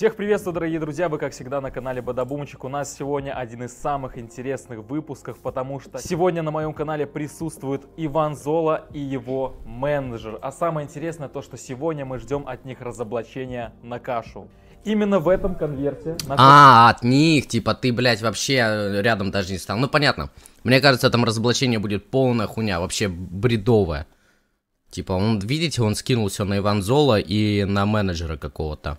Всех приветствую, дорогие друзья! Вы, как всегда, на канале Бадабумчик. У нас сегодня один из самых интересных выпусков, потому что сегодня на моем канале присутствует Иван Зола и его менеджер. А самое интересное то, что сегодня мы ждем от них разоблачения на кашу. Именно в этом конверте... находится- А, от них, типа, ты, блядь, вообще э, рядом даже не стал. Ну, понятно. Мне кажется, там разоблачение будет полная хуйня, вообще бредовая. Типа, он, видите, он скинул все на Иван Зола и на менеджера какого-то.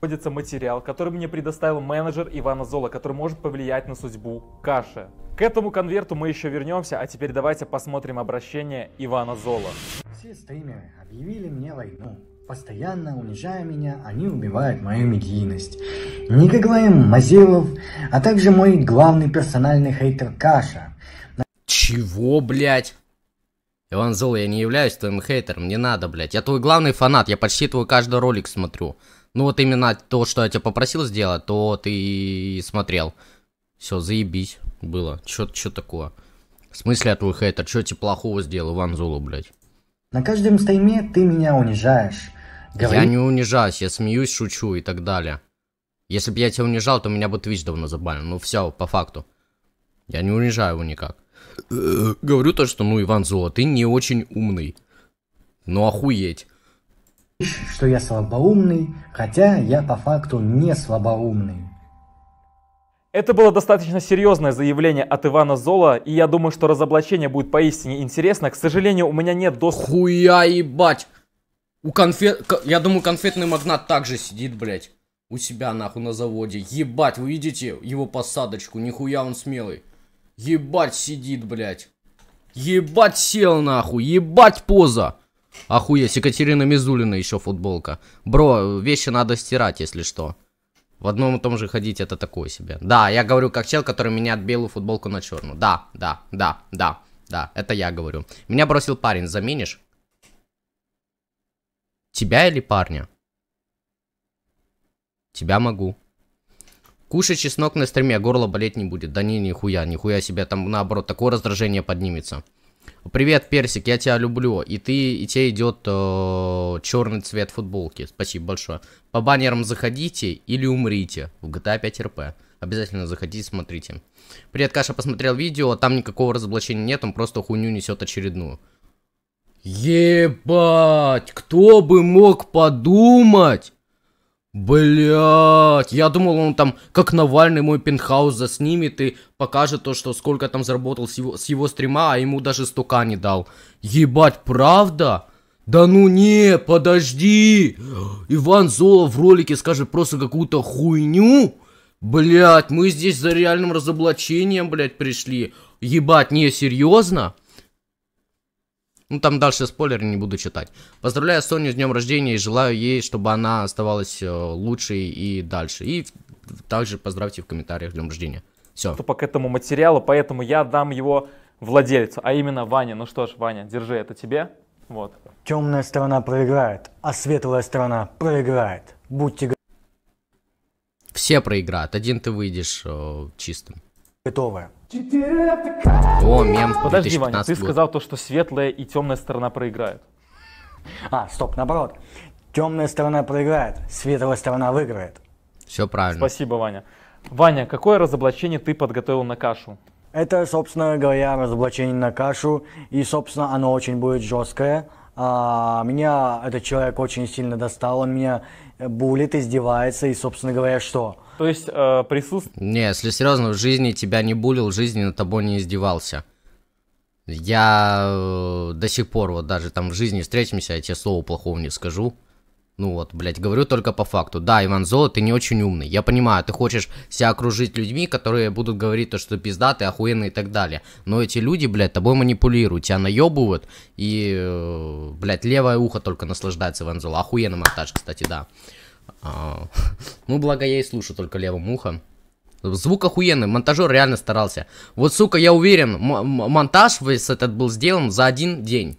Находится материал, который мне предоставил менеджер Ивана Зола, который может повлиять на судьбу Каши. К этому конверту мы еще вернемся, а теперь давайте посмотрим обращение Ивана Зола. Все стримеры объявили мне войну. Постоянно унижая меня, они убивают мою медийность. Николай Мазилов, а также мой главный персональный хейтер Каша. Чего, блядь? Иван Зола, я не являюсь твоим хейтером, не надо, блядь. Я твой главный фанат, я почти твой каждый ролик смотрю. Ну вот именно то, что я тебя попросил сделать, то ты смотрел. Все, заебись было. Чё, чё такое? В смысле я твой хейтер? Чё я тебе плохого сделал, Иван Зола, блядь? На каждом стриме ты меня унижаешь. Я Говори- не унижаюсь, я смеюсь, шучу и так далее. Если бы я тебя унижал, то меня бы Twitch давно забанил. Ну все, по факту. Я не унижаю его никак. Э, Говорю то, что, ну, Иван Зола, ты не очень умный. Ну, охуеть. Что я слабоумный, хотя я по факту не слабоумный. Это было достаточно серьезное заявление от Ивана Зола, и я думаю, что разоблачение будет поистине интересно. К сожалению, у меня нет доступа Хуя ебать. У конфет... Я думаю, конфетный магнат также сидит, блядь. У себя, нахуй, на заводе. Ебать, вы видите его посадочку? Нихуя он смелый. Ебать сидит, блядь. Ебать сел, нахуй. Ебать поза. Охуеть, Екатерина Мизулина еще футболка. Бро, вещи надо стирать, если что. В одном и том же ходить это такое себе. Да, я говорю как чел, который меняет белую футболку на черную. Да, да, да, да, да, это я говорю. Меня бросил парень, заменишь? Тебя или парня? Тебя могу. Кушай чеснок на стриме, горло болеть не будет. Да не, нихуя, нихуя себе, там наоборот, такое раздражение поднимется. Привет, Персик, я тебя люблю. И ты, и тебе идет черный цвет футболки. Спасибо большое. По баннерам заходите или умрите в GTA 5 RP. Обязательно заходите, смотрите. Привет, Каша, посмотрел видео, там никакого разоблачения нет, он просто хуйню несет очередную. Ебать, кто бы мог подумать? Блять, я думал, он там, как Навальный, мой пентхаус заснимет и покажет то, что сколько там заработал с его, с его стрима, а ему даже стука не дал. Ебать, правда? Да ну не, подожди. Иван Золо в ролике скажет просто какую-то хуйню. Блять, мы здесь за реальным разоблачением, блять, пришли. Ебать, не, серьезно? Ну, там дальше спойлеры не буду читать. Поздравляю Соню с днем рождения и желаю ей, чтобы она оставалась э, лучшей и дальше. И также поздравьте в комментариях с днем рождения. Все. к этому материалу, поэтому я дам его владельцу, а именно Ване. Ну что ж, Ваня, держи это тебе. Вот. Темная сторона проиграет, а светлая сторона проиграет. Будьте Все проиграют. Один ты выйдешь э, чистым. Готовы. О, мем. Подожди, Ваня, 2015 ты год. сказал то, что светлая и темная сторона проиграют. А, стоп, наоборот. Темная сторона проиграет, светлая сторона выиграет. Все правильно. Спасибо, Ваня. Ваня, какое разоблачение ты подготовил на кашу? Это, собственно говоря, разоблачение на кашу, и, собственно, оно очень будет жесткое. А, меня этот человек очень сильно достал, он меня булит, издевается, и, собственно говоря, что? То есть э, присутствие Не, если серьезно, в жизни тебя не булил, в жизни над тобой не издевался. Я э, до сих пор вот даже там в жизни встретимся, я тебе слова плохого не скажу. Ну вот, блядь, говорю только по факту. Да, Иван Золо, ты не очень умный. Я понимаю, ты хочешь себя окружить людьми, которые будут говорить то, что ты пиздатый, охуенный и так далее. Но эти люди, блядь, тобой манипулируют, тебя наебывают. И, э, блядь, левое ухо только наслаждается Иван Золо. Охуенный монтаж, кстати, да. А, ну, благо я и слушаю только левым ухом. Звук охуенный, монтажер реально старался. Вот, сука, я уверен, монтаж весь этот был сделан за один день.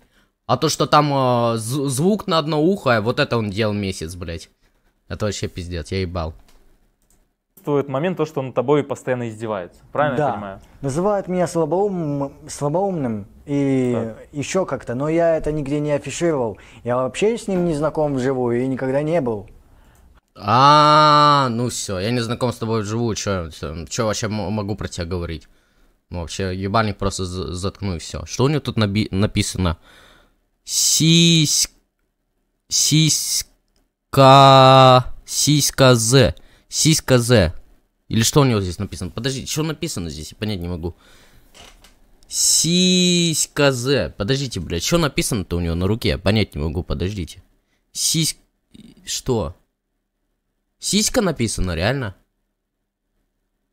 А то, что там э, звук на одно ухо, вот это он делал месяц, блядь. Это вообще пиздец, я ебал. момент, то, что он над тобой постоянно издевается. Правильно я да. понимаю? Называют меня слабоум... слабоумным и еще как-то, но я это нигде не афишировал. Я вообще с ним не знаком вживую и никогда не был. А, ну все, я не знаком с тобой вживую, что вообще могу про тебя говорить? Ну, вообще, ебальник просто за- заткну и все. Что у него тут написано? Сись... Сиська... Сиська З. Сиська З. Или что у него здесь написано? Подожди, что написано здесь? Я понять не могу. Сиська З. Подождите, блядь, что написано-то у него на руке? Понять не могу, подождите. Сись... Что? Сиська написано, реально?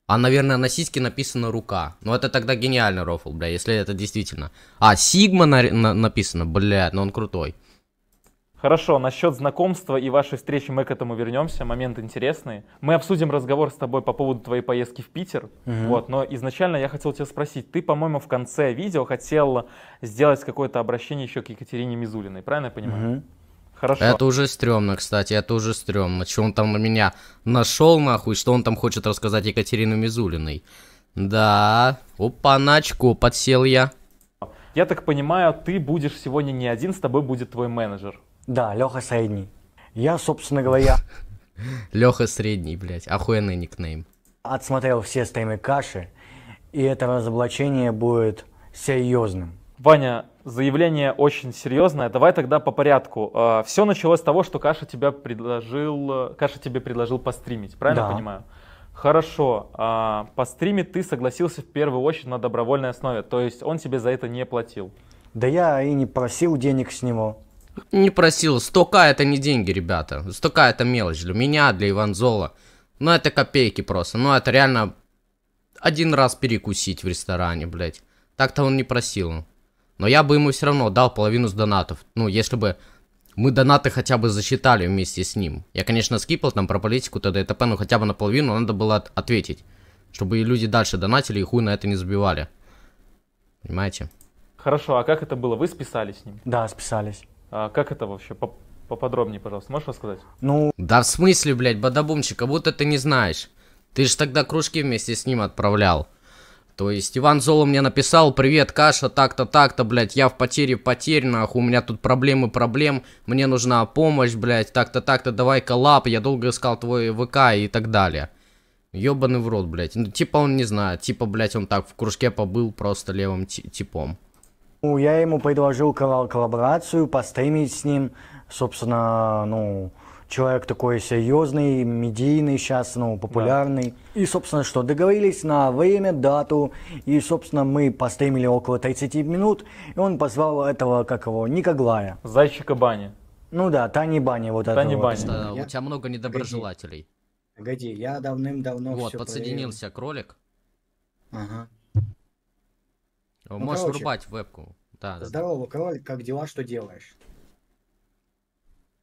А, наверное, на сиське написана рука. Ну, это тогда гениальный рофл, бля, если это действительно. А, Сигма на- на- написано, бля, ну он крутой. Хорошо, насчет знакомства и вашей встречи мы к этому вернемся. Момент интересный. Мы обсудим разговор с тобой по поводу твоей поездки в Питер. Вот, но изначально я хотел тебя спросить. Ты, по-моему, в конце видео хотел сделать какое-то обращение еще к Екатерине Мизулиной, правильно я понимаю? Мгм. Хорошо. Это уже стрёмно, кстати, это уже стрёмно. Что он там на меня нашел, нахуй, что он там хочет рассказать Екатерину Мизулиной. Да, опа, на очко подсел я. Я так понимаю, ты будешь сегодня не один, с тобой будет твой менеджер. Да, Леха Средний. Я, собственно говоря, Леха средний, блядь, охуенный никнейм. отсмотрел все стримы Каши, и это разоблачение будет серьезным. Ваня, заявление очень серьезное. Давай тогда по порядку. Все началось с того, что Каша тебя предложил, Каша тебе предложил постримить, правильно Да. понимаю? Хорошо. А, Постримить ты согласился в первую очередь на добровольной основе, то есть он тебе за это не платил. Да я и не просил денег с него. Не просил, 100к это не деньги, ребята. 100к это мелочь для меня, для Иванзола. Ну это копейки просто, ну это реально один раз перекусить в ресторане, блядь. Так-то он не просил. Но я бы ему все равно дал половину с донатов. Ну, если бы мы донаты хотя бы засчитали вместе с ним. Я, конечно, скипал там про политику, т.д. и т.п., но хотя бы наполовину надо было от- ответить. Чтобы и люди дальше донатили и хуй на это не забивали. Понимаете? Хорошо, а как это было? Вы списались с ним? Да, списались. А как это вообще? Поп- Поподробнее, пожалуйста, можешь рассказать? Ну, Да в смысле, блядь, бадабумчик, как будто ты не знаешь. Ты же тогда кружки вместе с ним отправлял. То есть Иван Золо мне написал, привет, Каша, так-то, так-то, блядь, я в потере потерь, нахуй, у меня тут проблемы проблем, мне нужна помощь, блядь, так-то, так-то, давай коллаб, я долго искал твой ВК и так далее. Ёбаный в рот, блядь. Ну, типа он не знает, типа, блядь, он так в кружке побыл просто левым ти- типом. ну, я ему предложил колла- коллаборацию, постримить с ним. Собственно, ну, человек такой серьезный, медийный сейчас, ну, популярный. И, собственно, что, договорились на время, дату. И, собственно, мы постримили около 30 минут. И он позвал этого, как его, Никоглая. Зайчика Бани. Ну да, Тани Бани, вот Тани этого. Бани. вот. Да, Я- У тебя много недоброжелателей. Погоди, я давным-давно вот, подсоединился кролик. проверил. Ага. Можешь короче. врубать вебку. Да, да, да. Здорово, кролик, как дела, что делаешь?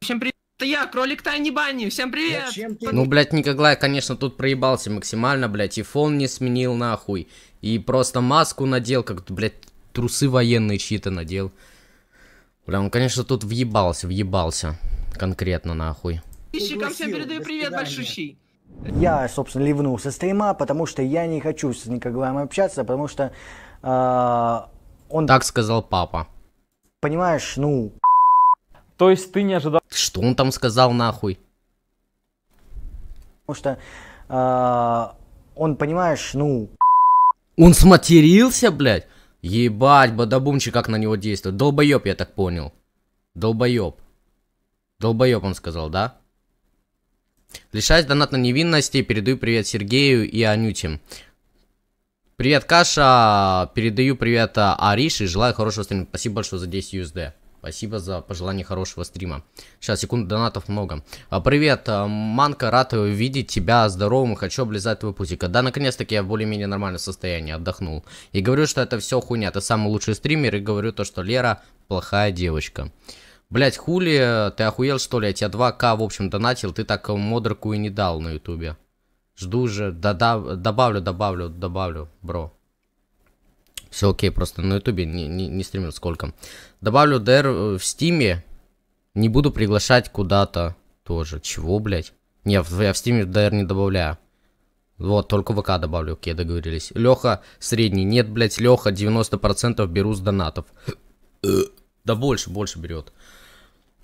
Всем привет, это я, кролик Тайни Банни, всем привет! Зачем ты... Ну, блядь, Николай, конечно, тут проебался максимально, блядь, и фон не сменил нахуй, и просто маску надел, как, блядь, трусы военные чьи-то надел. Бля, он, конечно, тут въебался, въебался, конкретно нахуй. Подписчикам всем передаю привет большущий. Я, собственно, ливнул со стрима, потому что я не хочу с Никоглаем общаться, потому что а, он, Так сказал папа. понимаешь, ну, То есть ты не ожидал Что он там сказал нахуй? потому что а, он, понимаешь, ну, Он сматерился, блядь? Ебать, бадабумчик как на него действует. Долбоеб, я так понял. Долбоеб. Долбоеб, он сказал, да? Лишаясь донатной невинности, передаю привет Сергею и Анюте. Привет, Каша. Передаю привет а, Арише и желаю хорошего стрима. Спасибо большое за 10 USD. Спасибо за пожелание хорошего стрима. Сейчас, секунд, донатов много. А, привет, а, Манка, рад видеть тебя здоровым, хочу облизать твой пузико. Да, наконец-таки я в более-менее нормальном состоянии, отдохнул. И говорю, что это все хуйня, ты самый лучший стример, и говорю то, что Лера плохая девочка. Блять, хули, ты охуел что ли? Я тебе 2к в общем донатил, ты так модерку и не дал на ютубе. Жду же, да, да, добавлю, добавлю, добавлю, бро. Все окей, просто на ютубе не, не, не стримил сколько. Добавлю др в Steam е, не буду приглашать куда-то тоже. Чего, блять? Не, я в стиме др не добавляю. Вот, только ВК добавлю, окей, договорились. Леха средний. Нет, блять, Леха 90% беру с донатов. Да больше, больше берет.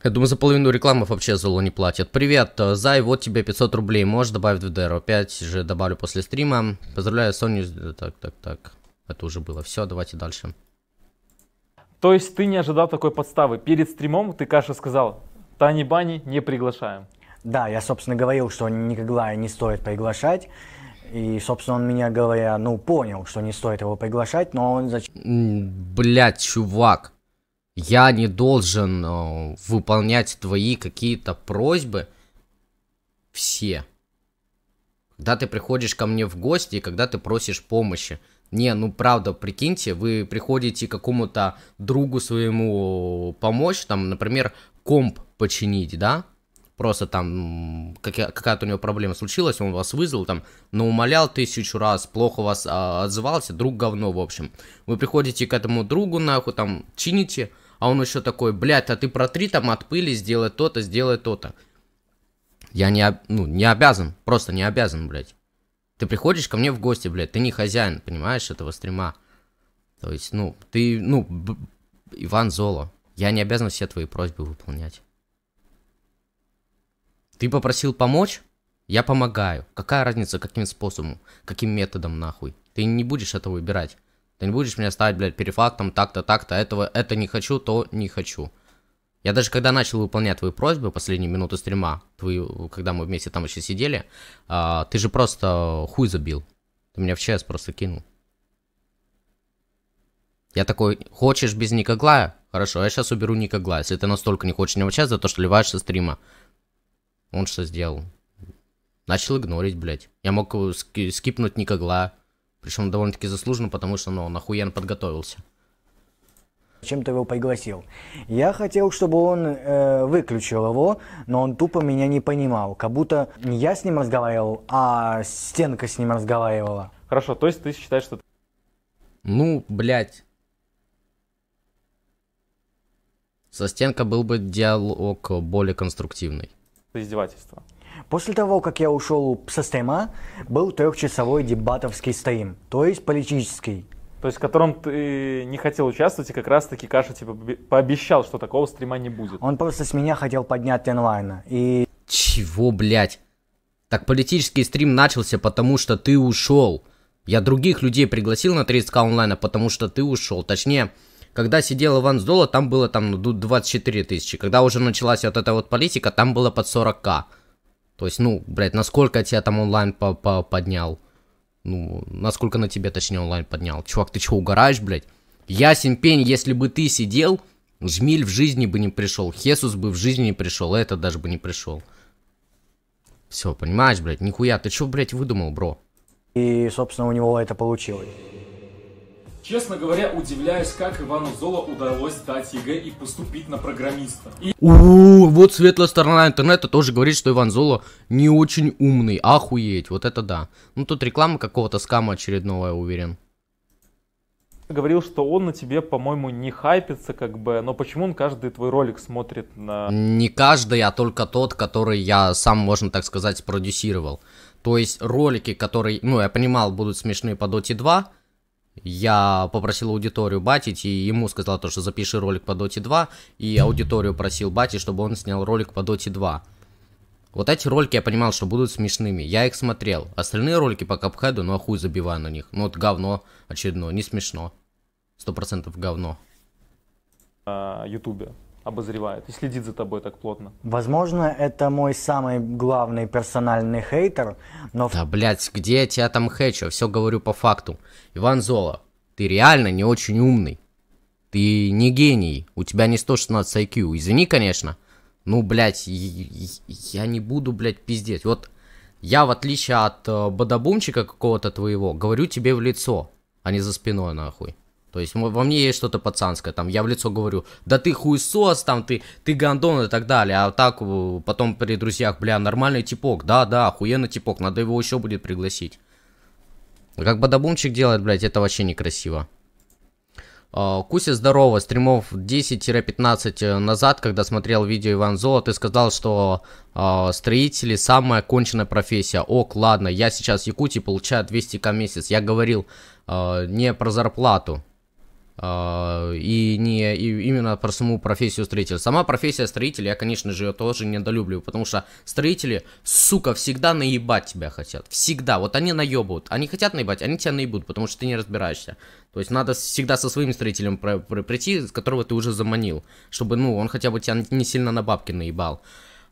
Я думаю, за половину рекламы вообще Золо не платят. Привет, э, Зай, вот тебе 500 рублей. Можешь добавить в др? Опять же добавлю после стрима. Поздравляю Соню. с- Так, так, так. Это уже было. Все, давайте дальше. То есть ты не ожидал такой подставы. Перед стримом ты, Каша, сказал, Тани Бани не приглашаем. Да, я, собственно, говорил, что никогда не стоит приглашать. И, собственно, он меня, говоря, ну, понял, что не стоит его приглашать, но он зачем Блять, чувак. Я не должен э, выполнять твои какие-то просьбы. Все. Когда ты приходишь ко мне в гости и когда ты просишь помощи. Не, ну правда, прикиньте, вы приходите какому-то другу своему помочь, там, например, комп починить, да? Просто там какая-то у него проблема случилась, он вас вызвал, там, но умолял тысячу раз, плохо вас а, отзывался, друг говно, в общем. Вы приходите к этому другу, нахуй, там, чините, а он еще такой, блядь, а ты протри там от пыли, сделай то-то, сделай то-то. Я не, ну, не обязан, просто не обязан, блядь. Ты приходишь ко мне в гости, блядь, ты не хозяин, понимаешь, этого стрима. То есть, ну, ты, ну, Иван Золо, я не обязан все твои просьбы выполнять. Ты попросил помочь? Я помогаю. Какая разница, каким способом, каким методом, нахуй? Ты не будешь это выбирать. Ты не будешь меня ставить, блядь, перед фактом, так-то, так-то, этого, это не хочу, то не хочу. Я даже когда начал выполнять твои просьбы, последние минуты стрима, твои, когда мы вместе там еще сидели, а, ты же просто хуй забил. Ты меня в ЧС просто кинул. Я такой, хочешь без Никоглая? Хорошо, я сейчас уберу Никоглая. Если ты настолько не хочешь не в ЧС, за то, что ливаешь со стрима. Он что сделал? Начал игнорить, блядь. Я мог его ски- скипнуть Никоглая. Причем довольно-таки заслуженно, потому что, ну, он охуенно подготовился. Ты его пригласил? Я хотел, чтобы он э, выключил его, но он тупо меня не понимал. Как будто не я с ним разговаривал, а стенка с ним разговаривала. Хорошо, то есть ты считаешь, что Ну, блядь. Со стенка был бы диалог более конструктивный. это издевательство? После того, как я ушел со стрима, был трехчасовой дебатовский стрим, то есть политический. То есть в котором ты не хотел участвовать, и как раз-таки Каша побе- пообещал, что такого стрима не будет. Он просто с меня хотел поднять онлайн. И Чего, блядь? Так политический стрим начался, потому что ты ушел. Я других людей пригласил на 30к онлайна, потому что ты ушел. Точнее, когда сидел Иван Сдола, там было там ну, 24 тысячи. Когда уже началась вот эта вот политика, там было под 40к. То есть, ну, блядь, насколько я тебя там онлайн по по поднял? Ну, насколько на тебе, точнее, онлайн поднял? Чувак, ты чего, угораешь, блядь? Ясен пень, если бы ты сидел, Жмиль в жизни бы не пришел, Хесус бы в жизни не пришел, этот даже бы не пришел. Все, понимаешь, блядь, нихуя, ты чё, блядь, выдумал, бро? И, собственно, у него это получилось. Честно говоря, удивляюсь, как Ивану Золо удалось сдать ЕГЭ и поступить на программиста. И У, вот светлая сторона интернета тоже говорит, что Иван Золо не очень умный, охуеть, вот это да. Ну тут реклама какого-то скама очередного, я уверен. говорил, что он на тебе, по-моему, не хайпится, как бы, но почему он каждый твой ролик смотрит на... Не каждый, а только тот, который я сам, можно так сказать, спродюсировал. То есть ролики, которые, ну, я понимал, будут смешные по Доте 2, я попросил аудиторию батить, и ему сказал то, что запиши ролик по Доте 2, и аудиторию просил батить, чтобы он снял ролик по Доте 2. Вот эти ролики я понимал, что будут смешными, я их смотрел. Остальные ролики по Капхеду, ну, а хуй забиваю на них. Ну, вот говно очередное, не смешно. Сто процентов говно. Ютубе обозревает и следит за тобой так плотно. Возможно, это мой самый главный персональный хейтер, но Да, блядь, где я тебя там хэчу? Все говорю по факту. Иван Зола, ты реально не очень умный. Ты не гений. У тебя не 116 IQ. Извини, конечно. Ну, блядь, я не буду, блядь, пиздеть. Вот я, в отличие от э, бадабумчика какого-то твоего, говорю тебе в лицо, а не за спиной, нахуй. То есть во мне есть что-то пацанское, там, я в лицо говорю, да ты хуесос, там, ты, ты гандон и так далее, а так э, потом при друзьях, бля, нормальный типок, да-да, охуенный типок, надо его еще будет пригласить. Как бадабумчик делает, блядь, это вообще некрасиво. А, Куся, здорово, стримов 10-15 э, назад, когда смотрел видео Иван Золо, ты сказал, что а, строители самая конченая профессия. Ок, ладно, я сейчас в Якутии получаю 200к в месяц. Я говорил а, не про зарплату. А, и не и именно про саму профессию строителя. Сама профессия строителя, я, конечно же, ее тоже недолюбливаю, потому что строители, сука, всегда наебать тебя хотят. Всегда. Вот они наебывают. Они хотят наебать, они тебя наебут, потому что ты не разбираешься. То есть надо всегда со своим строителем прийти, с которого ты уже заманил, чтобы, ну, он хотя бы тебя не сильно на бабки наебал.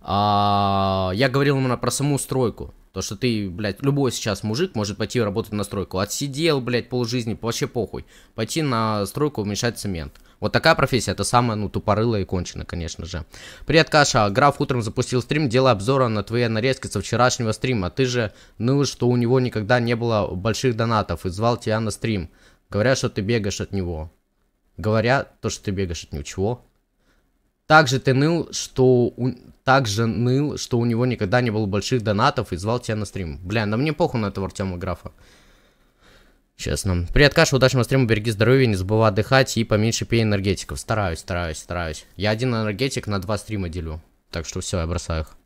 А, я говорил именно про саму стройку. То, что ты, блядь, любой сейчас мужик может пойти работать на стройку. Отсидел, блядь, полжизни, вообще похуй. Пойти на стройку мешать цемент. Вот такая профессия, это самая, ну, тупорылая и кончена, конечно же. Привет, Каша. Граф утром запустил стрим, делая обзора на твои нарезки со вчерашнего стрима. Ты же ныл, что у него никогда не было больших донатов и звал тебя на стрим. Говорят, что ты бегаешь от него. Говорят, то, что ты бегаешь от него. Чего? Также ты ныл, что у... также ныл, что у него никогда не было больших донатов и звал тебя на стрим. Бля, да мне похуй на этого Артема Графа. Честно. Привет, Каша, удачного стрима, береги здоровья, не забывай отдыхать и поменьше пей энергетиков. Стараюсь, стараюсь, стараюсь. Я один энергетик на два стрима делю. Так что все, я бросаю их.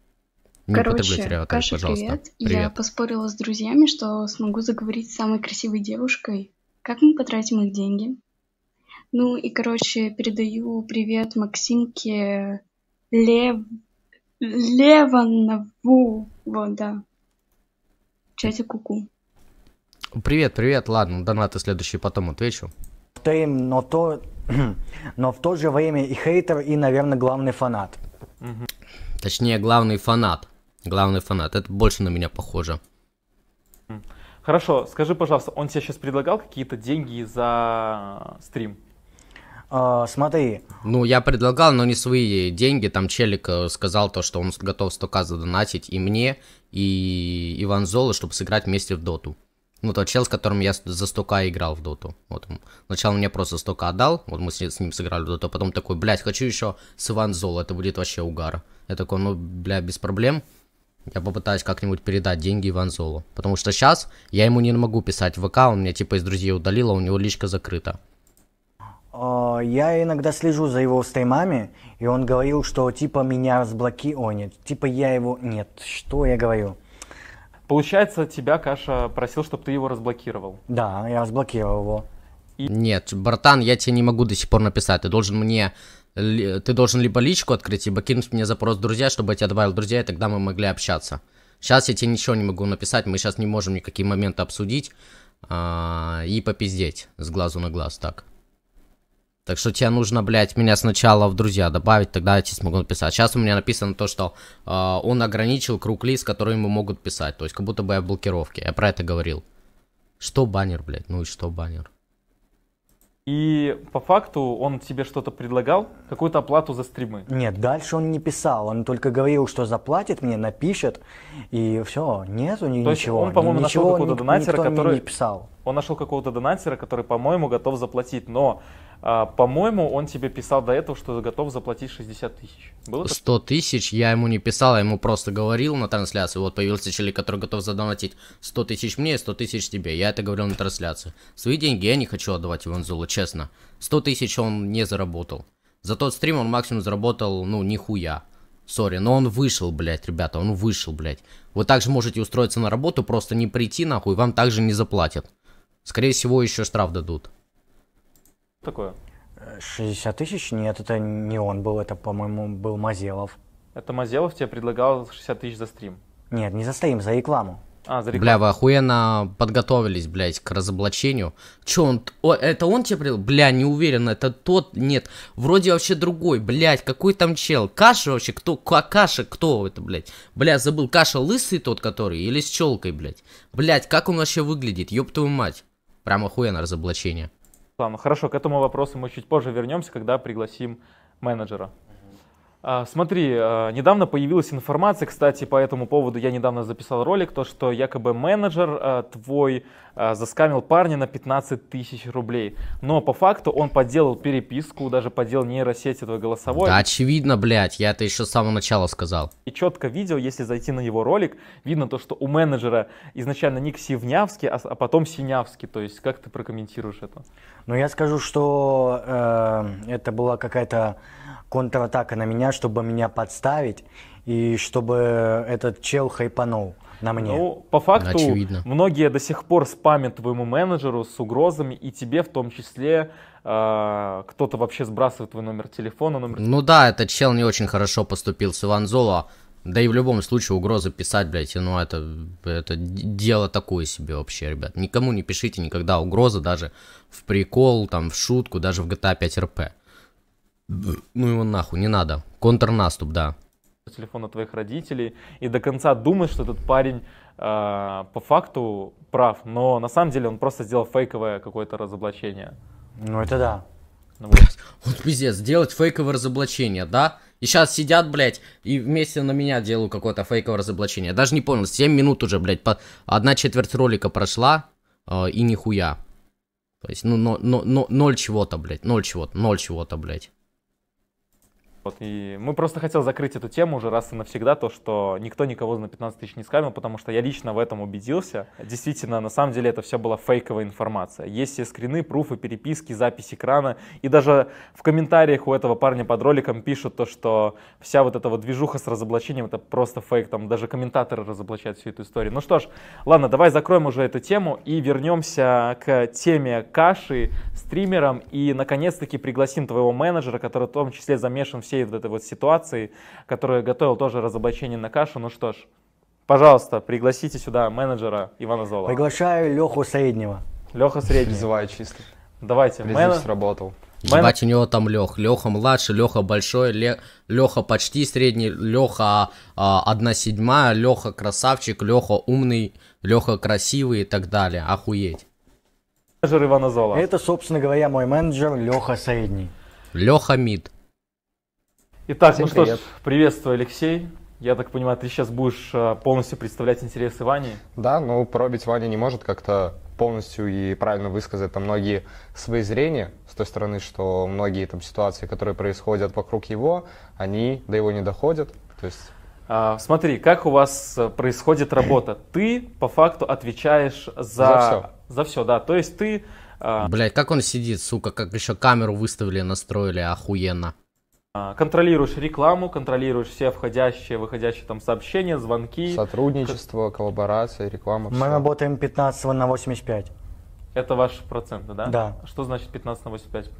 Не Короче, реакторы, Каша, пожалуйста. привет. Я Привет. поспорила с друзьями, что смогу заговорить с самой красивой девушкой. Как мы потратим их деньги? Ну и, короче, передаю привет Максимке Лев... Леванову. Вот, да. В чате куку. Привет, привет, ладно, донаты следующие потом отвечу. Стрим, но, то, но в то же время и хейтер, и, наверное, главный фанат. Точнее, главный фанат. Главный фанат. Это больше на меня похоже. Хорошо, скажи, пожалуйста, он тебе сейчас предлагал какие-то деньги за стрим? А, смотри, Ну, я предлагал, но не свои деньги. Там челик э, сказал то, что он готов 100к задонатить и мне, и Иван Зола, чтобы сыграть вместе в доту. Ну, тот чел, с которым я за 100к играл в доту. Вот он. Сначала мне просто 100к отдал, вот мы с, ним сыграли в доту, а потом такой, блядь, хочу еще с Иван Зола, это будет вообще угар. Я такой, ну, бля, без проблем. Я попытаюсь как-нибудь передать деньги Иван Золу. Потому что сейчас я ему не могу писать в ВК, он меня типа из друзей удалил, а у него личка закрыта. А, я иногда слежу за его стримами, и он говорил, что типа меня разблокировали. Типа я его... Нет, что я говорю? Получается, тебя Каша просил, чтобы ты его разблокировал. Да, я разблокировал его. Нет, братан, я тебе не могу до сих пор написать. Ты должен мне... Ты должен либо личку открыть, либо кинуть мне запрос в друзья, чтобы я тебя добавил друзья, и тогда мы могли общаться. Сейчас я тебе ничего не могу написать, мы сейчас не можем никакие моменты обсудить а, и попиздеть с глазу на глаз, так. Так что тебе нужно, блядь, меня сначала в друзья добавить, тогда я тебе смогу написать. Сейчас у меня написано то, что а, он ограничил круг лиц, которые ему могут писать. То есть как будто бы я в блокировке. Я про это говорил. Что баннер, блядь? Ну и что баннер? И по факту он тебе что-то предлагал, какую-то оплату за стримы. Нет, дальше он не писал, он только говорил, что заплатит мне, напишет, и все, нету ни- То есть ничего. он, по-моему, нашел какого-то донатера, который- не писал. Он нашел какого-то донатера, который, по-моему, готов заплатить. Но, а, по-моему, он тебе писал до этого, что готов заплатить 60 тысяч. Было такое? 100 тысяч, я ему не писал, я ему просто говорил на трансляции, вот появился человек, который готов задонатить 100 тысяч мне, 100 тысяч тебе, я это говорил на трансляции. Свои деньги я не хочу отдавать Иван Золу, честно. 100 тысяч он не заработал. За тот стрим он максимум заработал, ну, нихуя. Сори, но он вышел, блядь, ребята, он вышел, блядь. Вы также можете устроиться на работу, просто не прийти, нахуй, вам также не заплатят. Скорее всего, еще штраф дадут. Такое? Э, 60 тысяч? Нет, это не он был, это, по-моему, был Мазелов. Это Мазелов тебе предлагал 60 тысяч за стрим. Нет, не за стрим, за рекламу. А, за Бля, рекламу. вы охуенно подготовились, блядь, к разоблачению. Чё, он... О, это он тебе прил? Бля, не уверен, это тот... Нет, вроде вообще другой, блядь, какой там чел? Каша вообще, кто? Ка- Каша, кто это, блядь? Бля, забыл, Каша лысый тот, который? Или с челкой, блядь? Блядь, как он вообще выглядит? Ёб твою мать. Прям охуенно разоблачение. Ладно, хорошо, к этому вопросу мы чуть позже вернемся, когда пригласим менеджера. А, смотри, а, недавно появилась информация, кстати, по этому поводу я недавно записал ролик, то, что якобы менеджер а, твой заскамил парня на 15 тысяч рублей. Но по факту он подделал переписку, даже подделал нейросеть этого голосовой. Да, очевидно, блядь, я это еще с самого начала сказал. И четко видео, если зайти на его ролик, видно то, что у менеджера изначально ник Сивнявский, а, а потом Синявский. То есть, как ты прокомментируешь это? Но я скажу, что э, это была какая-то контратака на меня, чтобы меня подставить и чтобы этот чел хайпанул. На мне. Ну, по факту, Очевидно. многие до сих пор спамят твоему менеджеру с угрозами, и тебе в том числе э, кто-то вообще сбрасывает твой номер телефона, номер Ну да, этот чел не очень хорошо поступил с Иван Золо. Да и в любом случае угрозы писать, блядь, ну это, это дело такое себе вообще, ребят. Никому не пишите никогда угрозы, даже в прикол, там, в шутку, даже в GTA 5 RP. Ну его нахуй, не надо. Контрнаступ, да. Телефона твоих родителей, и до конца думаешь, что этот парень э, по факту прав, но на самом деле он просто сделал фейковое какое-то разоблачение. Ну это да. Ну вот. Вот пиздец, делать фейковое разоблачение, да? И сейчас сидят, блядь, и вместе на меня делают какое-то фейковое разоблачение. Я даже не понял, 7 минут уже, блядь, по... одна четверть ролика прошла, э, и нихуя. То есть, ну, но, но, но, ноль чего-то, блядь, ноль чего-то, ноль чего-то, блядь. Вот, и мы просто хотел закрыть эту тему уже раз и навсегда, то, что никто никого на 15 тысяч не скамил, потому что я лично в этом убедился. Действительно, на самом деле это все была фейковая информация. Есть все скрины, пруфы, переписки, запись экрана. И даже в комментариях у этого парня под роликом пишут то, что вся вот эта вот движуха с разоблачением, это просто фейк. Там даже комментаторы разоблачают всю эту историю. Ну что ж, ладно, давай закроем уже эту тему и вернемся к теме каши, стримерам и наконец-таки пригласим твоего менеджера, который в том числе замешан в всей вот этой вот ситуации, который готовил тоже разоблачение на кашу. Ну что ж, пожалуйста, пригласите сюда менеджера Ивана Зола. Приглашаю Леху Среднего. Леха Средний. Призываю чисто. Давайте, Призыв менеджер. сработал. Мен- Ебать, у него там Лех. Леха младший, Леха большой, Ле... Леха почти средний, Леха а, одна седьмая, Леха красавчик, Леха умный, Леха красивый и так далее. Охуеть. менеджер Ивана Зола. Это, собственно говоря, мой менеджер Леха Средний. Леха мид. Итак, Всем ну что ж, привет. приветствую, Алексей. Я так понимаю, ты сейчас будешь э, полностью представлять интересы Вани. Да, но пробить Ваня не может как-то полностью и правильно высказать там многие свои зрения с той стороны, что многие там ситуации, которые происходят вокруг его, они до его не доходят. То есть А, смотри, как у вас э, происходит работа? Ты по факту отвечаешь за За всё. за все, да. То есть ты а, Блять, как он сидит, сука, как еще камеру выставили, настроили, охуенно. А, контролируешь рекламу, контролируешь все входящие, выходящие там сообщения, звонки. сотрудничество, коллаборация, реклама. Мы всё. работаем 15 на 85. Это ваши проценты, да? Да. Что значит 15 на 85?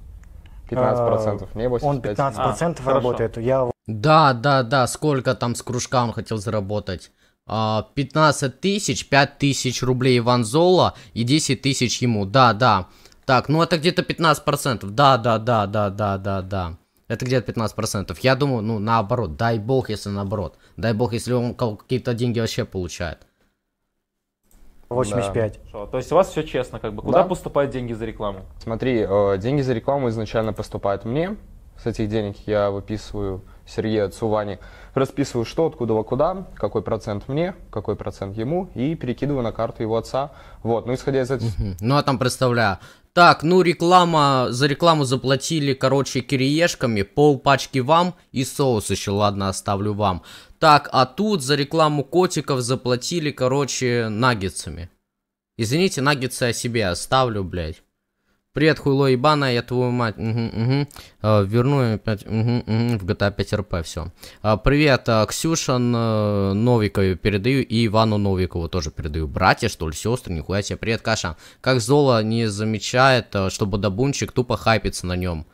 15%, не 85%. Он 15% А, хорошо. работает, я Да, да, да, сколько там с кружка он хотел заработать? А, 15 тысяч, 5 тысяч рублей Иван Зола и 10 тысяч ему, да, да. Так, ну это где-то 15%, да, да, да, да, да, да, да. Это где-то 15%. Я думаю, ну наоборот, дай бог, если наоборот. Дай бог, если он ка- какие-то деньги вообще получает. 85. Хорошо. То есть у вас все честно, как бы. Куда Да. поступают деньги за рекламу? Смотри, э, деньги за рекламу изначально поступают мне. С этих денег я выписываю Сергею отцу Ване, расписываю что, откуда, во куда, какой процент мне, какой процент ему, и перекидываю на карту его отца. Вот, ну исходя из Мгм. Ну, а там представляю. Так, ну реклама, за рекламу заплатили, короче, кириешками, пол пачки вам и соус еще, ладно, оставлю вам. Так, а тут за рекламу котиков заплатили, короче, наггетсами. Извините, наггетсы я себе оставлю, блядь. Привет, хуйло ебаная, я твою мать. Мгм, мгм. А, верну опять мгм, мгм, в GTA 5 RP, все. привет, а, Ксюша Н- Новикове передаю и Ивану Новикову тоже передаю. Братья, что ли, сестры, нихуя себе. Привет, Каша. Как Зола не замечает, а, что Бодабунчик тупо хайпится на нем?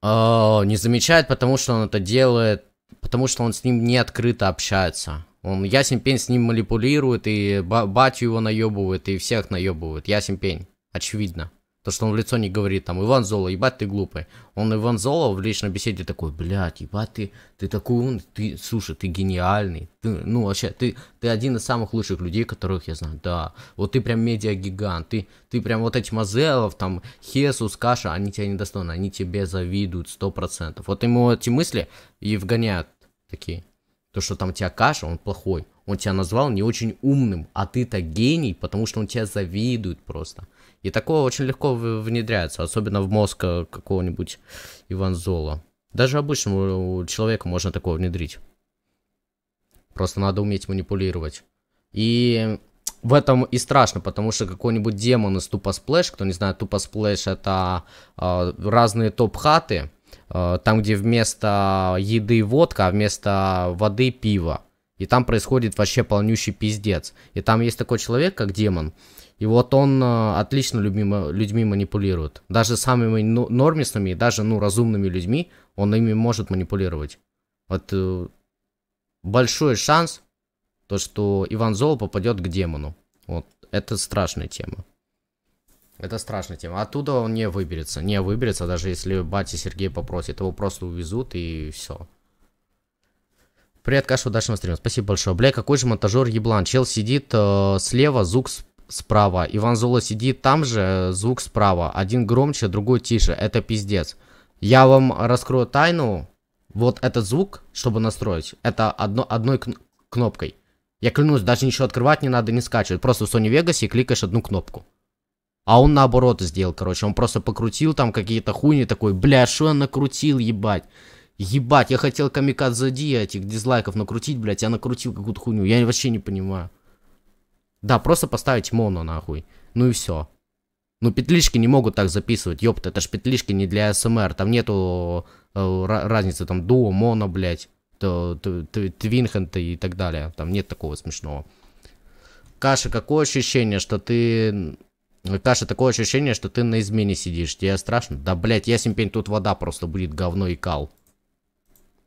А, не замечает, потому что он это делает, потому что он с ним не открыто общается. Он ясен пень с ним манипулирует, и ба- батю его наебывает, и всех наебывает. Ясен пень. Очевидно. То, что он в лицо не говорит, там, Иван Зола, ебать ты глупый. Он Иван Зола в личной беседе такой, блядь, ебать ты, ты такой умный, ты, слушай, ты гениальный. Ты, ну, вообще, ты, ты один из самых лучших людей, которых я знаю, да. Вот ты прям медиагигант, ты, ты прям вот эти Мазелов, там, Хесус, Каша, они тебя недостойны, они тебе завидуют сто процентов. Вот ему эти мысли и вгоняют такие. То, что там тебя Каша, он плохой. Он тебя назвал не очень умным, а ты-то гений, потому что он тебя завидует просто. И такое очень легко внедряется, особенно в мозг э, какого-нибудь Иван Зола. Даже обычному человеку можно такое внедрить. Просто надо уметь манипулировать. И в этом и страшно, потому что какой-нибудь демон из Тупо Сплэш, кто не знает, Тупо Сплэш это э, разные топ-хаты, э, там, где вместо еды водка, а вместо воды пиво. И там происходит вообще полнющий пиздец. И там есть такой человек, как демон. И вот он э, отлично людьми, ма- людьми манипулирует. Даже самыми ну, нормисными, даже ну, разумными людьми он ими может манипулировать. Вот э, большой шанс, то, что Иван Зол попадет к демону. Вот это страшная тема. Это страшная тема. Оттуда он не выберется. Не выберется, даже если батя Сергей попросит. Его просто увезут и все. Привет, Каша, удачного стрима. Спасибо большое. Бля, какой же монтажер еблан. Чел сидит э, слева, звук с- справа. Иван Золо сидит там же, звук справа. Один громче, другой тише. Это пиздец. Я вам раскрою тайну. Вот этот звук, чтобы настроить, это одно, одной кн- кнопкой. Я клянусь, даже ничего открывать не надо, не скачивать. Просто в Sony Vegas кликаешь одну кнопку. А он наоборот сделал, короче. Он просто покрутил там какие-то хуйни такой. Бля, что я накрутил, ебать. Ебать, я хотел камикадзади этих дизлайков накрутить, блядь, я накрутил какую-то хуйню. Я вообще не понимаю. Да, просто поставить моно, нахуй. Ну и все. Ну, петлички не могут так записывать, ёпта, это ж петлички не для СМР. Там нету э, ра- разницы, там, дуо, моно, блядь, т- т- т- твинхенд и так далее. Там нет такого смешного. Каша, какое ощущение, что ты... Каша, такое ощущение, что ты на измене сидишь. Тебе страшно? Да, блядь, ясен пень, тут вода просто будет говно и кал.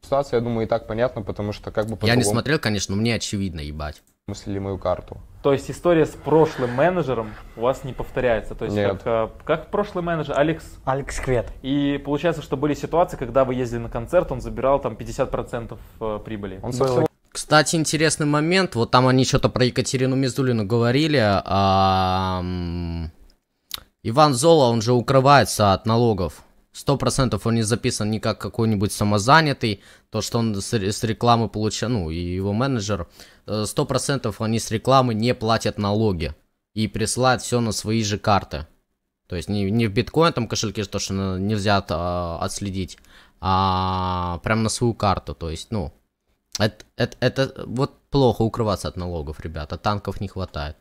Ситуация, я думаю, и так понятна, потому что как бы Я не смотрел, конечно, но мне очевидно, ебать. Мыслили мою карту. То есть история с прошлым менеджером у вас не повторяется. То есть Нет. как, э, как прошлый менеджер Алекс. Алекс Квет. И получается, что были ситуации, когда вы ездили на концерт, он забирал там 50% э, прибыли. Он Было. Кстати, интересный момент. Вот там они что-то про Екатерину Мизулину говорили. а, Иван Зола, он же укрывается от налогов. Сто процентов он не записан не как какой-нибудь самозанятый. То, что он с, с рекламы получает, ну, и его менеджер. э, Сто процентов они с рекламы не платят налоги. И присылают все на свои же карты. То есть не, не в биткоин там кошельке, то, что на- нельзя а, отследить, а прям на свою карту. То есть, ну, это, это, это вот плохо укрываться от налогов, ребята. Танков не хватает.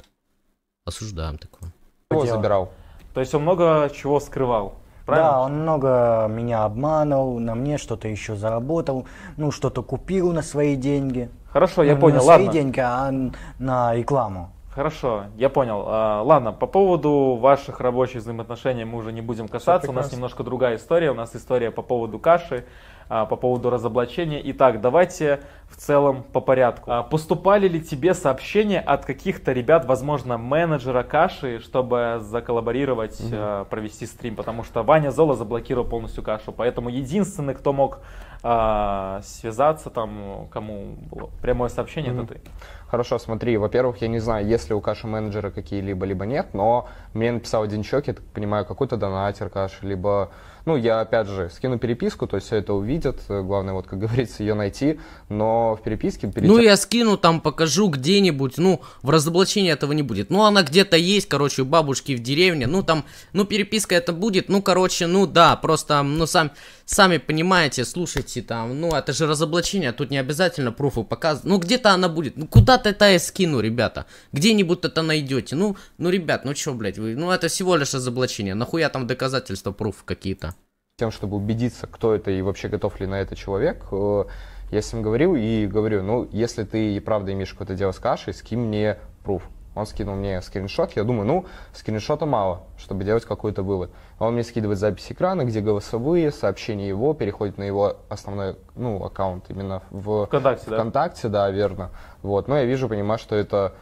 Осуждаем такое. его забирал. То есть он много чего скрывал. Правильно? Да, он много меня обманывал, на мне что-то еще заработал, ну, что-то купил на свои деньги. Хорошо, я Ну, не понял. на свои деньги, а на рекламу. Хорошо, я понял. А, ладно, по поводу ваших рабочих взаимоотношений мы уже не будем касаться. У нас немножко другая история. У нас история по поводу каши, по поводу разоблачения. Итак, давайте в целом по порядку. А, поступали ли тебе сообщения от каких-то ребят, возможно, менеджера каши, чтобы заколлаборировать, а, провести стрим? Потому что Ваня Зола заблокировал полностью кашу. Поэтому единственный, кто мог а, связаться, там, кому было прямое сообщение, Мгм. это ты. Хорошо, смотри, во-первых, я не знаю, есть ли у Каши менеджера какие-либо, либо нет, но мне написал один человек, я так понимаю, какой-то донатер Каши, либо, ну, я опять же скину переписку, то есть все это увидят, э, главное, вот, как говорится, ее найти, но в переписке перед Ну, я скину там, покажу где-нибудь. Ну, в разоблачении этого не будет. Ну, она где-то есть, короче, у бабушки в деревне. Ну, там, ну, переписка это будет. Ну, короче, ну, да, просто, ну, сам, сами понимаете, слушайте там. Ну, это же разоблачение, тут не обязательно пруфы показывать. Ну, где-то она будет. Ну, куда-то это я скину, ребята. Где-нибудь это найдете. Ну, ну, ребят, ну, что, блядь, вы, ну, это всего лишь разоблачение. Нахуя там доказательства, пруфы какие-то? тем, чтобы убедиться, кто это и вообще готов ли на это человек, э, я с ним говорил и говорю, ну, если ты и правда имеешь какое-то дело с кашей, скинь мне пруф. Он скинул мне скриншот, я думаю, ну, скриншота мало, чтобы делать какой-то вывод. Он мне скидывает запись экрана, где голосовые, сообщения его, переходит на его основной, ну, аккаунт именно в ВКонтакте, да? ВКонтакте, да, верно. Вот, но я вижу, понимаю, что это,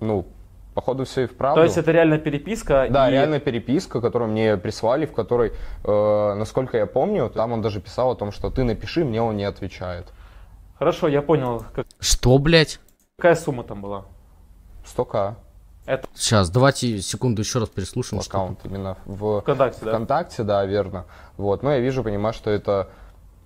ну, походу все и вправду. То есть это реально переписка? Да, и- реальная переписка, которую мне прислали, в которой, э, насколько я помню, там он даже писал о том, что ты напиши, мне он не отвечает. Хорошо, я понял. Как- Что, блядь? Какая сумма там была? 100к Сейчас, давайте секунду еще раз переслушаем. что аккаунт именно в ВКонтакте, да? ВКонтакте, да, верно. Вот, но я вижу, понимаю, что это,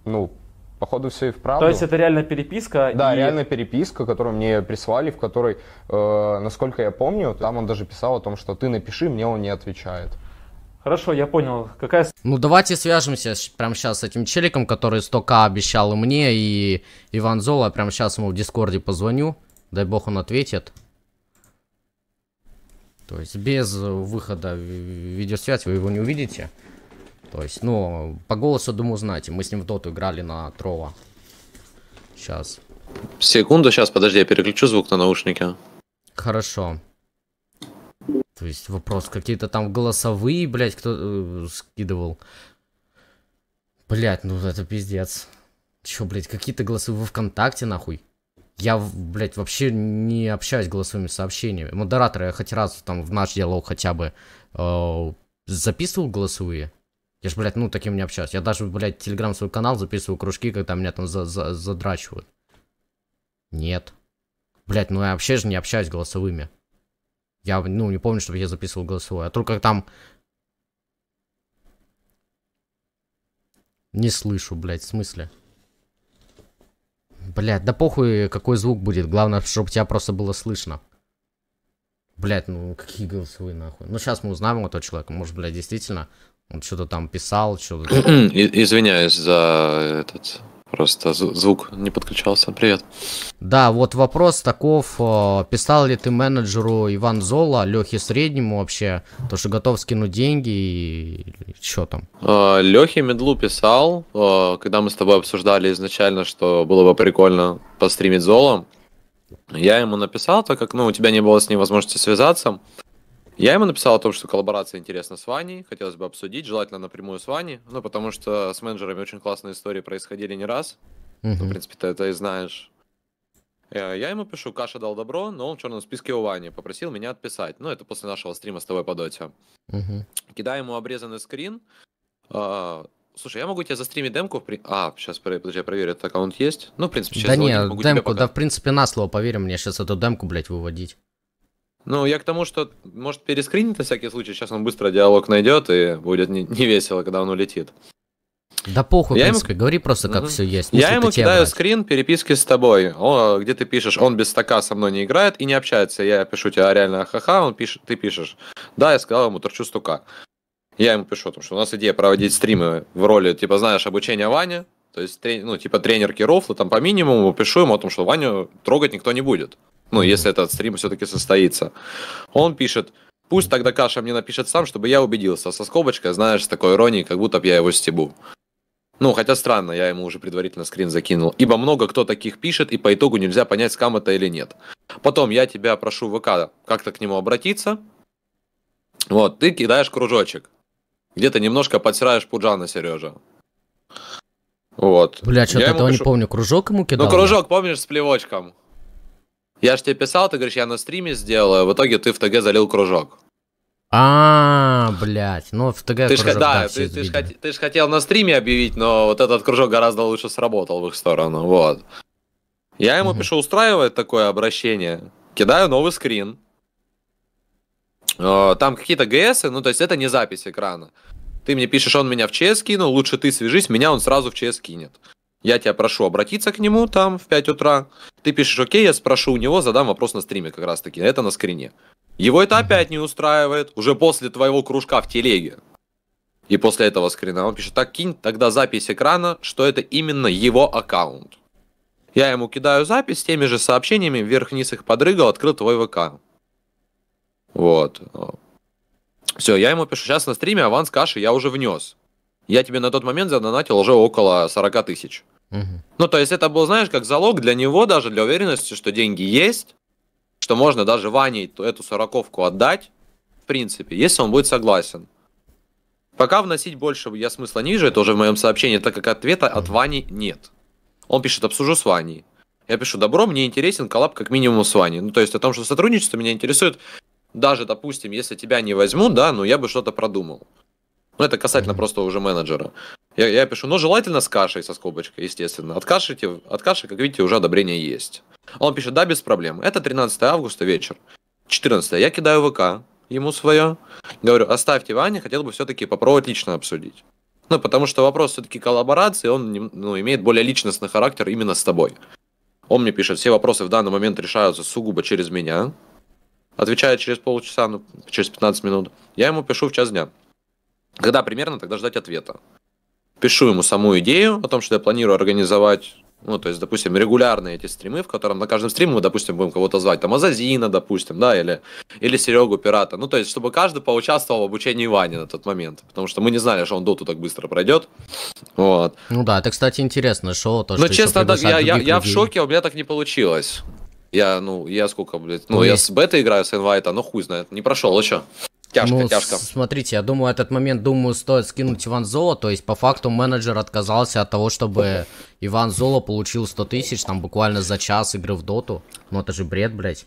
ну, походу все и вправду. То есть это реально переписка? Да, и- реальная переписка, которую мне прислали, в которой, э, насколько я помню, там он даже писал о том, что ты напиши, мне он не отвечает. Хорошо, я понял. Какая Ну, давайте свяжемся прямо сейчас с этим челиком, который 100к обещал и мне, и Иван Зола. Прямо сейчас ему в Дискорде позвоню. Дай бог он ответит. То есть без э, выхода в в видеосвязь вы его не увидите. То есть, ну, по голосу, думаю, знаете. Мы с ним в доту играли на Трова. Сейчас. Секунду, сейчас, подожди, я переключу звук на наушники. Хорошо. То есть вопрос, какие-то там голосовые, блядь, кто э, скидывал. Блядь, ну это пиздец. Чё, блядь, какие-то голосовые во ВКонтакте, нахуй? Я, блядь, вообще не общаюсь голосовыми сообщениями. Модератор, я хоть раз там в наш диалог хотя бы э, записывал голосовые. Я ж, блядь, ну таким не общаюсь. Я даже, блядь, телеграм свой канал записываю кружки, когда меня там за за задрачивают. Нет. Блядь, ну я вообще же не общаюсь голосовыми. Я, ну, не помню, чтобы я записывал голосовое. А только там... Не слышу, блядь, в смысле? Блядь, да похуй, какой звук будет. Главное, чтобы тебя просто было слышно. Блядь, ну какие голосовые нахуй. Ну сейчас мы узнаем этого человека. Может, блядь, действительно, он что-то там писал, что-то... Извиняюсь за этот... Просто зв- звук не подключался. Привет. Да, вот вопрос таков. э, Писал ли ты менеджеру Иван Зола, Лехе Среднему вообще, то, что готов скинуть деньги и что там? Лехе Медлу писал, э, когда мы с тобой обсуждали изначально, что было бы прикольно постримить Золом. Я ему написал, так как ну, у тебя не было с ним возможности связаться. Я ему написал о том, что коллаборация интересна с Ваней, хотелось бы обсудить, желательно напрямую с Ваней, ну, потому что с менеджерами очень классные истории происходили не раз. Ну, в принципе, ты это и знаешь. Э, Я ему пишу, Каша дал добро, но он в черном списке у Вани, попросил меня отписать. Ну, это после нашего стрима с тобой по доте. мгм. Кидаю ему обрезанный скрин. А, слушай, я могу тебе застримить демку? при- А, сейчас, подожди, я проверю, этот аккаунт есть. Ну, в принципе, сейчас Да не, демку, да в принципе на слово, поверь мне, сейчас эту демку, блядь, выводить. Ну, я к тому, что, может, перескринить на всякий случай, сейчас он быстро диалог найдет, и будет не, не весело, когда он улетит. Да похуй, Я в ему- принципе, говори просто, как Мгм. все есть. Я ему кидаю брать? скрин переписки с тобой, о, где ты пишешь, он без стака со мной не играет и не общается. Я пишу тебе «А, реально ха-ха, он пишет, ты пишешь. Да, я сказал ему, торчу стука. Я ему пишу, о том, что у нас идея проводить стримы в роли, типа, знаешь, обучения Вани, то есть, ну, типа, тренерки рофла, там, по минимуму, пишу ему о том, что Ваню трогать никто не будет. Ну, если этот стрим все-таки состоится. Он пишет, пусть тогда Каша мне напишет сам, чтобы я убедился. Со скобочкой, знаешь, с такой иронией, как будто б я его стебу. Ну, хотя странно, я ему уже предварительно скрин закинул. Ибо много кто таких пишет, и по итогу нельзя понять, скам это или нет. Потом я тебя прошу в ВК как-то к нему обратиться. Вот, ты кидаешь кружочек. Где-то немножко подсираешь пуджана, Сережа. Вот. Бля, что-то этого не пишу- помню. Кружок ему кидал? Ну, кружок, помнишь, с плевочком? Я же тебе писал, ты говоришь, я на стриме сделал, а в итоге ты в ТГ залил кружок. А, блядь, ну в ТГ Ты ж, кружок, да, все ты, ты, ж ты ж хотел на стриме объявить, но вот этот кружок гораздо лучше сработал в их сторону, вот. Я ему Мгм. пишу, устраивает такое обращение, кидаю новый скрин. Э, Там какие-то ГСы, ну то есть это не запись экрана. Ты мне пишешь, он меня в ЧС кинул, лучше ты свяжись, меня он сразу в ЧС кинет. Я тебя прошу обратиться к нему там в 5 утра. Ты пишешь, окей, я спрошу у него, задам вопрос на стриме как раз таки. Это на скрине. Его это опять не устраивает, уже после твоего кружка в телеге. И после этого скрина он пишет, так кинь тогда запись экрана, что это именно его аккаунт. Я ему кидаю запись с теми же сообщениями, вверх-вниз их подрыгал, открыл твой ВК. Вот. Все, я ему пишу, сейчас на стриме аванс каши я уже внес. Я тебе на тот момент задонатил уже около 40 тысяч. Мгм. Ну, то есть это был, знаешь, как залог для него даже, для уверенности, что деньги есть, что можно даже Ване ту- эту сороковку отдать, в принципе, если он будет согласен. Пока вносить больше я смысла не вижу, это уже в моем сообщении, так как ответа от Вани нет. Он пишет, обсужу с Ваней. Я пишу, добро, мне интересен коллаб как минимум с Ваней. Ну, то есть о том, что сотрудничество меня интересует, даже, допустим, если тебя не возьмут, да, ну, я бы что-то продумал. Ну, это касательно Мгм. просто уже менеджера. Я, я пишу, ну, желательно с кашей, со скобочкой, естественно. От каши, те- от каши, как видите, уже одобрение есть. Он пишет, да, без проблем. Это 13 августа вечер. 14 я кидаю ВК ему свое. Говорю, оставьте Ване, хотел бы все-таки попробовать лично обсудить. Ну, потому что вопрос все-таки коллаборации, он ну, имеет более личностный характер именно с тобой. Он мне пишет, все вопросы в данный момент решаются сугубо через меня. Отвечает через полчаса, ну, через 15 минут. Я ему пишу в час дня. Когда примерно тогда ждать ответа? Пишу ему саму идею о том, что я планирую организовать Ну, то есть, допустим, регулярные эти стримы, в котором на каждом стриме мы, допустим, будем кого-то звать, там, Азазина, допустим, да, или, или Серегу Пирата. Ну, то есть, чтобы каждый поучаствовал в обучении Вани на тот момент. Потому что мы не знали, что он доту так быстро пройдет. Вот. Ну да, это, кстати, интересно, шоу, то, Ну, что ещё честно, да, я, я, я в шоке, у меня так не получилось. Я, ну, я сколько, блядь, ну, То я есть- с бета играю, с инвайта, ну, хуй знает, не прошел, еще. Тяжко, ну, тяжко. смотрите, я думаю, этот момент, думаю, стоит скинуть Иван Золо, то есть, по факту, менеджер отказался от того, чтобы Иван Золо получил 100 тысяч, там, буквально за час игры в доту. Ну, это же бред, блядь.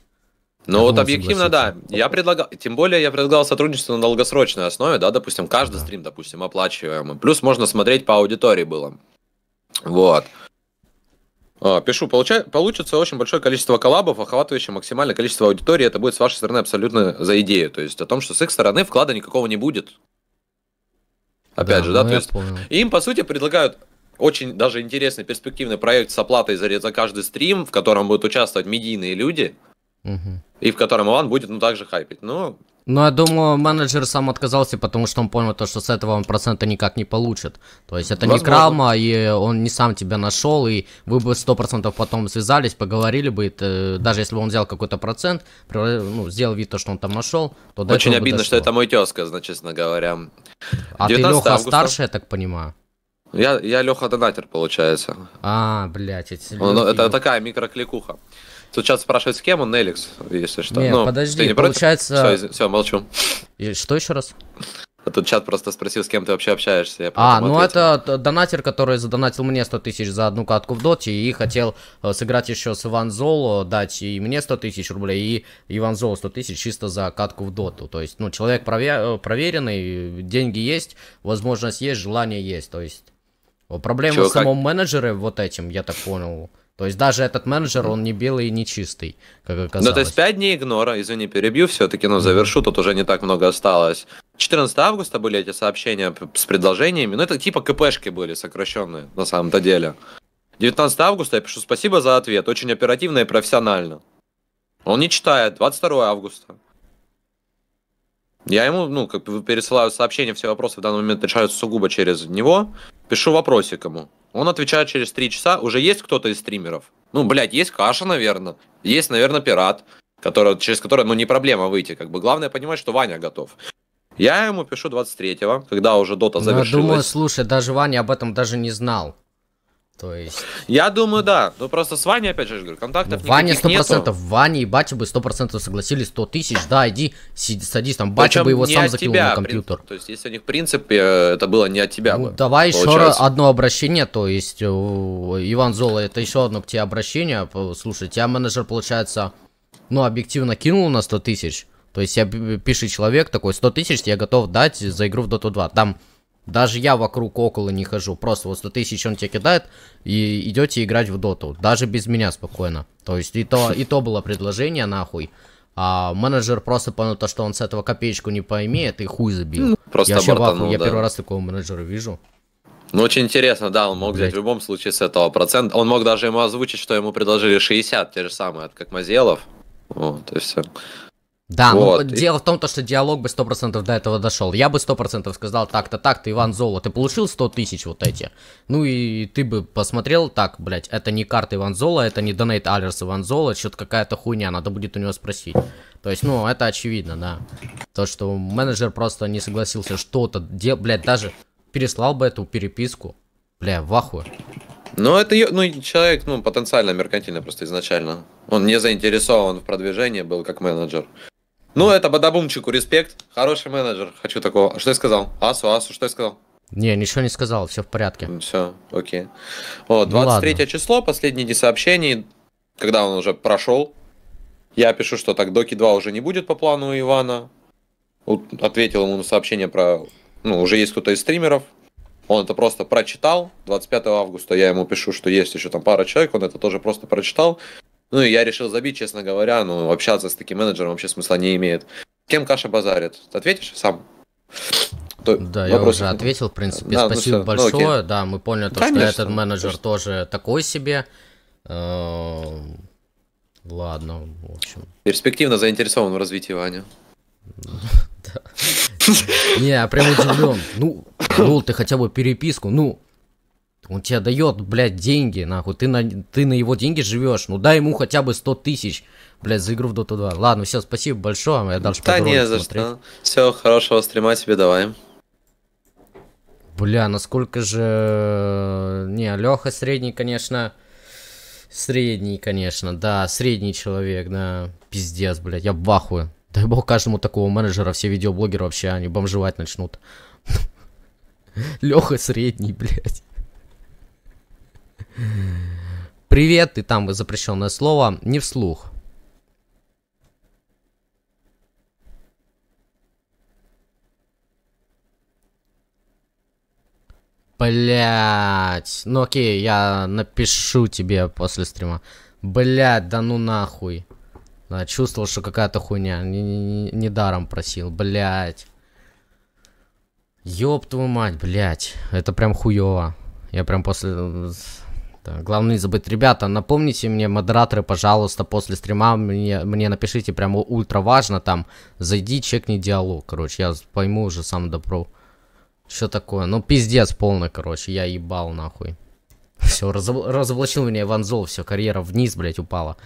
Ну Я вот думаю, объективно, да. согласиться. Я предлагал, тем более я предлагал сотрудничество на долгосрочной основе, да, допустим, каждый стрим, допустим, оплачиваемый. Плюс можно смотреть по аудитории было. Вот. А, Пишу, получа- получится очень большое количество коллабов, охватывающее максимальное количество аудитории. Это будет с вашей стороны абсолютно за идею. То есть о том, что с их стороны вклада никакого не будет. Опять же, да, ну, то есть понял. им, по сути, предлагают очень даже интересный перспективный проект с оплатой за, за каждый стрим, в котором будут участвовать медийные люди, Мгм. и в котором Иван будет, ну, также хайпить. Ну, Ну, я думаю, менеджер сам отказался, потому что он понял то, что с этого он процента никак не получит. То есть это не Возможно. крама, и он не сам тебя нашел, и вы бы сто процентов потом связались, поговорили бы, это, даже если бы он взял какой-то процент, про- ну, сделал вид, то, что он там нашел, то очень обидно, что это мой тезка, значит, честно говоря. А ты 19 Леха августа. старше, я так понимаю? Я, я Леха Донатер, получается. А, блядь, эти Он- Лёхи- это такая микрокликуха. Тут сейчас спрашивают, с кем он, Неликс, если что. Не, Ну, подожди, ты не против? получается- Все, молчу. И Что еще раз? А тут чат просто спросил, с кем ты вообще общаешься. я А, ну ответил. это донатер, который задонатил мне 100 тысяч за одну катку в доте и хотел э, сыграть еще с Иван Золо, дать и мне 100 тысяч рублей, и Иван Золо 100 тысяч чисто за катку в доту. То есть, ну, человек прове- э, проверенный, деньги есть, возможность есть, желание есть. То есть, э, проблема Чё, в как- самом менеджере вот этим, я так понял. То есть, даже этот менеджер, он не белый и не чистый, как оказалось. Ну, то есть 5 дней игнора, извини, перебью все-таки, ну, завершу, тут уже не так много осталось. 14 августа были эти сообщения с предложениями, ну, это типа КПшки были сокращенные, на самом-то деле. 19 августа я пишу спасибо за ответ, очень оперативно и профессионально. Он не читает, 22 августа. Я ему, ну, как бы пересылаю сообщения, все вопросы в данный момент решаются сугубо через него. Пишу вопросик ему. Он отвечает через 3 часа. Уже есть кто-то из стримеров? Ну, блядь, есть Каша, наверное. Есть, наверное, Пират, который, через который, ну, не проблема выйти. Как бы главное понимать, что Ваня готов. Я ему пишу 23-го, когда уже дота Ну, завершилась. думаю, слушай, даже Ваня об этом даже не знал. То есть... Я думаю, да. Ну, просто с Ваней, опять же, говорю, контактов Ну, Ваня сто нету. процентов, Ваня и батя бы сто процентов согласились, сто тысяч, да, иди, сиди, садись там, батя Причем бы его сам закинул тебя, на компьютер. То есть, если у них, в принципе, это было не от тебя Ну, бы. давай еще получается. раз одно обращение, то есть, э, Иван Зола, это еще одно к тебе обращение, слушай, тебя менеджер, получается, ну, объективно кинул на 100 тысяч, то есть, я пи- пишет человек такой, 100 тысяч я готов дать за игру в Dota 2, там даже я вокруг около не хожу, просто вот 100 тысяч он тебе кидает, и идете играть в доту, даже без меня спокойно. То есть и то, и то было предложение нахуй. А менеджер просто понял то, что он с этого копеечку не поимеет и хуй забил. Просто я вообще бортанул, я да. первый раз такого менеджера вижу. Ну, очень интересно, да, он мог взять Блядь. в любом случае с этого процента. Он мог даже ему озвучить, что ему предложили 60, те же самые, как Мазелов. Вот, и все. Да, Вот. ну дело в том, то, что диалог бы 100% до этого дошел. Я бы 100% сказал так-то, так-то, Иван Золо, ты получил 100 тысяч вот эти. Ну и ты бы посмотрел, так, блядь, это не карта Иван Зола, это не донейт Алерс Иван Зола, что-то какая-то хуйня, надо будет у него спросить. То есть, ну, это очевидно, да. То, что менеджер просто не согласился что-то делать, блядь, даже переслал бы эту переписку. Бля, в ахуе. Ну, это ну, человек, ну, потенциально меркантильный просто изначально. Он не заинтересован в продвижении был как менеджер. Ну, это Бадабумчику респект. Хороший менеджер. Хочу такого. Что я сказал? Асу, Асу, что я сказал? Не, ничего не сказал, все в порядке. Все, окей. Вот, Ну 23 ладно. число, последние дни сообщений, когда он уже прошел. Я пишу, что так, Доки 2 уже не будет по плану у Ивана. Ответил ему на сообщение про... Ну, уже есть кто-то из стримеров. Он это просто прочитал. 25 августа я ему пишу, что есть еще там пара человек, он это тоже просто прочитал. Ну и я решил забить, честно говоря, ну общаться с таким менеджером вообще смысла не имеет. Кем Каша базарит? Ответишь сам? То- Да, я вопрос- уже ответил, в принципе, Да, ну спасибо ну окей. большое. да, мы поняли, то, что этот менеджер конечно. тоже такой себе. Эм, Ладно, в общем. Перспективно заинтересован в развитии Ваня. Не, я прям удивлен. Ну, Лол, ты хотя бы переписку, ну. Он тебе дает, блядь, деньги, нахуй. Ты на, ты на его деньги живешь. Ну дай ему хотя бы 100 тысяч, блядь, за игру в Dota 2. Ладно, все, спасибо большое. Я дальше Да не за смотреть. что. Все, хорошего стрима тебе давай. Бля, насколько же... Не, Леха средний, конечно... Средний, конечно, да, средний человек, да. Пиздец, блядь, я в ахуе. Дай бог каждому такого менеджера, все видеоблогеры вообще, они бомжевать начнут. Леха средний, блядь. Привет, ты там запрещенное слово, не вслух. Блять. Ну окей, я напишу тебе после стрима. Блять, да ну нахуй. Да, чувствовал, что какая-то хуйня. Не, не, не даром просил, блять. Ёб твою мать, блять. Это прям хуёво. Я прям после... Да, главное не забыть. Ребята, напомните мне, модераторы, пожалуйста, после стрима мне, мне напишите прям ультра важно там. Зайди, чекни диалог, короче. Я пойму уже сам добро. Что такое? Ну, пиздец полный, короче. Я ебал, нахуй. Все, разоблачил меня Иван Зол, все, карьера вниз, блядь, упала.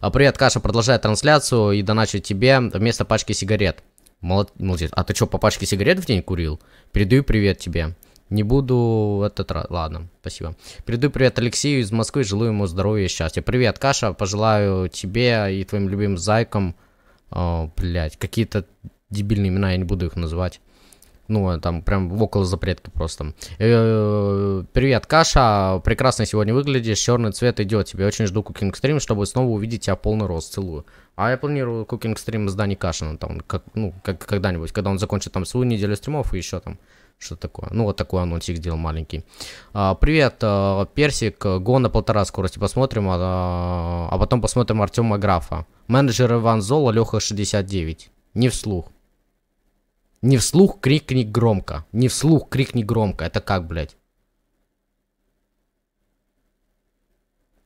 А, привет, Каша, продолжай трансляцию и доначу тебе вместо пачки сигарет. Молод... Молодец. А ты что, по пачке сигарет в день курил? Передаю привет тебе. Не буду этот раз. Ладно, спасибо. Передаю привет Алексею из Москвы. Желаю ему здоровья и счастья. Привет, Каша. Пожелаю тебе и твоим любимым зайкам. О, блядь, какие-то дебильные имена, я не буду их называть. Ну, а там прям около запретки просто. Э, Привет, Каша. Прекрасно сегодня выглядишь. Черный цвет идет. Тебе очень жду кукинг стрим, чтобы снова увидеть тебя полный рост. Целую. А я планирую кукинг стрим с Дани Кашином. Там, как, ну, как, когда-нибудь, когда он закончит там свою неделю стримов и еще там что такое. Ну, вот такой анонсик сделал маленький. А, привет, а, Персик. Го на полтора скорости посмотрим, а, а потом посмотрим Артема Графа. Менеджер Иван Зола, Леха 69. Не вслух. Не вслух крикни громко. Не вслух крикни громко. Это как, блядь?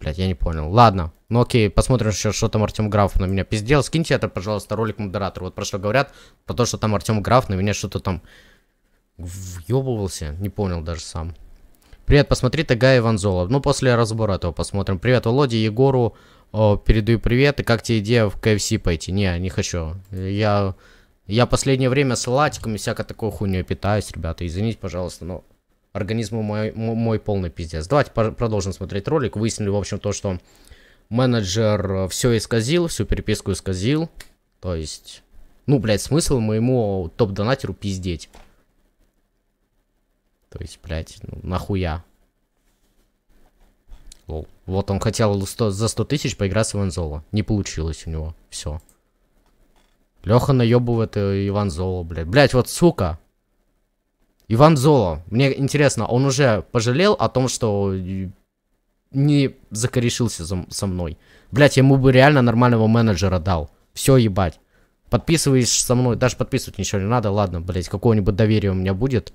Блядь, я не понял. Ладно. Ну окей, посмотрим еще, что там Артем Граф на меня пиздел. Скиньте это, пожалуйста, ролик модератору. Вот про что говорят. Про то, что там Артем Граф на меня что-то там въебывался. Не понял даже сам. Привет, посмотри Тага Иван Зола. Ну, после разбора этого посмотрим. Привет, Володе, Егору. О, передаю привет. И как тебе идея в KFC пойти? Не, не хочу. Я... Я последнее время салатиками всякой такой хуйней питаюсь, ребята. Извините, пожалуйста, но организму мой, мой, полный пиздец. Давайте продолжим смотреть ролик. Выяснили, в общем, то, что менеджер все исказил, всю переписку исказил. То есть, ну, блядь, смысл моему топ-донатеру пиздеть. То есть, блядь, ну, нахуя? Лол. Вот он хотел 100, за 100 тысяч поиграть с Иванзоло. Не получилось у него. Все. Леха наебывает Иван Золо, блядь. Блядь, вот сука. Иван Золо. Мне интересно, он уже пожалел о том, что не закорешился за, со мной. Блядь, ему бы реально нормального менеджера дал. Все ебать. Подписываешь со мной, даже подписывать ничего не надо, ладно, блядь, какое-нибудь доверие у меня будет.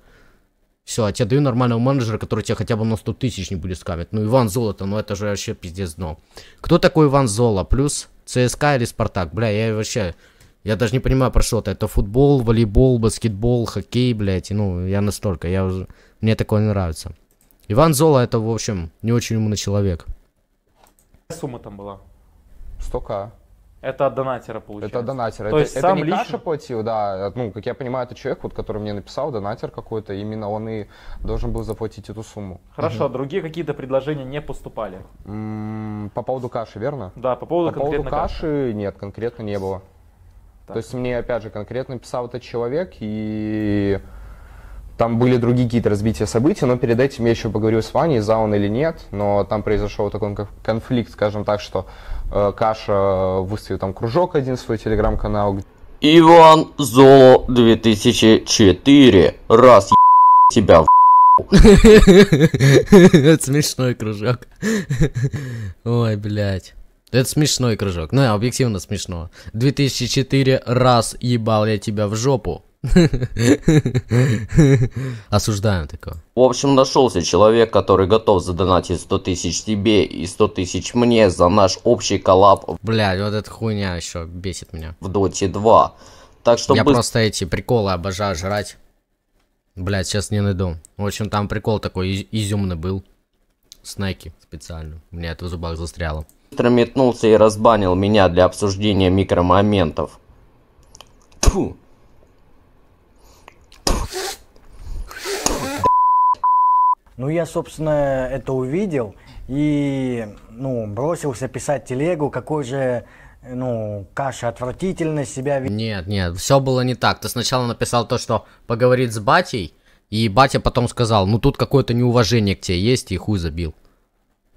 Все, а тебе даю нормального менеджера, который тебе хотя бы на 100 тысяч не будет скамить. Ну, Иван Золото, ну это же вообще пиздец дно. Кто такой Иван Золо? Плюс ЦСКА или Спартак? Бля, я вообще... Я даже не понимаю про что-то. Это футбол, волейбол, баскетбол, хоккей, блядь. Ну, я настолько. Я уже... Мне такое не нравится. Иван Золо это, в общем, не очень умный человек. Сумма там была? 100к. Это от донатера получается? Это донатер. То это, есть это сам не лично? Каша платил, да. Ну, как я понимаю, это человек, вот, который мне написал, донатер какой-то. Именно он и должен был заплатить эту сумму. Хорошо, а другие какие-то предложения не поступали? М, По поводу каши, верно? Да, по поводу По поводу конкретно каши нет, конкретно не было. Так. То есть мне, опять же, конкретно писал этот человек, и там были другие какие-то разбития событий, но перед этим я еще поговорил с Ваней, за он или нет, но там произошел такой конф- конфликт, скажем так, что э, Каша выставил там кружок один в свой телеграм-канал, Иван Золо 2004. Раз е... тебя в... Это смешной кружок. Ой, блядь. Это смешной кружок. Ну, объективно смешно. 2004 раз ебал я тебя в жопу. Осуждаем такое. В общем, нашелся человек, который готов задонатить 100 тысяч тебе и 100 тысяч мне за наш общий коллаб Блядь, вот эта хуйня еще бесит меня. в Доте 2. Так что Я быстро просто эти приколы обожаю жрать. Блядь, сейчас не найду. В общем, там прикол такой из- изюмный был. снеки специально. У меня это в зубах застряло. Быстро метнулся и разбанил меня для обсуждения микромоментов. Тьфу. Ну, я, собственно, это увидел и, ну, бросился писать телегу, какой же, ну, каша отвратительно себя ведет. Нет, нет, все было не так. Ты сначала написал то, что поговорит с батей, и батя потом сказал, ну тут какое-то неуважение к тебе есть, и хуй забил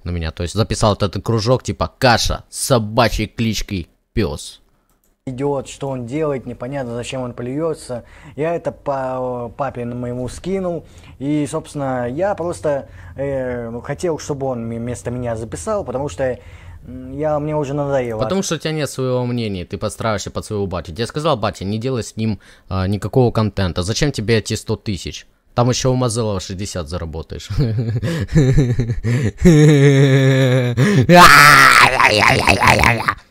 на меня. То есть записал вот этот кружок, типа каша с собачьей кличкой пес. Идет, что он делает, непонятно, зачем он плюется. Я это по папе моему скинул, и, собственно, я просто э, хотел, чтобы он вместо меня записал, потому что я, мне уже надоело. Потому что у тебя нет своего мнения, ты подстраиваешься под своего батю. Тебе сказал батя, не делай с ним а, никакого контента. Зачем тебе эти 100 тысяч? Там еще у Мазелова 60 заработаешь.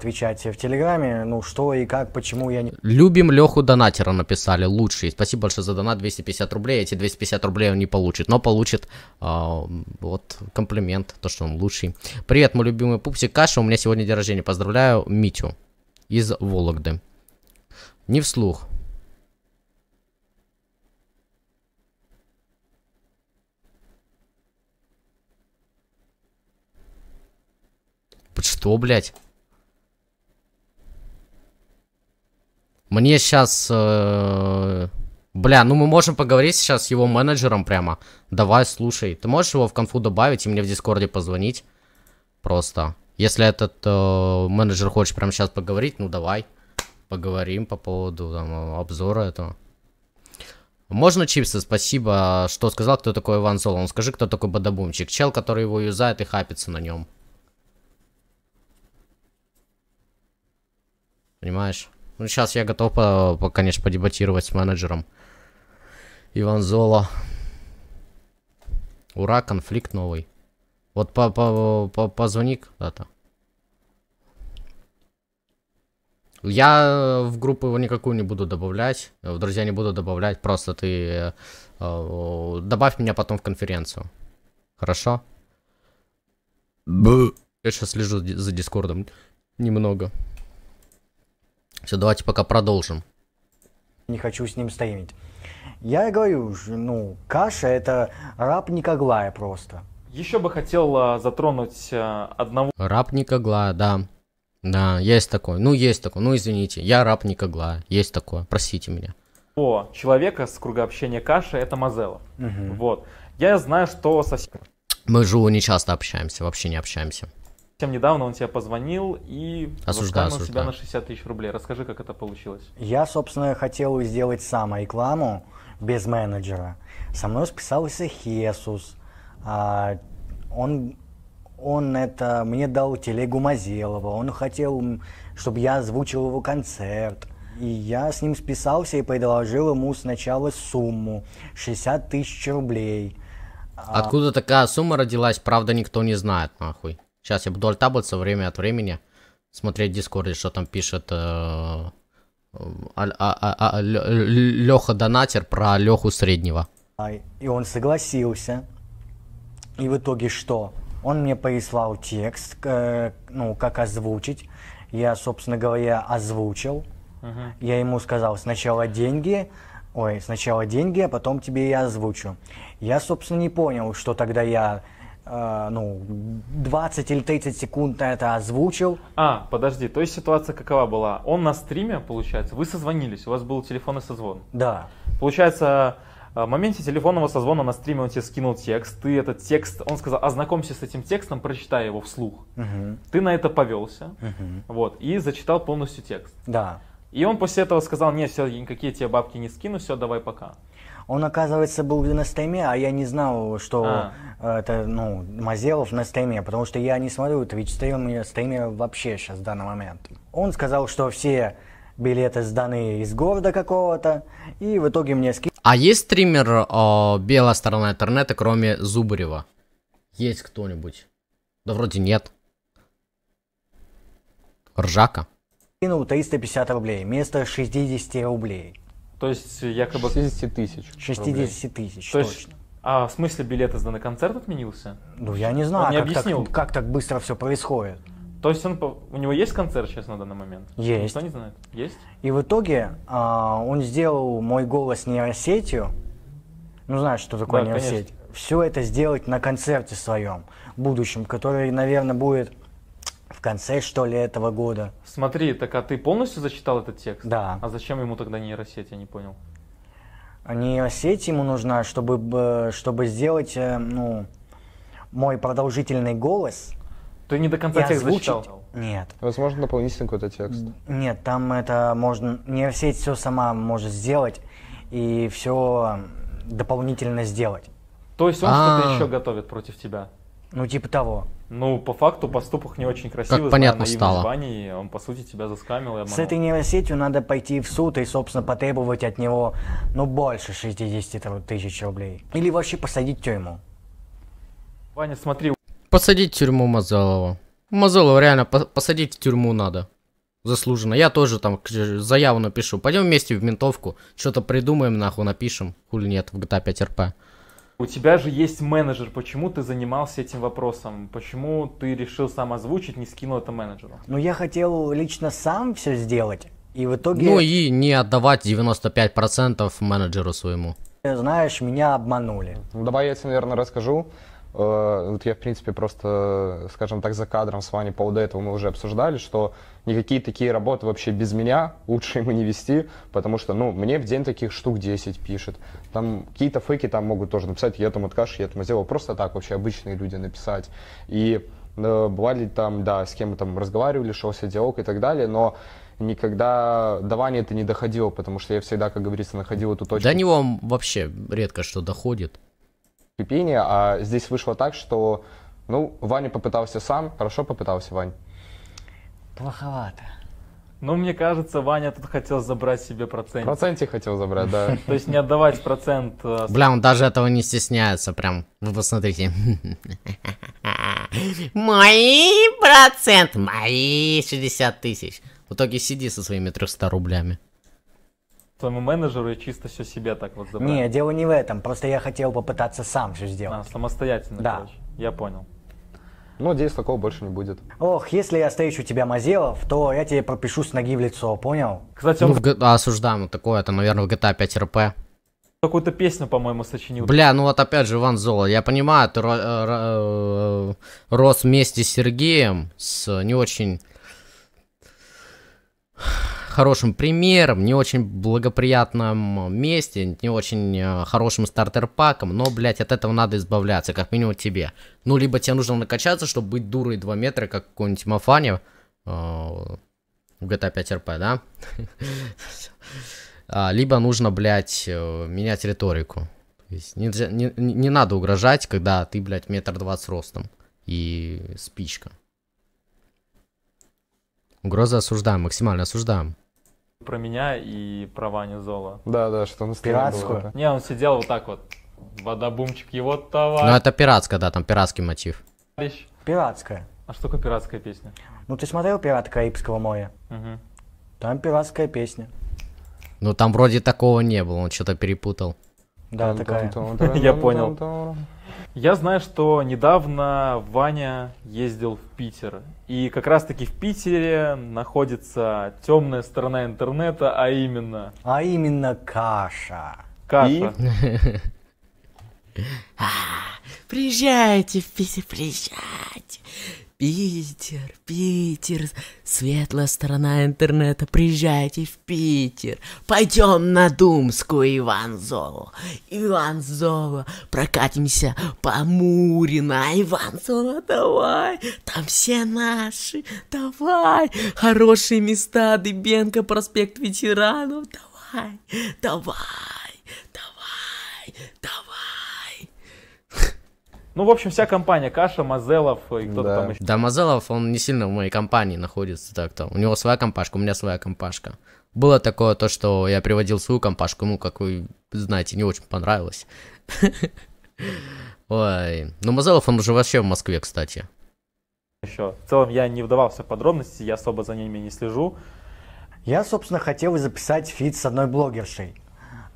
отвечать в Телеграме, ну, что и как, почему я не... Любим Леху Донатера написали, лучший. Спасибо большое за донат, 250 рублей. Эти 250 рублей он не получит, но получит а, вот комплимент, то, что он лучший. Привет, мой любимый пупсик Каша, у меня сегодня день рождения. Поздравляю Митю из Вологды. Не вслух. Что, блядь? Мне сейчас... Бля, ну мы можем поговорить сейчас с его менеджером прямо. Давай, слушай. Ты можешь его в конфу добавить и мне в Дискорде позвонить? Просто. Если этот э, менеджер хочет прямо сейчас поговорить, ну давай. Поговорим по поводу там, обзора этого. Можно чипсы, спасибо. Что сказал, кто такой Иван Солон? Скажи, кто такой Бадабумчик. Чел, который его юзает и хапится на нем. Понимаешь? Ну, сейчас я готов, по, по- конечно, подебатировать с менеджером. Иван Зола. Ура, конфликт новый. Вот по, по, по, позвони куда-то. Я в группу его никакую не буду добавлять. В друзья не буду добавлять. Просто ты э, э, добавь меня потом в конференцию. Хорошо? Я сейчас слежу за Дискордом немного. Все, давайте пока продолжим. не хочу с ним стоять. Я и говорю, ну, каша это раб Никоглая просто. Еще бы хотел а, затронуть а, одного Раб Никоглая, да. Да, есть такой. Ну, есть такой. Ну, извините, я раб Никоглая. Есть такое. Простите меня. человека с круга общения Каши, это Мазела. Мгм. Вот. Я знаю, что совсем Мы же не часто общаемся, вообще не общаемся. Недавно он тебе позвонил и заскамил себя на 60 тысяч рублей. Расскажи, как это получилось. Я, собственно, хотел сделать сам рекламу без менеджера. Со мной списался Хесус. А, он, он это мне дал телегу Мазелова. Он хотел, чтобы я озвучил его концерт. И я с ним списался и предложил ему сначала сумму 60 тысяч рублей. А, Откуда такая сумма родилась, правда, никто не знает, нахуй. Сейчас я буду альтабаться время от времени, смотреть в Дискорде, что там пишет э, а, Леха Донатер про Леху Среднего. А, И он согласился. И в итоге что? Он мне прислал текст, э, ну, как озвучить. Я, собственно говоря, озвучил. Мгм. Я ему сказал сначала деньги, ой, сначала деньги, а потом тебе я озвучу. Я, собственно, не понял, что тогда я, э, ну, 20 или 30 секунд на это озвучил. А, подожди, то есть ситуация какова была? Он на стриме, получается, вы созвонились, у вас был телефонный созвон. Да. Получается, а, в моменте телефонного созвона на стриме он тебе скинул текст, ты этот текст, он сказал, ознакомься с этим текстом, прочитай его вслух. Мгм. Ты на это повелся, Мгм. вот, и зачитал полностью текст. Да. И он после этого сказал, нет, все, никакие тебе бабки не скину, все, давай пока. Он, оказывается, был на стриме, а я не знал, что А. это, ну, Мазелов на стриме, потому что я не смотрю Twitch стрим, стриме вообще сейчас в данный момент. Он сказал, что все билеты сданы из города какого-то, и в итоге мне скинули А есть стример э, белая сторона интернета, кроме Зубарева? Есть кто-нибудь? Да вроде нет. Ржака? 350 рублей вместо 60 рублей. То есть, якобы... 60 тысяч. 60 тысяч, То есть, точно. А в смысле билеты на концерт отменился? Ну, я не знаю, Он не как, объяснил. Так, как так быстро все происходит. То есть он, у него есть концерт сейчас на данный момент? Есть. Никто не знает? Есть? И в итоге а, он сделал мой голос нейросетью. Ну, знаешь, что такое Да, нейросеть? Все это сделать на концерте своем, будущем, который, наверное, будет в конце, что ли, этого года. Смотри, так а ты полностью зачитал этот текст? Да. А зачем ему тогда нейросеть, я не понял. Нейросеть ему нужна, чтобы, чтобы сделать, э, ну, мой продолжительный голос Ты не до конца текст озвучить. зачитал. Нет. Возможно, дополнительный какой-то текст. Нет, там это можно, нейросеть все сама может сделать и все дополнительно сделать. То есть он что-то А. еще готовит против тебя? Ну, типа того. Ну, по факту поступок не очень красивый. зная понятно стало. Вани, он, по сути, тебя заскамил и обманул. С этой нейросетью надо пойти в суд и, собственно, потребовать от него, ну, больше 60 тру- тысяч рублей. Или вообще посадить в тюрьму. Ваня, смотри, Посадить в тюрьму Мазалова. Мазалова реально по- посадить в тюрьму надо. Заслуженно. Я тоже там заяву напишу. Пойдем вместе в ментовку. Что-то придумаем, нахуй напишем. Хули нет, в GTA 5 RP. У тебя же есть менеджер. Почему ты занимался этим вопросом? Почему ты решил сам озвучить, не скинул это менеджеру? Ну, я хотел лично сам все сделать. И в итоге, Ну и не отдавать 95% менеджеру своему. знаешь, меня обманули. Ну, давай я тебе, наверное, расскажу. Э, Вот я, в принципе, просто, скажем так, за кадром с Ваней по поводу этого мы уже обсуждали, что никакие такие работы вообще без меня лучше ему не вести, потому что, ну, мне в день таких штук 10 пишет. Там какие-то фейки там могут тоже написать, я там откаш, я там сделал. Просто так вообще обычные люди написать. И э, бывали там, да, с кем мы там разговаривали, шелся диалог и так далее, но никогда до Вани это не доходило, потому что я всегда, как говорится, находил эту точку До него вообще редко что доходит. Кипения, а здесь вышло так, что, ну, Ваня попытался сам, хорошо попытался, Вань. Плоховато. Ну, мне кажется, Ваня тут хотел забрать себе процент. Проценте хотел забрать, да. То есть не отдавать процент. э, Бля, он даже этого не стесняется, прям. Вы посмотрите. Мои проценты, мои 60 тысяч. В итоге сиди со своими 300 рублями. Своему менеджеру и чисто все себе так вот забрать. Не, дело не в этом. Просто я хотел попытаться сам все А, сделать. самостоятельно, Да. короче. Я понял. Ну, надеюсь, такого больше не будет. Ох, если я встречу тебя, Мазелов, то я тебе пропишу с ноги в лицо, понял? Кстати, Ну, он в Г- осуждаем вот такое, это, наверное, в GTA 5 RP. какую-то песню, по-моему, сочинил. Бля, ну вот опять же, Иван Золо, я понимаю, ты ро- э, ро- э, рос вместе с Сергеем, с не очень хорошим примером, не очень благоприятном месте, не очень э, хорошим стартер-паком, но, блядь, от этого надо избавляться, как минимум тебе. Ну, либо тебе нужно накачаться, чтобы быть дурой 2 метра, как какой-нибудь Мафаня э, в GTA 5 RP, да? А, либо нужно, блядь, э, менять риторику. То есть нельзя- не, не- не надо угрожать, когда ты, блядь, метр двадцать ростом и спичка. Угрозы осуждаем, максимально осуждаем. Про меня и про Ваню Зола. Да, да, что столе Пиратскую? было. Не, он сидел вот так вот. Водобумчик, его Ну товарищ. это пиратская, да, там пиратский мотив. Пиратская. А что такое пиратская песня? Ну ты смотрел «Пираты Карибского моря»? Мгм. Там пиратская песня. Ну там вроде такого не было, он что-то перепутал. Да, такая. Я понял. Я знаю, что недавно Ваня ездил в Питер. И как раз таки в Питере находится темная сторона интернета, а именно А именно каша. каша. Приезжайте в Питер, приезжайте. Питер, Питер, светлая сторона интернета, приезжайте в Питер. Пойдем на Думскую Иванзову. Иванзова, прокатимся по Мурино. Иванзова, давай, там все наши, давай. Хорошие места, Дыбенко, проспект ветеранов, давай, давай, давай, давай. Ну, в общем, вся компания Каша, Мазелов и кто-то Да. там еще. Да, Мазелов, он не сильно в моей компании находится так-то. У него своя компашка, у меня своя компашка. Было такое то, что я приводил свою компашку, ему, как вы знаете, не очень понравилось. Ой, ну Мазелов, он уже вообще в Москве, кстати. еще. В целом я не вдавался в подробности, я особо за ними не слежу. Я, собственно, хотел записать фит с одной блогершей.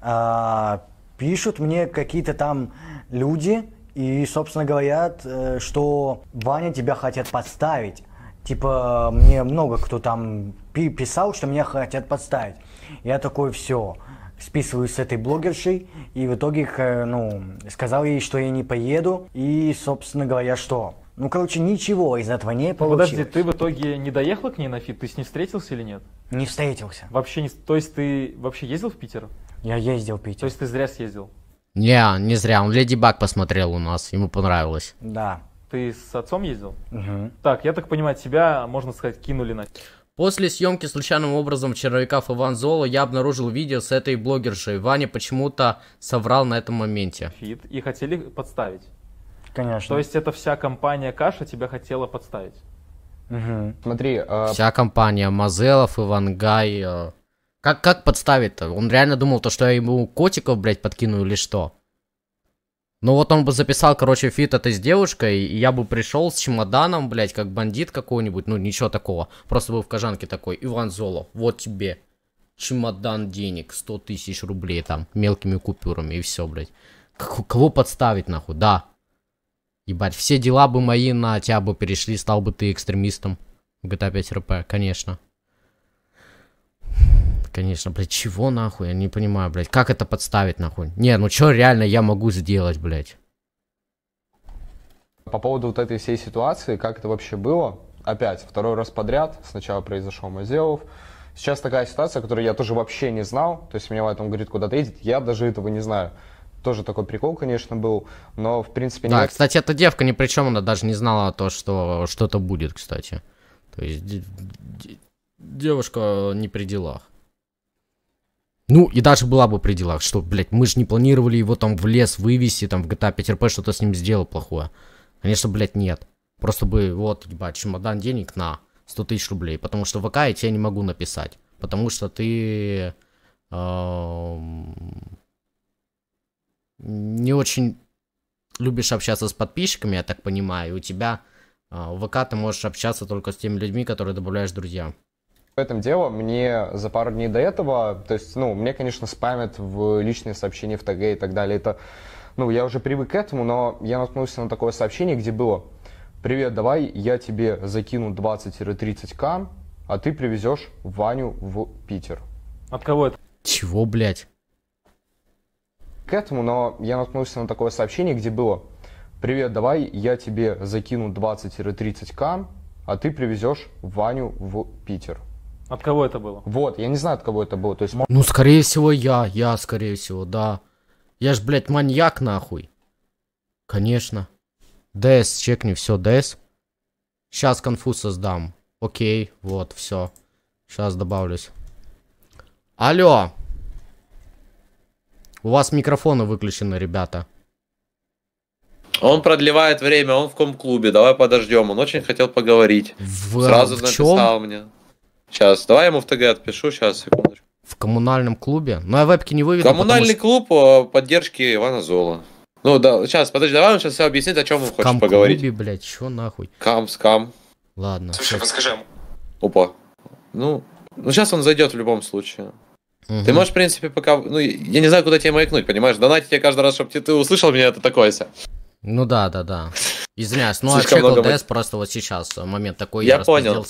А, пишут мне какие-то там люди и, собственно, говорят, э, что Ваня тебя хотят подставить. Типа, мне много кто там пи- писал, что меня хотят подставить. Я такой, все, списываюсь с этой блогершей, и в итоге, э, ну, сказал ей, что я не поеду, и, собственно говоря, что? Ну, короче, ничего из этого не получилось. Подожди, ты в итоге не доехал к ней на фит? Ты с ней встретился или нет? Не встретился. Вообще не... То есть ты вообще ездил в Питер? Я ездил в Питер. То есть ты зря съездил? Не, не зря, он Леди Баг посмотрел у нас, ему понравилось. Да. Ты с отцом ездил? Мгм. Так, я так понимаю, тебя, можно сказать, кинули на... После съемки случайным образом черновиков Иван Золо я обнаружил видео с этой блогершей. Ваня почему-то соврал на этом моменте. фит и хотели подставить. Конечно. То есть эта вся компания Каша тебя хотела подставить? Мгм. Смотри, э, Вся компания Мазелов, Ивангай. э, Как, как подставить-то? Он реально думал, то, что я ему котиков, блядь, подкину или что? Ну вот он бы записал, короче, фит этой с девушкой, и я бы пришел с чемоданом, блядь, как бандит какой-нибудь, ну ничего такого. Просто был в кожанке такой, Иван Золо, вот тебе чемодан денег, 100 тысяч рублей там, мелкими купюрами, и все, блядь. К- кого подставить, нахуй, да. Ебать, все дела бы мои на тебя бы перешли, стал бы ты экстремистом в GTA 5 РП, конечно. Конечно, блядь, чего нахуй? Я не понимаю, блядь. Как это подставить нахуй? Не, ну чё реально я могу сделать, блядь? по поводу вот этой всей ситуации, как это вообще было, опять, второй раз подряд, сначала произошел Мазелов, сейчас такая ситуация, которую я тоже вообще не знал, то есть меня в этом говорит куда-то едет, я даже этого не знаю. Тоже такой прикол, конечно, был, но в принципе... Да, не- кстати, эта девка ни при чем, она даже не знала то, что что-то будет, кстати. То есть де- де- девушка не при делах. Ну, и даже была бы при делах, что, блядь, мы же не планировали его там в лес вывести, там в GTA 5 RP что-то с ним сделал плохое. Конечно, блядь, нет. Просто бы, вот, ебать, чемодан денег на 100 тысяч рублей, потому что в ВК я тебе не могу написать, потому что ты эм, не очень любишь общаться с подписчиками, я так понимаю, и у тебя а, в ВК ты можешь общаться только с теми людьми, которые добавляешь друзья. В этом дело мне за пару дней до этого, то есть, ну, мне, конечно, спамят в личные сообщения в ТГ и так далее. Это, ну, я уже привык к этому, но я наткнулся на такое сообщение, где было «Привет, давай я тебе закину 20-30к, а ты привезешь Ваню в Питер». От кого это? Чего, блядь? К этому, но я наткнулся на такое сообщение, где было «Привет, давай я тебе закину 20-30к, а ты привезешь Ваню в Питер». От кого это было? Вот, я не знаю, от кого это было. То есть, Ну, скорее всего, я, я, скорее всего, да. Я ж, блядь, маньяк, нахуй. Конечно. ДС, чекни, все, ДС. Сейчас конфуз создам. Окей, вот, все. Сейчас добавлюсь. Алло. У вас микрофоны выключены, ребята. Он продлевает время, он в ком-клубе, давай подождем. Он очень хотел поговорить. В, Сразу в написал чем? мне. Сейчас, давай я ему в ТГ отпишу, сейчас, секундочку. В коммунальном клубе? Ну, я вебки не выведу, потому Коммунальный что клуб э, поддержки Ивана Зола. Ну да, сейчас, подожди, давай он сейчас все объяснит, о чем он хочет поговорить. кам-клубе, блядь, чё нахуй? Кам, скам. Ладно. Слушай, подскажи ему. Опа. Ну, ну сейчас он зайдет в любом случае. Мгм. Ты можешь, в принципе, пока... Ну, я не знаю, куда тебе маякнуть, понимаешь? Донатить тебе каждый раз, чтобы ты, ты услышал меня, это такое себе. Ну да, да, да. Извиняюсь, ну а чекал ДС просто вот сейчас, э, момент такой, Я понял.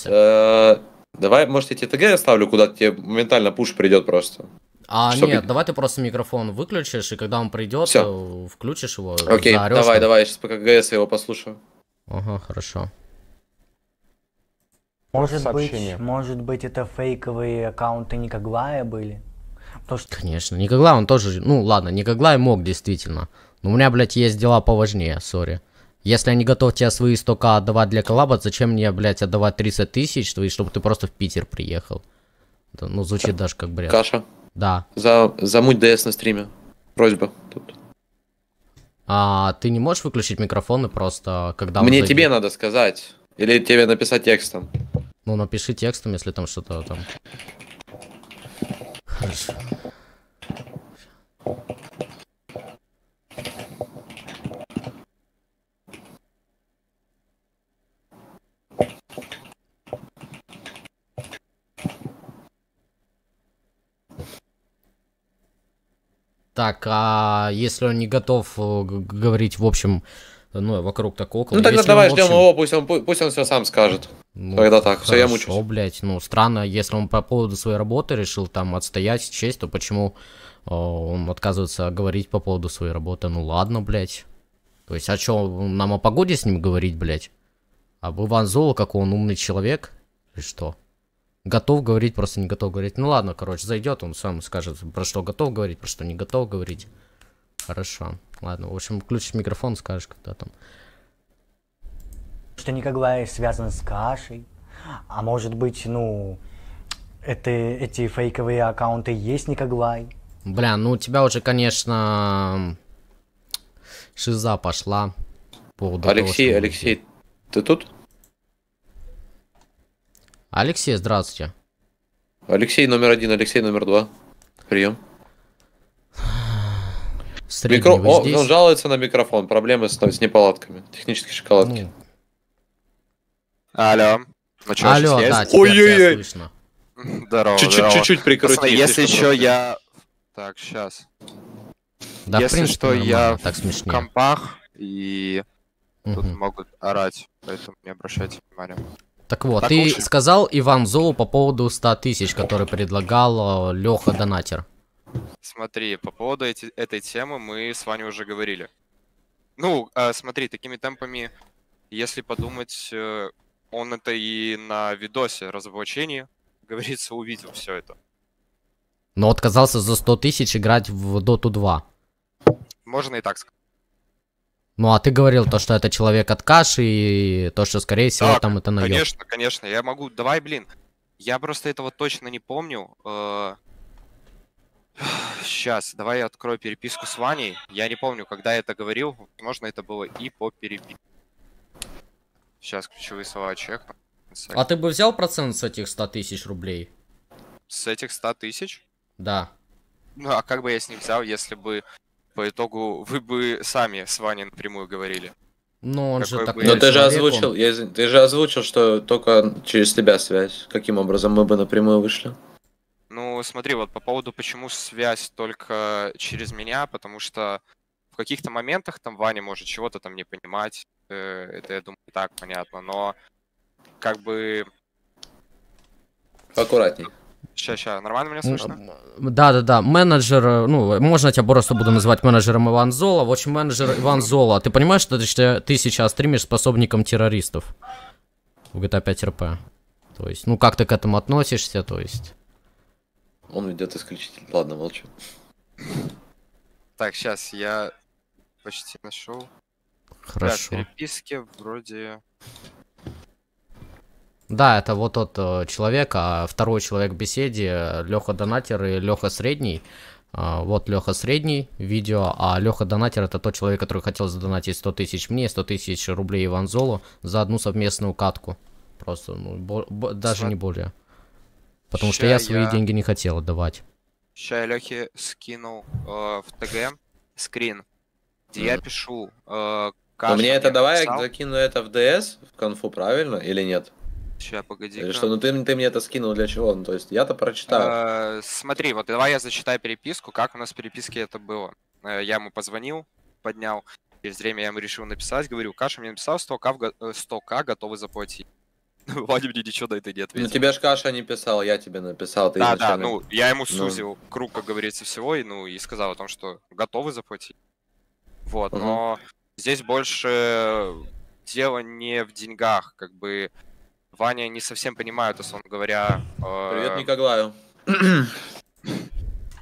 Давай, может, я тебе ТГ оставлю, куда тебе моментально пуш придет просто. А, Чтоб- нет, давай ты просто микрофон выключишь, и когда он придет, Всё. э, включишь его, Окей, заорёшь давай, там. давай, я сейчас пока ГС его послушаю. Ага, хорошо. Может сообщение. быть, может быть, это фейковые аккаунты Никоглая были? Потому что Конечно, Никоглай, он тоже, ну ладно, Никоглай мог действительно, но у меня, блядь, есть дела поважнее, сори. Если я не готов тебе свои 100к отдавать для коллаба, зачем мне, блядь, отдавать 30 тысяч, твои, чтобы ты просто в Питер приехал? Это, ну, звучит даже как бред. Каша, Да. за, замуть ДС на стриме. Просьба. Тут. А ты не можешь выключить микрофон и просто, когда Мне зайдет- тебе надо сказать. Или тебе написать текстом. Ну, напиши текстом, если там что-то там. Хорошо. Так, а если он не готов э, говорить, в общем, ну, вокруг так около. Ну тогда если давай он, ждем общем, его, пусть он, пу- пусть он все сам скажет. ну, Тогда так, все, я хорошо, мучусь. блядь, ну, странно, если он по поводу своей работы решил там отстоять честь, то почему э, он отказывается говорить по поводу своей работы? Ну, ладно, блядь. То есть, а что, нам о погоде с ним говорить, блядь? А Иван Золо, как он умный человек? Или что? Готов говорить, просто не готов говорить. Ну ладно, короче, зайдет, он сам скажет, про что готов говорить, про что не готов говорить. Хорошо. Ладно, в общем, включишь микрофон, скажешь, когда там. Что Николай связан с кашей. А может быть, ну, это, эти фейковые аккаунты есть Николай. Бля, ну у тебя уже, конечно, шиза пошла. по поводу того, Алексей, что- Алексей, ты тут? Алексей, здравствуйте. Алексей номер один, Алексей номер два. Прием. Средний, Микро... О, здесь? он жалуется на микрофон, проблемы с, с неполадками. Технические шоколадки. Ну, Алло. Ну чё, Алло, сейчас да, Ой-ой-ой. Здорово, Чуть-чуть, чуть-чуть прикрути. Пацаны, если что что, я... Так, сейчас. Да, в если принципе, что, я в так смешнее. компах, и тут Мгм. могут орать, поэтому не обращайте внимания. Так вот, Так ты лучше? сказал Иван Золу по поводу 100 тысяч, который предлагал Леха Донатер. Смотри, по поводу эти- этой темы мы с Ваней уже говорили. Ну, э, смотри, такими темпами, если подумать, э, он это и на видосе разоблачении, говорится, увидел все это. Но отказался за 100 тысяч играть в Доту 2. Можно и так сказать. Ну а ты говорил то, что это человек от каши, и то, что скорее всего Так, там это наеб. Конечно, конечно, я могу. Давай, блин. Я просто этого точно не помню. Сейчас, давай я открою переписку с Ваней. Я не помню, когда я это говорил. Возможно, это было и по переписке. Сейчас ключевые слова чек. А ты бы взял процент с этих 100 тысяч рублей? С этих 100 тысяч? Да. Ну, а как бы я с них взял, если бы по итогу вы бы сами с Ваней напрямую говорили? Ну, он же Какой такой бы- Но ты же озвучил, я ты же озвучил, что только через тебя связь. Каким образом мы бы напрямую вышли? Ну, смотри, вот по поводу, почему связь только через меня, потому что в каких-то моментах там Ваня может чего-то там не понимать, э, это, я думаю, так понятно, но как бы... Аккуратней. Ща, ща, нормально меня слышно? Да, да, да. Менеджер, э, ну, можно я тебя просто буду называть менеджером Иван Зола. В общем, менеджер Иван Зола. Ты понимаешь, что ты, ты сейчас стримишь способником террористов в GTA 5 RP? То есть, ну, как ты к этому относишься, то есть... Он ведет исключительно. Ладно, молчу. Так, сейчас, я почти нашел. Хорошо. Да, в переписке вроде... Да, это вот тот э, человек, а второй человек в беседе, Леха Донатер и Леха Средний. А, вот Леха Средний видео, а Леха Донатер это тот человек, который хотел задонатить 100 тысяч мне, 100 тысяч рублей Иван Золу за одну совместную катку. Просто, ну, бо- бо- даже Сма- не более. Потому что Ща я свои я- деньги не хотел отдавать. Ща я Лехе скинул э, в ТГ скрин, где я пишу... Э, Но Каша мне это давай я закину это в ДС, в конфу, правильно? Или нет? Ща, погоди Или что? Ну ты, ты мне это скинул для чего? Ну то есть я-то прочитаю. Э, Смотри, вот давай я зачитаю переписку, как у нас в переписке это было. Э, Я ему позвонил, поднял, через время я ему решил написать, говорю, Каша мне написал 100к, в го- э, 100к готовы заплатить. Ваня мне ничего на это не Ну ответил. тебе ж Каша не писал, я тебе написал. Ты Да, да, изначально- ну, я ему Ну. сузил круг, как говорится, всего, и, ну, и сказал о том, что готовы заплатить. Вот, Мгм. но здесь больше дело не в деньгах, как бы Ваня не совсем понимает, условно говоря. э, Привет Никоглаю.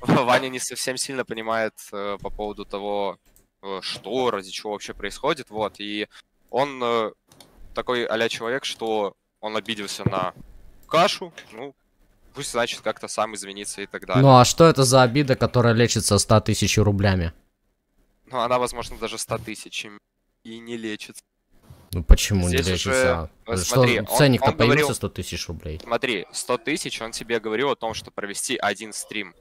Ваня не совсем сильно понимает э, по поводу того, э, что, ради чего вообще происходит, вот, и он э, такой а человек, что он обиделся на кашу, ну, пусть, значит, как-то сам извинится и так далее. Ну а что это за обида, которая лечится 100 тысяч рублями? Ну, она, возможно, даже 100 тысяч и не лечится. Ну почему Здесь не уже, Что, смотри, он- ценник-то он говорил- появился 100 тысяч рублей? Смотри, 100 тысяч, он тебе говорил о том, что провести один стрим.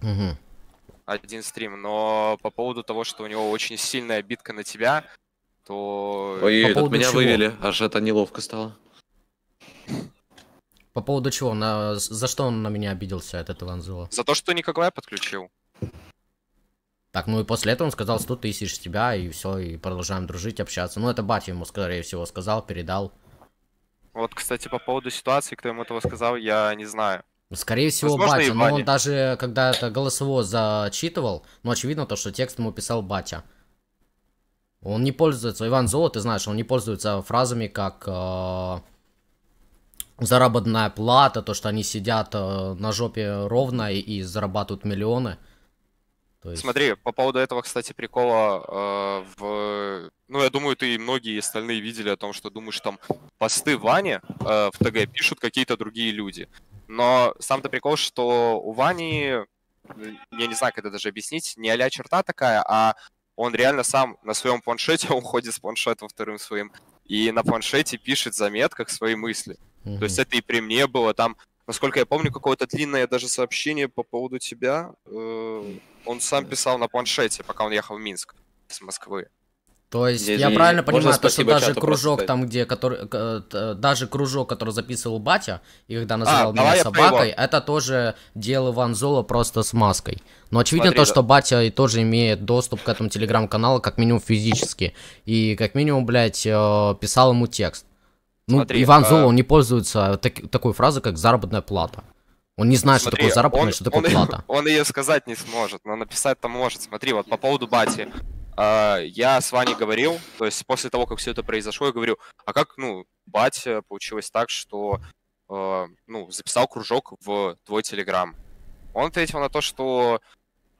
Мгм. Один стрим, но по поводу того, что у него очень сильная битка на тебя, то... Ой, По поводу меня чего? вывели, аж это неловко стало. По поводу чего? На... За что он на меня обиделся, этот Иван Золо? За то, что Николай подключил. Так, ну и после этого он сказал 100 тысяч с тебя, и все, и продолжаем дружить, общаться. Ну, это батя ему, скорее всего, сказал, передал. Вот, кстати, по поводу ситуации, кто ему этого сказал, я не знаю. Скорее всего, Возможно, батя, но он даже, когда это голосово зачитывал, ну, очевидно то, что текст ему писал батя. Он не пользуется, Иван Золо, ты знаешь, он не пользуется фразами, как э, заработная плата, то, что они сидят э, на жопе ровно и, и зарабатывают миллионы. То есть- Смотри, по поводу этого, кстати, прикола э, в... Ну, я думаю, ты и многие остальные видели о том, что думаешь, там посты Вани э, в ТГ пишут какие-то другие люди. Но сам-то прикол, что у Вани, э, я не знаю, как это даже объяснить, не а черта такая, а он реально сам на своем планшете, он ходит с планшетом вторым своим, и на планшете пишет в заметках свои мысли. Мгм. То есть это и при мне было там, насколько я помню, какое-то длинное даже сообщение по поводу тебя. э, он сам писал на планшете, пока он ехал в Минск с Москвы. То есть, Здесь я и правильно можно понимаю, то, что даже кружок просто там, где, который, т- даже кружок, который записывал батя, и когда называл давай меня собакой, это тоже дело Иван Золо просто с маской. Но очевидно Смотри, то, да. что батя и тоже имеет доступ к этому телеграм-каналу, как минимум физически. И как минимум, блядь, э, писал ему текст. Ну, Смотри, Иван а- Золо, он не пользуется так- такой фразой, как заработная плата. Он не знает, что Смотри, такое заработная, он- что такое он, плата. Он ее сказать не сможет, но написать-то может. Смотри, вот по поводу Бати. а, я с Ваней говорил, то есть после того, как все это произошло, я говорю, а как, ну, Батя получилось так, что, э, ну, записал кружок в твой Телеграм? Он ответил на то, что...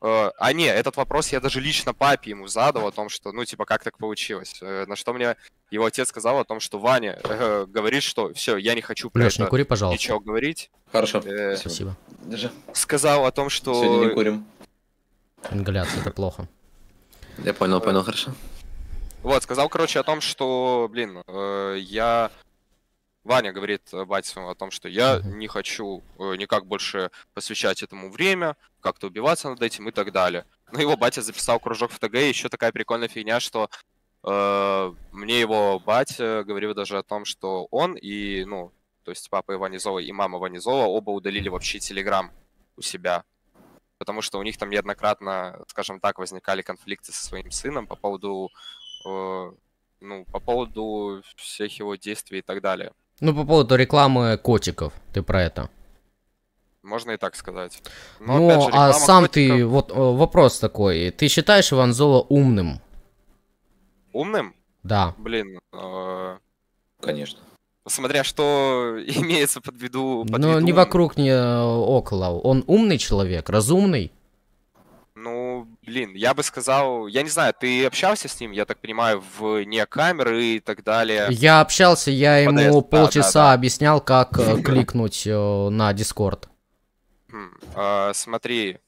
э, а не, этот вопрос я даже лично папе ему задал о том, что, ну, типа, как так получилось? Э, на что мне его отец сказал о том, что Ваня э, говорит, что все, я не хочу про Леш, не это кури, пожалуйста. ничего говорить. Хорошо. Э, Спасибо. Держи. сказал о том, что... Сегодня не курим. Ингаляция, это плохо. Я понял, понял, хорошо. Вот, сказал, короче, о том, что, блин, э, я... Ваня говорит э, бате своему о том, что я не хочу э, никак больше посвящать этому время, как-то убиваться над этим и так далее. Но его батя записал кружок в ТГ, и еще такая прикольная фигня, что э, мне его батя говорил даже о том, что он и, ну, то есть папа Иванизова и мама Иванизова оба удалили вообще Телеграм у себя. Потому что у них там неоднократно, скажем так, возникали конфликты со своим сыном по поводу, э, ну, по поводу всех его действий и так далее. Ну, по поводу рекламы котиков, ты про это. Можно и так сказать. Но, ну, же, а сам ты, котиков вот э, вопрос такой, ты считаешь Иван Золо умным? Умным? Да. Блин, э, Конечно. смотря что имеется под виду... под Но виду, не вокруг, не э, около. Он умный человек, разумный. Блин, я бы сказал... Я не знаю, ты общался с ним, я так понимаю, вне камеры и так далее? Я общался, я ему Подъезд, полчаса да, да. объяснял, как э, кликнуть э, на Дискорд. А, смотри,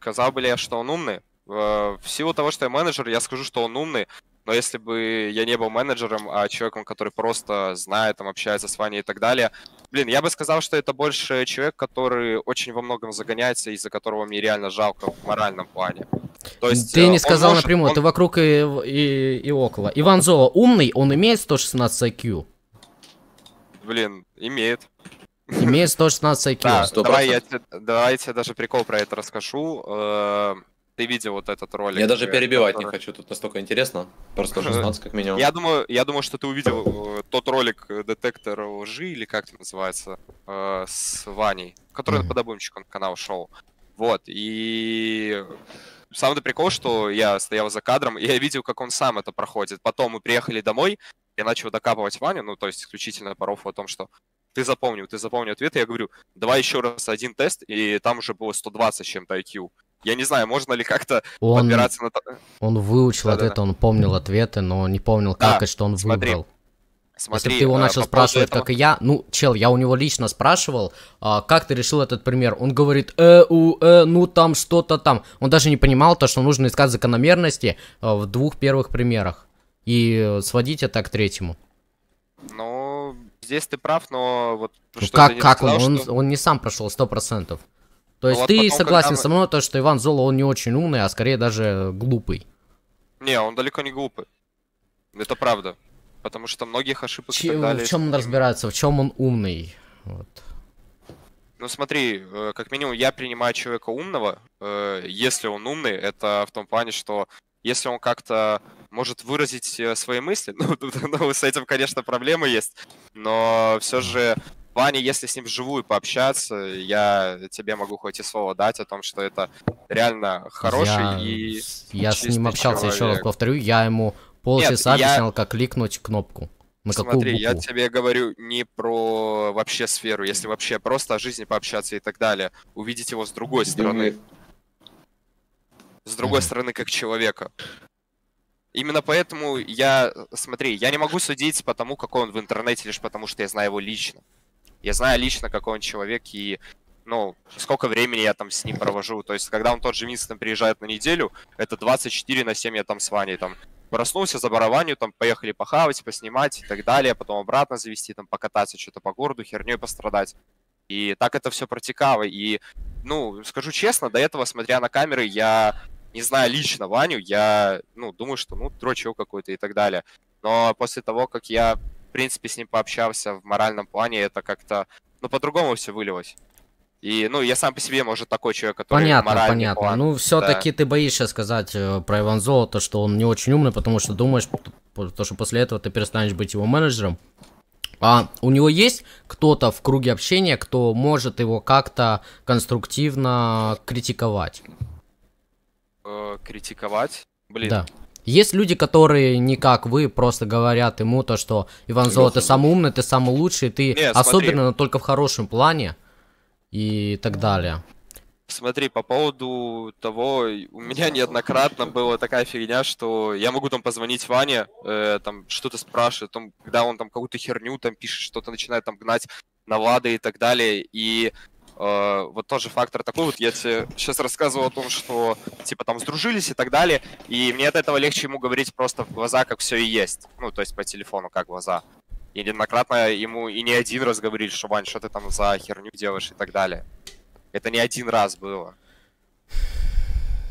сказал бы ли я, что он умный? Э, В силу того, что я менеджер, я скажу, что он умный, но если бы я не был менеджером, а человеком, который просто знает, там, общается с Ваней и так далее, блин, я бы сказал, что это больше человек, который очень во многом загоняется, из-за которого мне реально жалко в моральном плане. То есть, ты э, не сказал может- напрямую, он- ты вокруг и, и, и около. Иван Золо умный, он имеет 116 IQ. Блин, имеет. Имеет 116 IQ. Да, давай я, давай я тебе даже прикол про это расскажу. Ты видел вот этот ролик? Я даже э, перебивать не который- хочу, тут настолько интересно. Просто 16 как минимум. Я думаю, я думаю, что ты увидел э, тот ролик э, детектор лжи, или как это называется, э, с Ваней, который Мгм. на подобымчик он канал шел. Вот, и самый прикол, что я стоял за кадром, и я видел, как он сам это проходит. Потом мы приехали домой, я начал докапывать Ваню, ну, то есть исключительно по рофлу о том, что ты запомнил, ты запомнил ответ, и я говорю, давай еще раз один тест, и там уже было 120 с чем-то IQ. Я не знаю, можно ли как-то Он, подбираться на... то- он выучил Да-да-да. ответы, он помнил ответы, но не помнил, как Да, и что он смотри, выбрал. Смотри, Если бы ты его э, начал по спрашивать, этого- как и я, ну, чел, я у него лично спрашивал, а, как ты решил этот пример. Он говорит, э, у, э, ну там что-то там. Он даже не понимал то, что нужно искать закономерности а, в двух первых примерах и сводить это к третьему. Ну, здесь ты прав, но вот... Ну, что как, как он? сказал, Он, что- он не сам прошел сто процентов. То Ну есть вот ты потом, согласен когда со мной, то, что Иван Золо, он не очень умный, а скорее даже глупый. Не, он далеко не глупый. Это правда. Потому что многих ошибок и Че- так далее... в чем он разбирается, в чем он умный? Вот. Ну смотри, э, как минимум я принимаю человека умного, э, если он умный, это в том плане, что если он как-то может выразить э, свои мысли, ну, тут, ну, с этим, конечно, проблемы есть, но все же плане, если с ним вживую пообщаться, я тебе могу хоть и слово дать о том, что это реально хороший я, и Я с ним общался, еще раз человек. повторю, я ему полчаса Нет, я- объяснял, как кликнуть кнопку. На какую Смотри, я букву. тебе говорю не про вообще сферу, если вообще просто о жизни пообщаться и так далее, увидеть его с другой стороны. С другой стороны, как человека. Именно поэтому я, смотри, я не могу судить по тому, какой он в интернете, лишь потому что я знаю его лично. Я знаю лично, какой он человек и, ну, сколько времени я там с ним провожу. То есть, когда он тот же Винстон приезжает на неделю, это 24 на 7 я там с Ваней там проснулся за барабанью, там поехали похавать, поснимать и так далее, потом обратно завести, там покататься что-то по городу, херней пострадать. И так это все протекало. И, ну, скажу честно, до этого, смотря на камеры, я не знаю лично Ваню, я, ну, думаю, что, ну, дрочил какой-то и так далее. Но после того, как я, принципе, с ним пообщался в моральном плане, это как-то, ну, по-другому все вылилось. И, ну, я сам по себе, может, такой человек, который Понятно, понятно. план. Ну, все-таки да. ты боишься сказать э, про Иван Золото, что он не очень умный, потому что думаешь, то, что после этого ты перестанешь быть его менеджером. А у него есть кто-то в круге общения, кто может его как-то конструктивно критиковать? Э, критиковать. Блин, Да. Есть люди, которые не как вы, просто говорят ему то, что Иван Золото, ты самый умный, ты самый лучший, ты Не, смотри. особенно, но только в хорошем плане и так далее. Смотри, по поводу того, у меня неоднократно была такая фигня, что я могу там позвонить Ване, э, там что-то спрашивать, там, когда он там какую-то херню там пишет, что-то начинает там гнать на лады и так далее. И э, вот тоже фактор такой, вот я тебе сейчас рассказывал о том, что типа там сдружились и так далее, и мне от этого легче ему говорить просто в глаза, как все и есть. Ну, то есть по телефону, как глаза. И неоднократно ему и не один раз говорили, что Вань, что ты там за херню делаешь и так далее. Это не один раз было.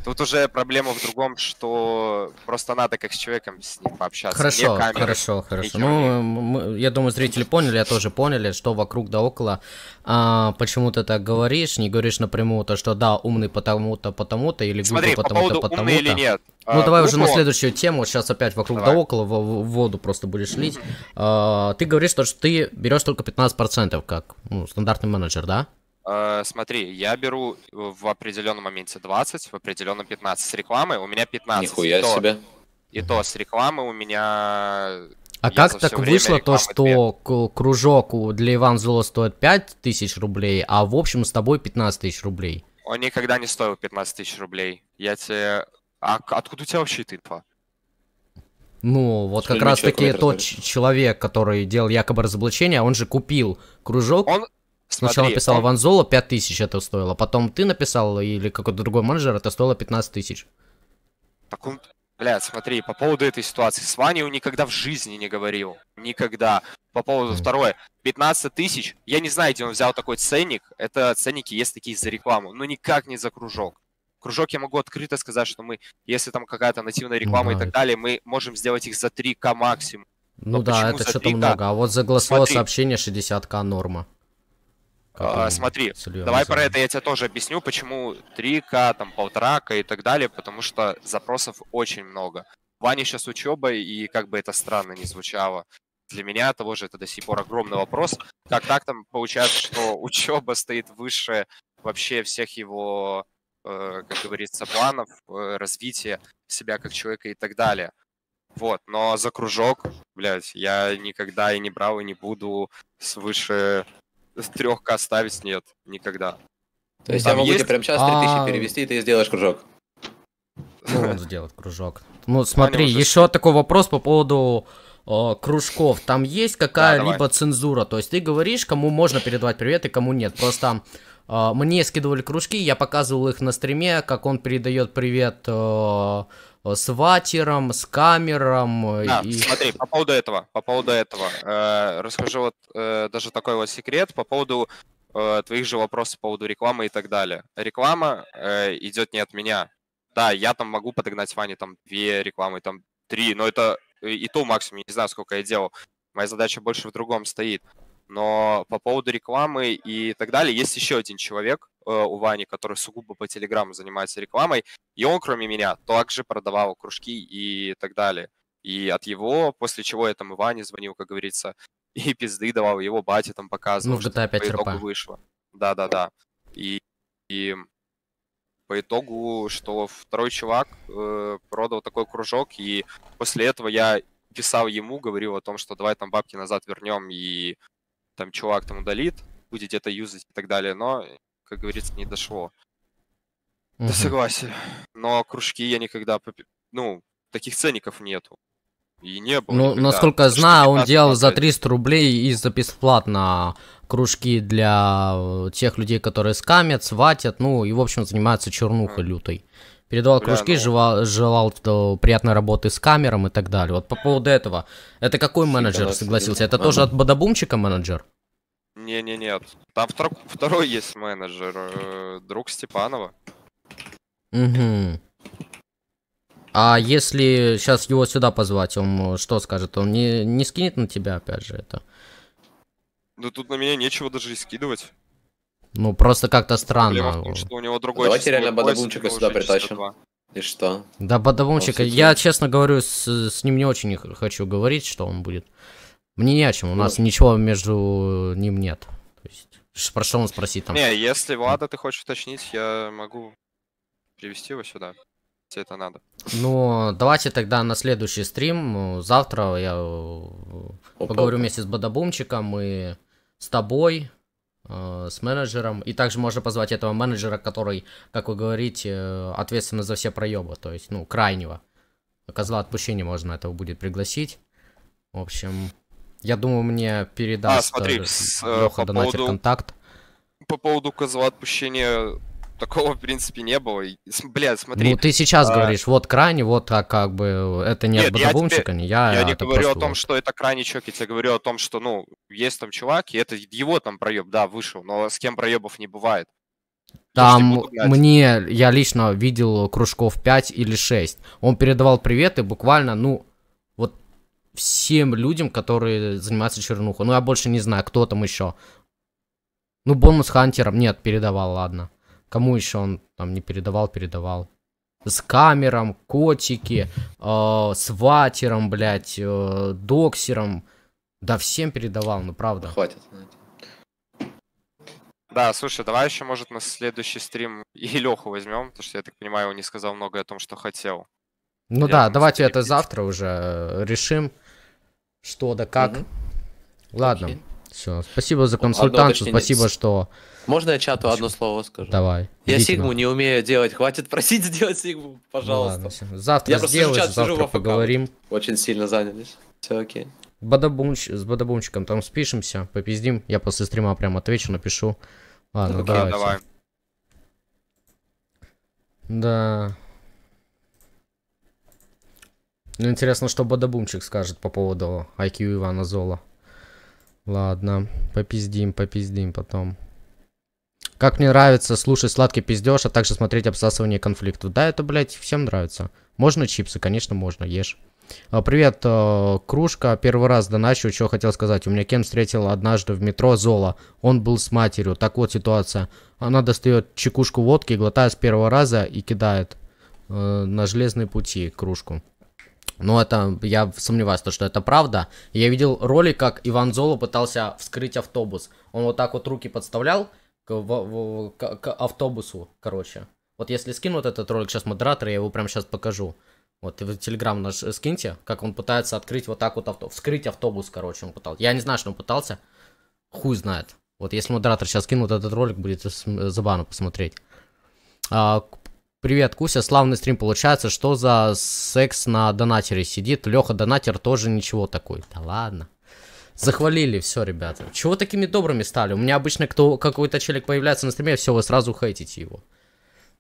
Тут уже проблема в другом, что просто надо как с человеком с ним пообщаться. Хорошо, камерой, хорошо, хорошо. Ну, мы- я думаю, зрители поняли, я тоже поняли, что вокруг да около. А, почему ты так говоришь? Не говоришь напрямую то, что да, умный потому-то, потому-то, или глупый по потому-то, потому-то. или нет. Ну, А, давай уже на следующую тему, сейчас опять вокруг Давай. да около, в, в воду просто будешь лить. А, ты говоришь, то, что ты берешь только 15%, как ну, стандартный менеджер, да? Э, смотри, я беру в определенном моменте 20, в определенном 15 с рекламой, у меня 15. Нихуя и то- себе. И то с рекламы у меня... А я как так вышло то, рекламы что к- кружок у- для Иван Золо стоит 5 тысяч рублей, а в общем с тобой 15 тысяч рублей? Он никогда не стоил 15 тысяч рублей. Я тебе... А откуда у тебя вообще эта инфа? Ну, вот С как людьми раз таки человек тот человек, который делал якобы разоблачение, он же купил кружок. Он... Сначала Смотри, написал он- Иван Золо, 5 тысяч это стоило, потом ты написал или какой-то другой менеджер, это стоило 15 тысяч. Так он, блядь, смотри, по поводу этой ситуации. С Ваней он никогда в жизни не говорил. Никогда. По поводу второе. 15 тысяч. Я не знаю, где он взял такой ценник. Это ценники есть такие за рекламу. Но никак не за кружок. Кружок я могу открыто сказать, что мы, если там какая-то нативная реклама и да, так это- далее, мы можем сделать их за 3к максимум. Ну Но да, это что-то 3К? много, а вот за голосовое Смотри. сообщение 60к норма. А, смотри, Давай про это я тебе тоже объясню, почему 3К, там, 1,5К и так далее, потому что запросов очень много. Ваня сейчас учеба, и как бы это странно не звучало, для меня того же это до сих пор огромный вопрос. Как так там получается, что учеба стоит выше вообще всех его, э, как говорится, планов, э, развития себя как человека и так далее. Вот, но за кружок, блядь, я никогда и не брал, и не буду свыше 3К ставить, нет, никогда. То есть Там я могу есть- тебе прямо сейчас А. 3000 перевести, и ты сделаешь кружок. Ну, он сделает кружок. Ну, смотри, еще такой вопрос по поводу э, кружков. Там есть какая-либо цензура? То есть ты говоришь, кому можно передавать привет и кому нет. Просто э, мне скидывали кружки, я показывал их на стриме, как он передает привет э, с ватером, с камером. э, Да, и- смотри, по поводу этого, по поводу этого, э, расскажу вот э, даже такой вот секрет по поводу э, твоих же вопросов по поводу рекламы и так далее. Реклама э, идет не от меня. Да, я там могу подогнать Ване там две рекламы, там три, но это э, и то максимум, не знаю, сколько я делал. Моя задача больше в другом стоит. Но по поводу рекламы и так далее, есть еще один человек у Вани, который сугубо по Телеграму занимается рекламой, и он, кроме меня, также продавал кружки и так далее. И от его, после чего я там Иване звонил, как говорится, и пизды давал, его батя там показывал, Ну, в что GTA по 5 итогу вышло. Да-да-да. И, и по итогу, что второй чувак э, продал такой кружок, и после этого я писал ему, говорил о том, что давай там бабки назад вернем, и там чувак там удалит, будет это юзать и так далее, но, как говорится, не дошло Мгм. до согласия. Но кружки я никогда, ну, таких ценников нету. И не было Ну, никогда. насколько я знаю, он 15 делал за стоит. 300 рублей и за бесплатно кружки для э, тех людей, которые скамят, сватят, ну и, в общем, занимаются чернухой лютой. Передавал Бля, кружки, ну- желал, желал э, приятной работы с камером и так далее. Вот по поводу этого, это какой менеджер согласился? Это тоже от Бадабумчика менеджер? Не-не, нет. Там втор- второй есть менеджер, э, друг Степанова. Угу. А если сейчас его сюда позвать, он э, что скажет? Он не, не скинет на тебя, опять же, это? Ну тут на меня нечего даже и скидывать. Ну, просто как-то Проблема в странно. том, что у него другой Давайте реально него сюда притащим. 62. И что? Да, Бадабумчика, Он я, честно говорю, с, с ним не очень хочу говорить, что он будет. Мне не о чем, у нас Ну. ничего между ним нет. То есть, про что он спросит там? Не, если Влада ты хочешь уточнить, я могу привести его сюда. Если это надо. Ну, давайте тогда на следующий стрим. Завтра я э, поговорю вместе с Бадабумчиком и с тобой, э, с менеджером. И также можно позвать этого менеджера, который, как вы говорите, э, ответственный за все проебы. То есть, ну, крайнего. Козла отпущения можно этого будет пригласить. В общем, я думаю, мне передаст А, смотри, э, с, э, Лёха по донатер поводу- контакт. По поводу козла отпущения такого, в принципе, не было. И, с- Бля, смотри. Ну, ты сейчас а, говоришь, вот крайне, вот так как бы, это не от Нет, я тебе- Бадабумчика, я, Я а не говорю о том, что это крайний чок, я тебе говорю о том, что, ну, есть там чувак, и это его там проеб, да, вышел, но с кем проебов не бывает. Там мне, я лично видел кружков 5 или 6. Он передавал приветы буквально, ну, всем людям, которые занимаются чернухой. Ну, я больше не знаю, кто там еще. Ну, бонус хантером, нет, передавал, ладно. Кому еще он там не передавал, передавал. С камером, котики, э, с ватером, блядь, э, доксером. Да всем передавал, ну правда. Хватит. Да, слушай, давай еще, может, на следующий стрим и Леху возьмем, потому что, я так понимаю, он не сказал многое о том, что хотел. Ну Я да, давайте это завтра уже э, решим, что да как. Мгм. Ладно, Окей. все. Спасибо за консультацию, спасибо, что... Можно я чату одно слово скажу? Давай. Я Сигму не умею делать, хватит просить сделать Сигму, Ну пожалуйста. ладно, всё. Завтра Я сижу завтра поговорим. Очень сильно занялись. Все окей. Бадабумч... С Бадабумчиком там спишемся, попиздим. Я после стрима прям отвечу, напишу. Ладно, Окей, давайте. давай. Да. Ну, интересно, что Бадабумчик скажет по поводу IQ Ивана Зола. Ладно, попиздим, попиздим потом. Как мне нравится слушать сладкий пиздеж, а также смотреть обсасывание конфликтов. Да, это, блядь, всем нравится. Можно чипсы? Конечно, можно, ешь. А, Привет, э, Кружка. Первый раз доначу, что хотел сказать. У меня Кен встретил однажды в метро Зола. Он был с матерью. Так вот ситуация. Она достает чекушку водки, глотает с первого раза и кидает э, на железные пути кружку. Но это, я сомневаюсь, то, что это правда. Я видел ролик, как Иван Золо пытался вскрыть автобус. Он вот так вот руки подставлял к, в- в- к- к автобусу, короче. Вот если скину вот этот ролик сейчас модератор, я его прямо сейчас покажу. Вот в Телеграм наш э, скиньте, как он пытается открыть вот так вот автобус. Вскрыть автобус, короче, он пытался. Я не знаю, что он пытался. Хуй знает. Вот если модератор сейчас кинут этот ролик, будет см- забавно посмотреть. А, привет, Куся, славный стрим получается. Что за секс на донатере сидит? Леха донатер тоже ничего такой. Да ладно. Захвалили, все, ребята. Чего такими добрыми стали? У меня обычно кто, какой-то челик появляется на стриме, все, вы сразу хейтите его.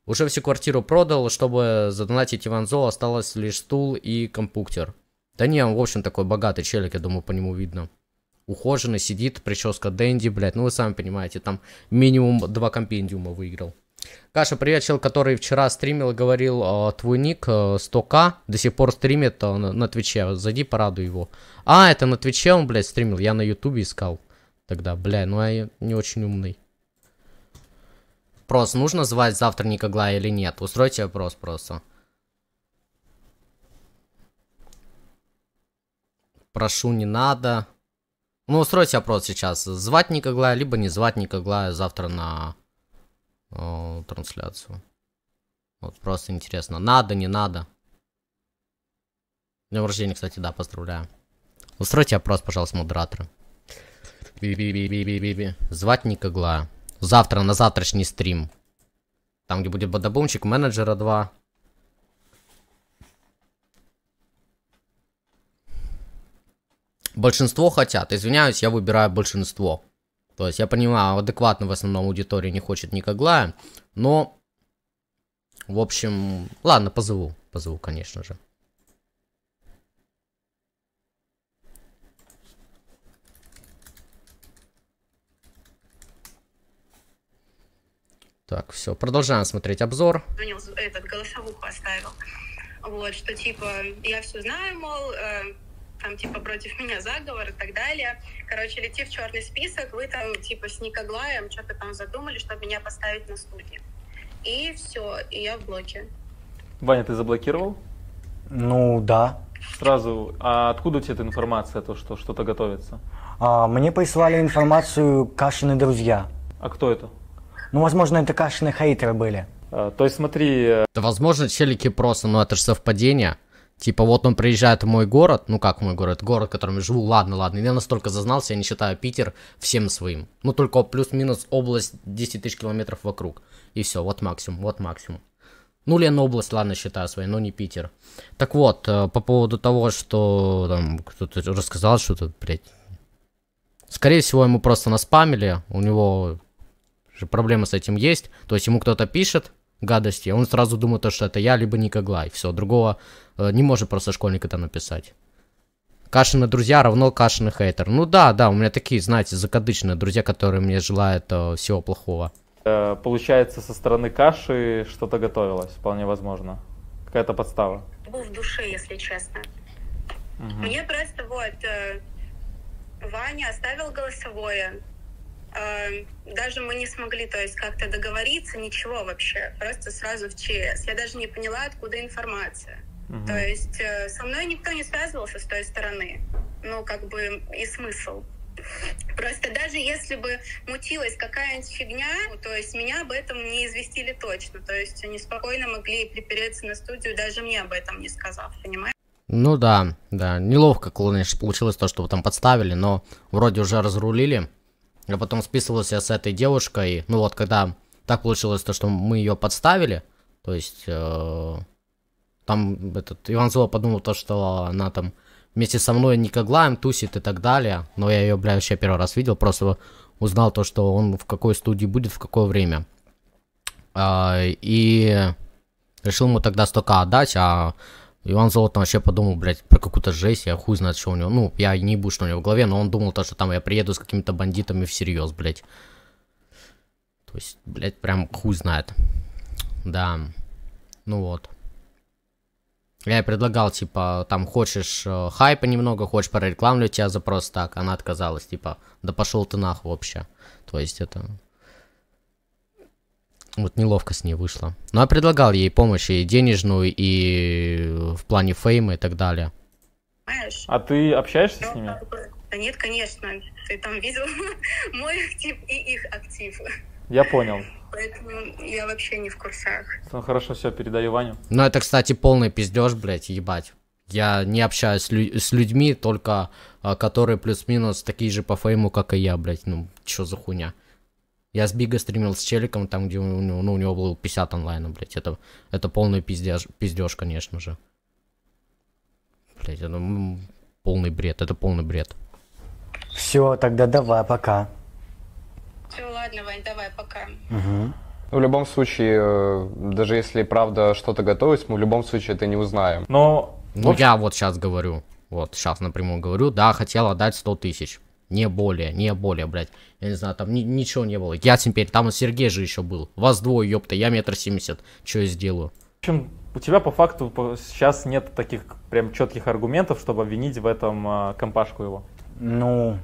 Уже всю квартиру продал, чтобы задонатить Иван Зол, осталось лишь стул и компьютер. Да не, он, в общем, такой богатый челик, я думаю, по нему видно. Ухоженный, сидит, прическа Дэнди, блядь, ну вы сами понимаете, там минимум два компендиума выиграл. Каша, привет, чел, который вчера стримил и говорил, э, твой ник э, 100к, до сих пор стримит э, на, на Твиче, зайди, порадуй его. А, это на Твиче он, блядь, стримил, я на Ютубе искал. тогда. Бля, ну я не очень умный. Просто нужно звать завтра Никоглая или нет? Устройте вопрос просто. Прошу, не надо. Ну, устройте вопрос сейчас. Звать Никоглая, либо не звать Никоглая завтра на о, трансляцию. Вот просто интересно. Надо, не надо. Днем рождения, кстати, да, поздравляю. Устройте опрос, пожалуйста, модераторы. Би-би-би-би-би-би-би. Звать Никоглая. Завтра на завтрашний стрим. Там, где будет бадабумчик, менеджера 2. Большинство хотят. Извиняюсь, я выбираю большинство. То есть я понимаю, адекватно в основном аудитория не хочет никогда, но, в общем, ладно, позову, позову, конечно же. Так, все, продолжаем смотреть обзор. Этот голосовуху оставил. Вот, что типа, я все знаю, мол, э, там типа против меня заговор и так далее. Короче, лети в черный список, вы там типа с Никоглаем что-то там задумали, чтобы меня поставить на студии. И все, и я в блоке. Ваня, ты заблокировал? Ну, да. Сразу. А откуда у тебя эта информация, то, что что-то готовится? А, мне прислали информацию Кашины друзья. А кто это? Ну, возможно, это Кашины хейтеры были. А, то есть смотри... э, Да, возможно, челики просто, ну это же совпадение. Типа, вот он приезжает в мой город, ну как мой город, город, в котором я живу, ладно, ладно, я настолько зазнался, я не считаю Питер всем своим. Ну только плюс-минус область 10 тысяч километров вокруг. И все, вот максимум, вот максимум. Ну, Ленобласть, ладно, считаю своей, но не Питер. Так вот, э, по поводу того, что там кто-то рассказал что-то, блядь. Скорее всего, ему просто наспамили, у него же проблемы с этим есть. То есть ему кто-то пишет гадости, он сразу думает, то, что это я, либо Никоглай. Все, другого э, не может просто школьник это написать. Кашины друзья равно Кашины хейтер. Ну да, да, у меня такие, знаете, закадычные друзья, которые мне желают э, всего плохого. э, Получается, со стороны Каши что-то готовилось, вполне возможно. Какая-то подстава. Был в душе, если честно. Мгм. Мне просто вот э, Ваня оставил голосовое. Э, даже мы не смогли, то есть как-то договориться, ничего вообще. Просто сразу в ЧС. Я даже не поняла, откуда информация. Мгм. То есть э, со мной никто не связывался с той стороны. Ну, как бы и смысл. Просто даже если бы мутилась какая-нибудь фигня, то есть меня об этом не известили точно. То есть они спокойно могли припереться на студию, даже мне об этом не сказав, понимаешь? Ну да, да, неловко, конечно, получилось то, что вы там подставили, но вроде уже разрулили. Я потом списывался с этой девушкой, ну вот когда так получилось то, что мы ее подставили, то есть э, там этот Иван Зло подумал то, что она там вместе со мной Никоглаем тусит и так далее, но я ее, бля, вообще первый раз видел, просто узнал то, что он в какой студии будет, в какое время. А, и решил ему тогда столько отдать, а Иван Золотом вообще подумал, блядь, про какую-то жесть, я хуй знает, что у него. Ну, я не буду, что у него в голове, но он думал то, что там я приеду с какими-то бандитами всерьез, блядь. То есть, блядь, прям хуй знает. Да. Ну вот. Я ей предлагал, типа, там, хочешь э, хайпа немного, хочешь прорекламлю тебя за просто так. Она отказалась, типа, да пошел ты нахуй вообще. То есть это... Вот неловко с ней вышло. Но я предлагал ей помощь и денежную, и в плане фейма и так далее. Понимаешь? А ты общаешься с Ну, ними? как бы, Да нет, конечно. Ты там видел мой актив и их актив. Я понял. Поэтому я вообще не в курсах. Ну, хорошо, все, передаю Ваню. Ну, это, кстати, полный пиздеж, блядь, ебать. Я не общаюсь с, лю- с людьми, только а, которые плюс-минус такие же по фейму, как и я, блядь. Ну, чё за хуйня? Я с Бига стримил с челиком, там, где у него, ну, у него было 50 онлайна, блядь. Это, это полный пиздеж, пиздеж, конечно же. Блядь, это м, полный бред, это полный бред. Все, тогда давай, пока. Все, ладно, Вань, давай, пока. Мгм. В любом случае, э, даже если правда что-то готовить, мы в любом случае это не узнаем. Но... Ну, я вот сейчас говорю, вот сейчас напрямую говорю, да, хотел отдать 100 тысяч. Не более, не более, блядь. Я не знаю, там ни- ничего не было. Я теперь, там и Сергей же еще был. Вас двое, ёпта, я метр семьдесят. Что я сделаю? В общем, у тебя по факту по- сейчас нет таких прям четких аргументов, чтобы обвинить в этом а, компашку его. Ну,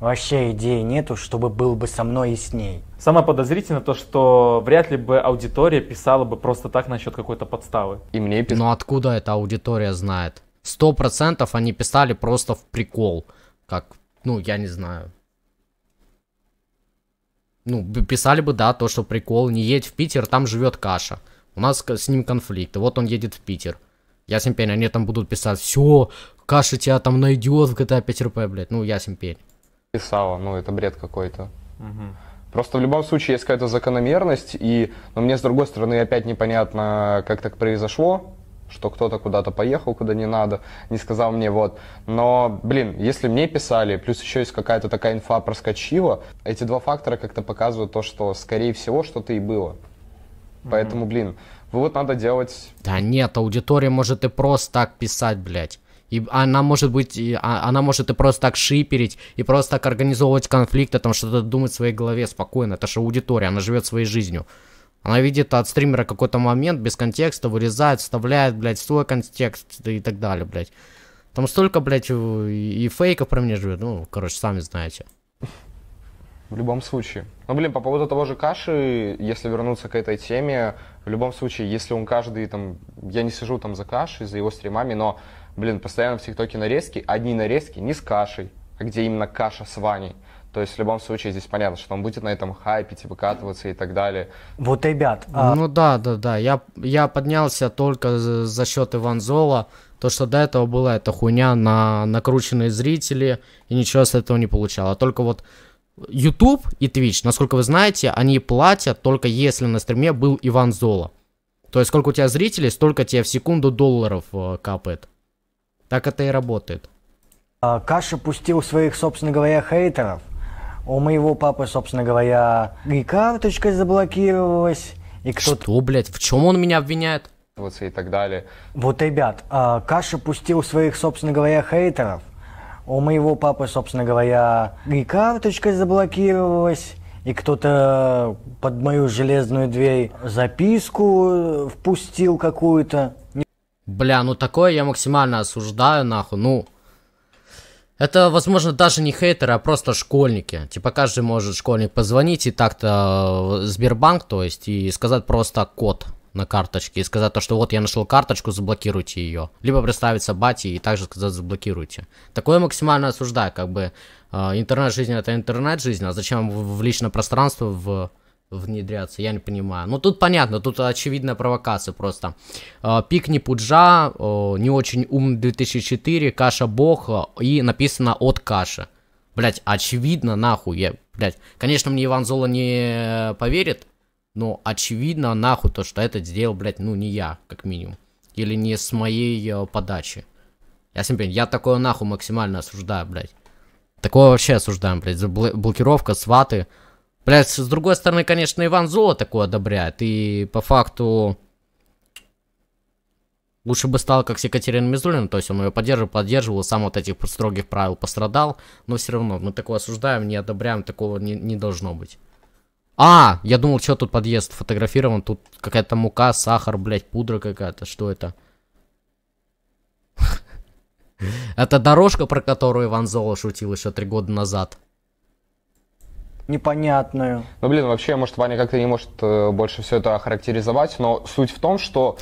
вообще идеи нету, чтобы был бы со мной и с ней. Самое подозрительное то, что вряд ли бы аудитория писала бы просто так насчет какой-то подставы. И мне Ну откуда эта аудитория знает? Сто процентов они писали просто в прикол. Как, ну, я не знаю. Ну, писали бы, да, то, что прикол, не едь в Питер, там живет Каша. У нас с ним конфликт, и вот он едет в Питер. Ясен пень, они там будут писать, все, Каша тебя там найдет в GTA 5 РП, блядь. Ну, ясен пень. писала, ну это бред какой-то. Просто в любом случае есть какая-то закономерность, и но мне с другой стороны опять непонятно, как так произошло, что кто-то куда-то поехал, куда не надо, не сказал мне вот. Но, блин, если мне писали, плюс еще есть какая-то такая инфа проскочила, эти два фактора как-то показывают то, что скорее всего что-то и было. Поэтому, блин, вывод надо делать Да нет, аудитория может и просто так писать, блядь. И она может быть, и- а- она может и просто так шиперить, и просто так организовывать конфликты, там что-то думать в своей голове спокойно. Это же аудитория, она живет своей жизнью. Она видит от стримера какой-то момент без контекста, вырезает, вставляет, блядь, свой контекст и так далее, блядь. Там столько, блядь, и фейков про меня живет, ну, короче, сами знаете. В любом случае. Ну, блин, по поводу того же Каши, если вернуться к этой теме, в любом случае, если он каждый там... Я не сижу там за Кашей, за его стримами, но, блин, постоянно в ТикТоке нарезки, одни нарезки не с Кашей, а где именно Каша с Ваней. То есть, в любом случае, здесь понятно, что он будет на этом хайпить и выкатываться и так далее. Вот, ребят, а, Ну да, да, да. Я, я поднялся только за, за счет Иванзола. То, что до этого была эта хуйня на накрученные зрители, и ничего с этого не получало. Только вот YouTube и Twitch, насколько вы знаете, они платят только если на стриме был Иван Зола. То есть сколько у тебя зрителей, столько тебе в секунду долларов э, капает. Так это и работает. а, Каша пустил своих, собственно говоря, хейтеров. У моего папы, собственно говоря, и карточка заблокировалась, и кто-то... Что, блядь, в чем он меня обвиняет? И так далее. Вот, ребят, а, Каша пустил своих, собственно говоря, хейтеров. У моего папы, собственно говоря, и карточка заблокировалась, и кто-то под мою железную дверь записку впустил какую-то. Бля, ну такое я максимально осуждаю, нахуй, ну... Это, возможно, даже не хейтеры, а просто школьники. Типа, каждый может школьник позвонить и так-то в Сбербанк, то есть, и сказать просто код на карточке, и сказать то, что вот я нашел карточку, заблокируйте ее. Либо представиться бате и также сказать заблокируйте. Такое максимально осуждаю, как бы э, интернет-жизнь это интернет-жизнь, а зачем в личное пространство в внедряться, я не понимаю. Ну тут понятно, тут очевидная провокация просто. Э, Пикни Пуджа, э, не очень умный 2004, Каша Бог э, и написано от Каши. Блять, очевидно, нахуй, я, блять. Конечно, мне Иван Зола не поверит, но очевидно, нахуй, то, что это сделал, блять, ну не я, как минимум. Или не с моей э, подачи. Я всем я такое нахуй максимально осуждаю, блять. Такое вообще осуждаем, блядь, бл- блокировка, сваты. Блядь, с другой стороны, конечно, Иван Золо такое одобряет. И по факту лучше бы стал как с Екатериной Мизулиной, то есть он ее поддерживал, поддерживал, сам вот этих строгих правил пострадал, но все равно мы такое осуждаем, не одобряем, такого не, не должно быть. А, я думал, что тут подъезд фотографирован, тут какая-то мука, сахар, блядь, пудра какая-то, что это? Это дорожка, про которую Иван Золо шутил еще три года назад. Непонятную. Ну, блин, вообще, может, Ваня как-то не может э, больше все это охарактеризовать, но суть в том, что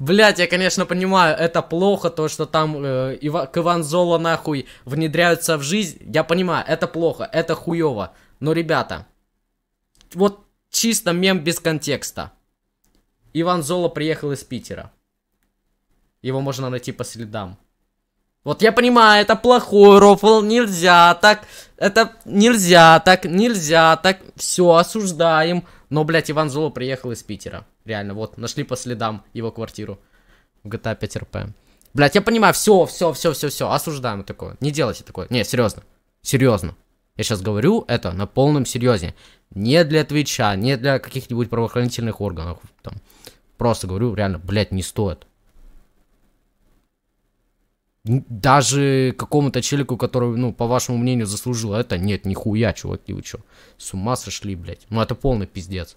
Блять, я, конечно, понимаю, это плохо, то, что там э, Ива- к Иван Золо нахуй внедряются в жизнь. Я понимаю, это плохо, это хуево. Но, ребята, вот чисто мем без контекста. Иван Золо приехал из Питера. Его можно найти по следам. Вот я понимаю, это плохой рофл, нельзя так, это нельзя так, нельзя так, все, осуждаем. Но, блядь, Иван Золо приехал из Питера. Реально, вот, нашли по следам его квартиру в GTA 5 RP. Блядь, я понимаю, все, все, все, все, все, осуждаем такое. Не делайте такое. Не, серьезно, серьезно. Я сейчас говорю это на полном серьезе. Не для Твича, не для каких-нибудь правоохранительных органов. Там. Просто говорю, реально, блядь, не стоит. Даже какому-то челику, который, ну, по вашему мнению, заслужил это, нет, нихуя, чуваки, вы чё? С ума сошли, блядь. Ну, это полный пиздец.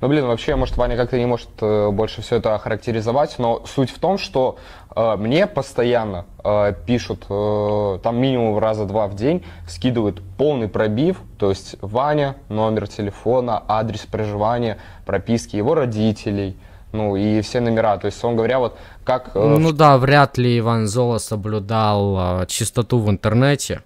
Ну, блин, вообще, может, Ваня как-то не может э, больше все это охарактеризовать, но суть в том, что э, мне постоянно э, пишут, э, там минимум раза два в день, скидывают полный пробив, то есть Ваня, номер телефона, адрес проживания, прописки его родителей, ну, и все номера. То есть, он говоря, вот как... э, Ну да, вряд ли Иван Зола соблюдал а, чистоту в интернете.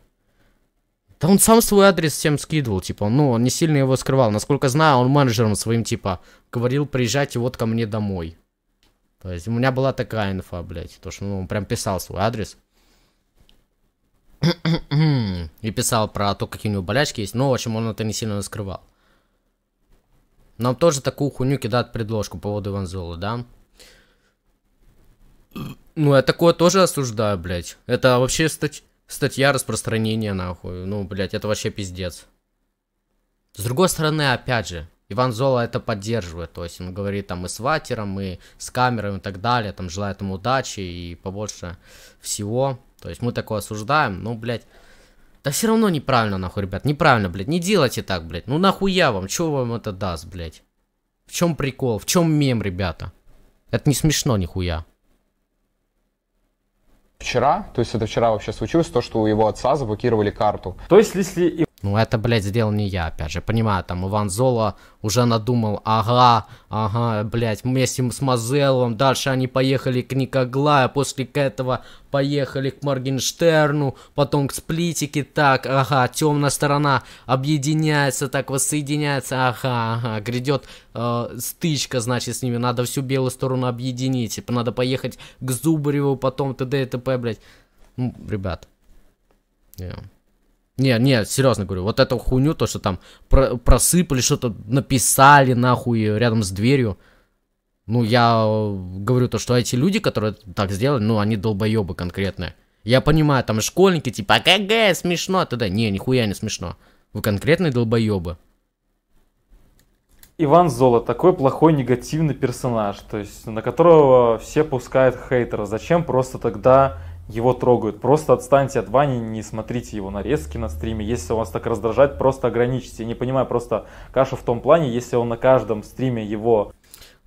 Да он сам свой адрес всем скидывал, типа, ну, он не сильно его скрывал. Насколько знаю, он менеджером своим, типа, говорил, приезжайте вот ко мне домой. То есть у меня была такая инфа, блядь, то что, ну, он прям писал свой адрес. И писал про то, какие у него болячки есть. Но, в общем, он это не сильно скрывал. Нам тоже такую хуйню кидают предложку по поводу Иван Золы, да? Ну, я такое тоже осуждаю, блядь. Это вообще стать... статья распространения, нахуй. Ну, блядь, это вообще пиздец. С другой стороны, опять же, Иван Зола это поддерживает. То есть он говорит там и с ватером, и с камерой и так далее. Там желает ему удачи и побольше всего. То есть мы такое осуждаем. Ну, блядь, да все равно неправильно, нахуй, ребят. Неправильно, блядь. Не делайте так, блядь. Ну нахуя вам? Чего вам это даст, блядь? В чем прикол? В чем мем, ребята? Это не смешно, нихуя. вчера, то есть это вчера вообще случилось, то, что у его отца заблокировали карту. То есть, если Ну, это, блядь, сделал не я, опять же. Понимаю, там Иван Зола уже надумал, ага, ага, блядь, вместе с Мазеловым, дальше они поехали к Никоглаю, после этого поехали к Моргенштерну, потом к Сплитике, так, ага, темная сторона объединяется, так воссоединяется, ага, ага, грядет э, стычка, значит, с ними, надо всю белую сторону объединить, типа, надо поехать к Зубареву, потом т.д. и т.п., блядь. Ну, ребят. Yeah. Не, не, серьезно говорю, вот эту хуйню, то, что там про- просыпали, что-то написали нахуй рядом с дверью. Ну, я э, говорю то, что эти люди, которые так сделали, ну, они долбоебы конкретные. Я понимаю, там школьники, типа, КГ, смешно, тогда. Не, нихуя не смешно. Вы конкретные долбоебы. Иван Золо такой плохой негативный персонаж, то есть на которого все пускают хейтеров. Зачем просто тогда его трогают? Просто отстаньте от Вани, не смотрите его нарезки на стриме. Если вас так раздражает, просто ограничьте. Я не понимаю, просто каша в том плане, если он на каждом стриме его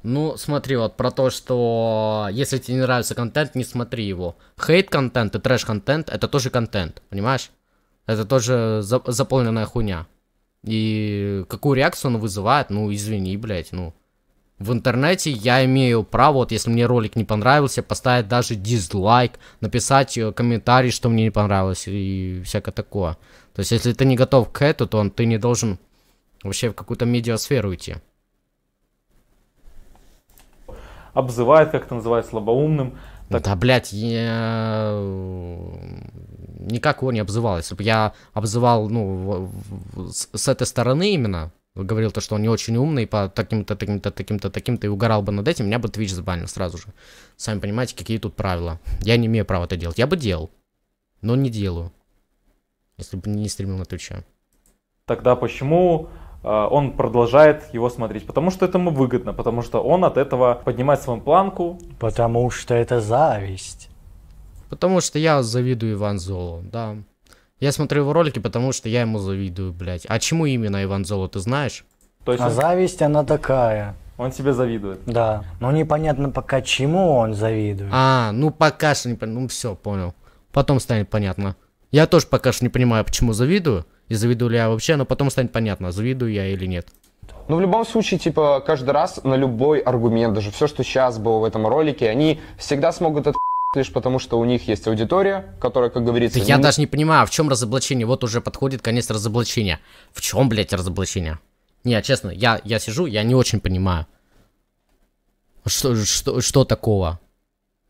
Ну, смотри, вот про то, что если тебе не нравится контент, не смотри его. Хейт-контент и трэш-контент это тоже контент, понимаешь? Это тоже за- заполненная хуйня. И какую реакцию он вызывает, ну, извини, блядь, ну. В интернете я имею право, вот если мне ролик не понравился, поставить даже дизлайк, написать э, комментарий, что мне не понравилось и всякое такое. То есть, если ты не готов к этому, то ты не должен вообще в какую-то медиасферу идти. обзывает, как это называют, слабоумным. Да, блядь, я никак его не обзывал. Если бы я обзывал, ну, с этой стороны именно, говорил то, что он не очень умный по таким-то, таким-то, таким-то, таким-то, и угорал бы над этим, меня бы Twitch забанил сразу же. Сами понимаете, какие тут правила. Я не имею права это делать. Я бы делал, но не делаю. Если бы не стримил на Твиче. Тогда почему э, он продолжает его смотреть? Потому что это ему выгодно, потому что он от этого поднимает свою планку. Потому что это зависть. Потому что я завидую Иван Золу, да. Я смотрю его ролики, потому что я ему завидую, блядь. А чему именно Иван Золо, ты знаешь? То есть А зависть, она такая. он тебе завидует. Да. Но непонятно пока чему он завидует. А, ну пока что не понял. Ну все, понял. Потом станет понятно. Я тоже пока что не понимаю, почему завидую. И завидую ли я вообще, но потом станет понятно, завидую я или нет. Ну, в любом случае, типа, каждый раз на любой аргумент, даже все, что сейчас было в этом ролике, они всегда смогут это лишь потому, что у них есть аудитория, которая, как говорится... Да я не- даже не понимаю, в чем разоблачение. Вот уже подходит конец разоблачения. В чем, блядь, разоблачение? Не, честно, я, я сижу, я не очень понимаю. Что, что, что такого?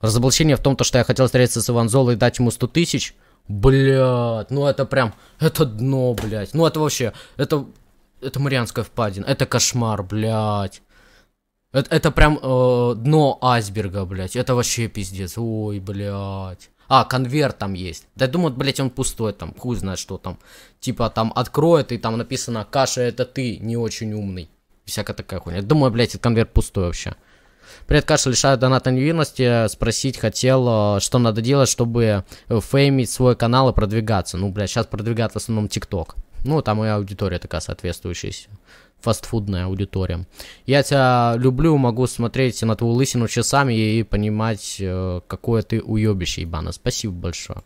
Разоблачение в том, то, что я хотел встретиться с Иванзолой и дать ему 100 тысяч? Блядь, ну это прям, это дно, блядь. Ну это вообще, это, это Марианская впадина, это кошмар, блядь. Это, это прям э, дно айсберга, блядь. Это вообще пиздец. Ой, блядь. А, конверт там есть. Да думаю, блядь, он пустой там. Хуй знает, что там. Типа там откроет, и там написано «Каша, это ты, не очень умный». Всякая такая хуйня. Думаю, блядь, этот конверт пустой вообще. Привет, Каша, лишаю доната невинности. Спросить хотел, э, что надо делать, чтобы э, феймить свой канал и продвигаться. Ну, блядь, сейчас продвигает в основном ТикТок. Ну, там и аудитория такая соответствующая. Фастфудная аудитория. Я тебя люблю, могу смотреть на твою лысину часами и понимать, э, какое ты уебище, ебано. Спасибо большое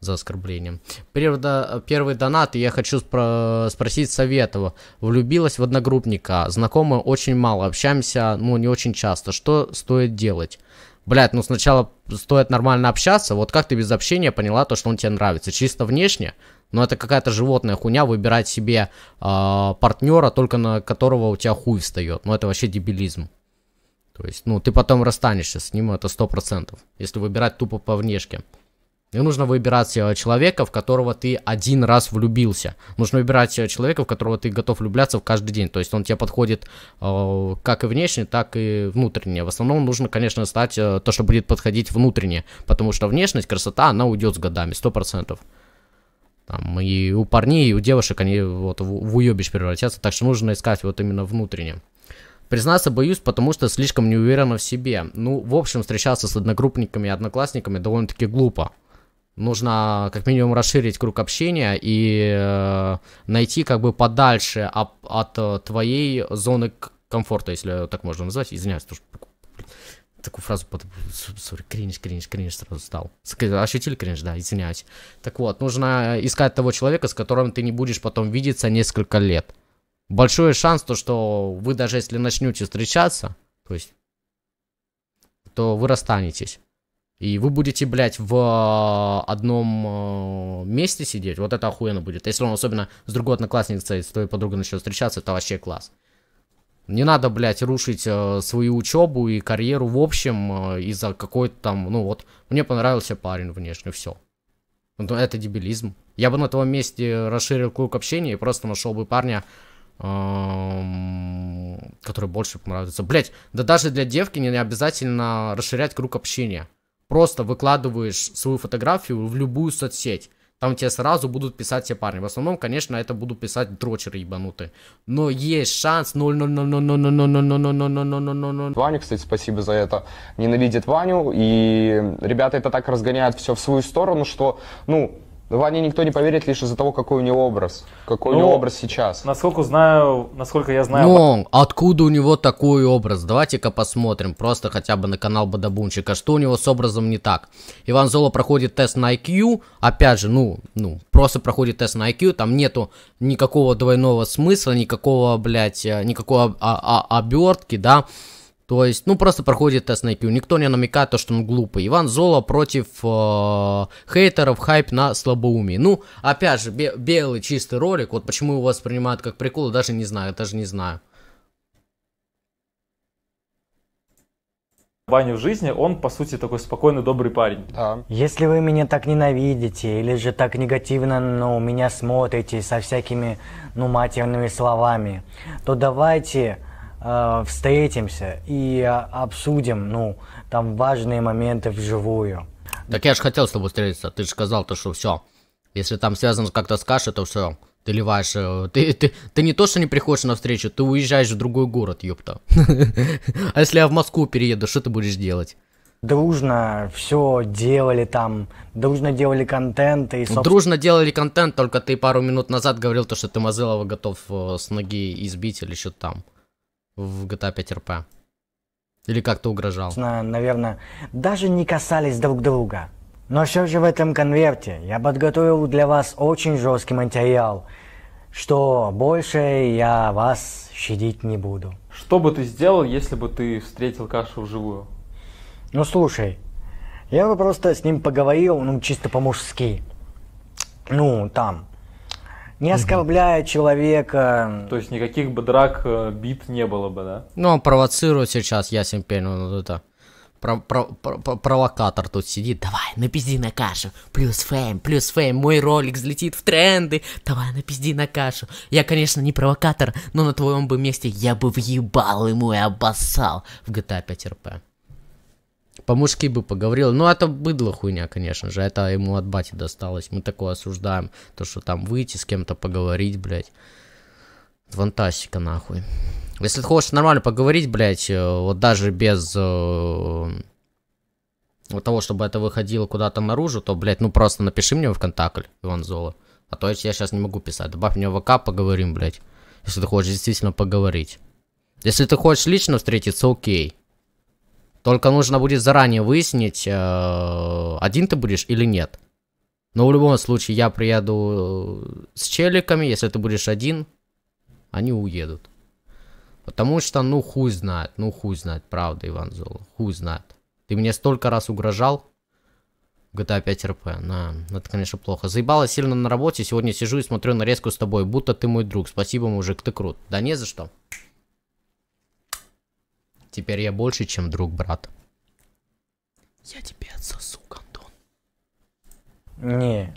за оскорбление. Первый, до- первый донат, и я хочу спро- спросить Советова. Влюбилась в одногруппника, знакомы очень мало, общаемся, ну, не очень часто. Что стоит делать? Блять, ну сначала стоит нормально общаться. Вот как ты без общения поняла то, что он тебе нравится? Чисто внешне? Но это какая-то животная хуйня выбирать себе а, партнера, только на которого у тебя хуй встает. Ну это вообще дебилизм. То есть, ну, ты потом расстанешься с ним, это сто процентов. Если выбирать тупо по внешке. И нужно выбирать э, человека, в которого ты один раз влюбился. Нужно выбирать э, человека, в которого ты готов влюбляться в каждый день. То есть он тебе подходит э, как и внешне, так и внутренне. В основном нужно, конечно, стать э, то, что будет подходить внутренне. Потому что внешность, красота, она уйдет с годами, сто процентов. Там, и у парней, и у девушек они вот в, в уебищ превратятся. Так что нужно искать вот именно внутренне. Признаться боюсь, потому что слишком не уверена в себе. Ну, в общем, встречаться с одногруппниками и одноклассниками довольно-таки глупо. Нужно как минимум расширить круг общения и э, найти как бы подальше от, от твоей зоны комфорта, если так можно назвать. Извиняюсь, тоже такую фразу под... Сори, кринж, кринж, кринж сразу стал. Ощутили кринж, да, извиняюсь. Так вот, нужно искать того человека, с которым ты не будешь потом видеться несколько лет. Большой шанс, то, что вы даже если начнете встречаться, то есть, то вы расстанетесь. И вы будете, блядь, в э, одном э, месте сидеть, вот это охуенно будет. Если он особенно с другой одноклассницей, с твоей подругой начнет встречаться, это вообще класс. Не надо, блядь, рушить э, свою учебу и карьеру в общем э, из-за какой-то там, ну вот, мне понравился парень внешне, все. Ну, это дебилизм. Я бы на твоем месте расширил круг общения и просто нашел бы парня, эм, который больше понравится. Блять, да даже для девки не обязательно расширять круг общения. Просто выкладываешь свою фотографию в любую соцсеть. Там тебе сразу будут писать все парни. В основном, конечно, это будут писать дрочеры ебанутые. Но есть шанс 0 0 0 0 0 0 0 0 0 0 0 0 0 0 0 Ваня, кстати, спасибо за это, ненавидит Ваню, и ребята это так разгоняют все в свою сторону, что, ну, Ване никто не поверит лишь из-за того, какой у него образ, какой у Ну, него образ сейчас. Насколько знаю, насколько я знаю... Ну, откуда у него такой образ? Давайте-ка посмотрим, просто хотя бы на канал Бадабунчика, что у него с образом не так. Иван Золо проходит тест на IQ, опять же, ну, ну, просто проходит тест на IQ, там нету никакого двойного смысла, никакого, блядь, э, а- а- обертки, да. То есть, ну, просто проходит тест на IQ. Никто не намекает то, что он глупый. Иван Золо против э, хейтеров, хайп на слабоумие. Ну, опять же, бе- белый чистый ролик. Вот почему его воспринимают как прикол, даже не знаю, даже не знаю. Ваню в жизни, он, по сути, такой спокойный, добрый парень. Да. Если вы меня так ненавидите или же так негативно ну, меня смотрите со всякими ну, матерными словами, то давайте э, встретимся и обсудим ну, там важные моменты вживую. Так я же хотел с тобой встретиться. Ты же сказал то, что все. Если там связано как-то с кашей, то все. Ты ливаешь... э, Ты, ты, ты не то, что не приходишь на встречу, ты уезжаешь в другой город, ёпта. А если я в Москву перееду, что ты будешь делать? Дружно все делали там, дружно делали контент и, Дружно делали контент, только ты пару минут назад говорил то, что ты Мазылова готов э, с ноги избить или что-то там. В GTA 5 RP. Или как ты угрожал. наверное, даже не касались друг друга. Но все же в этом конверте я подготовил для вас очень жесткий материал, что больше я вас щадить не буду. Что бы ты сделал, если бы ты встретил Кашу вживую? Ну слушай, я бы просто с ним поговорил, ну чисто по-мужски. Ну, там. Не оскорбляя человека. То есть никаких бы драк, э, бит не было бы, да? Ну, он провоцирует сейчас, ясен пень, он вот это... про- про- про- про- провокатор тут сидит. Давай, напизди на кашу. Плюс fame, плюс fame. Мой ролик взлетит в тренды. Давай, напизди на кашу. Я, конечно, не провокатор, но на твоем бы месте я бы въебал ему и обоссал. в GTA 5 RP. По-мужски бы поговорил. Ну, это быдло хуйня, конечно же. Это ему от бати досталось. Мы такое осуждаем. То, что там выйти с кем-то поговорить, блядь. Фантастика, нахуй. Если ты хочешь нормально поговорить, блядь, э, вот даже без э, вот того, чтобы это выходило куда-то наружу, то, блядь, ну просто напиши мне в контакт, Иван Золо. А то я сейчас не могу писать. Добавь мне в ВК, поговорим, блядь. если ты хочешь действительно поговорить. Если ты хочешь лично встретиться, окей. Только нужно будет заранее выяснить, э, один ты будешь или нет. Но в любом случае я приеду э, с челиками, если ты будешь один, они уедут. Потому что, ну, хуй знает, ну, хуй знает, правда, Иван Золо, хуй знает. Ты мне столько раз угрожал, GTA 5 РП, на, ну, это, конечно, плохо. Заебало сильно на работе, сегодня сижу и смотрю нарезку с тобой, будто ты мой друг. Спасибо, мужик, ты крут. Да не за что. Теперь я больше, чем друг, брат. Я тебе отсосу, Антон. Не,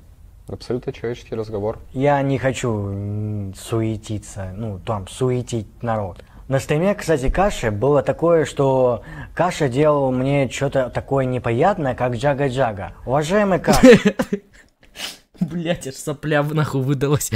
Абсолютно человеческий разговор. я не хочу суетиться, ну, там, суетить народ. На стриме, кстати, Каши было такое, что Каша делал мне что-то такое непонятное, как Джага-Джага. Уважаемый Каша, Блять, аж сопля в нахуй выдалась.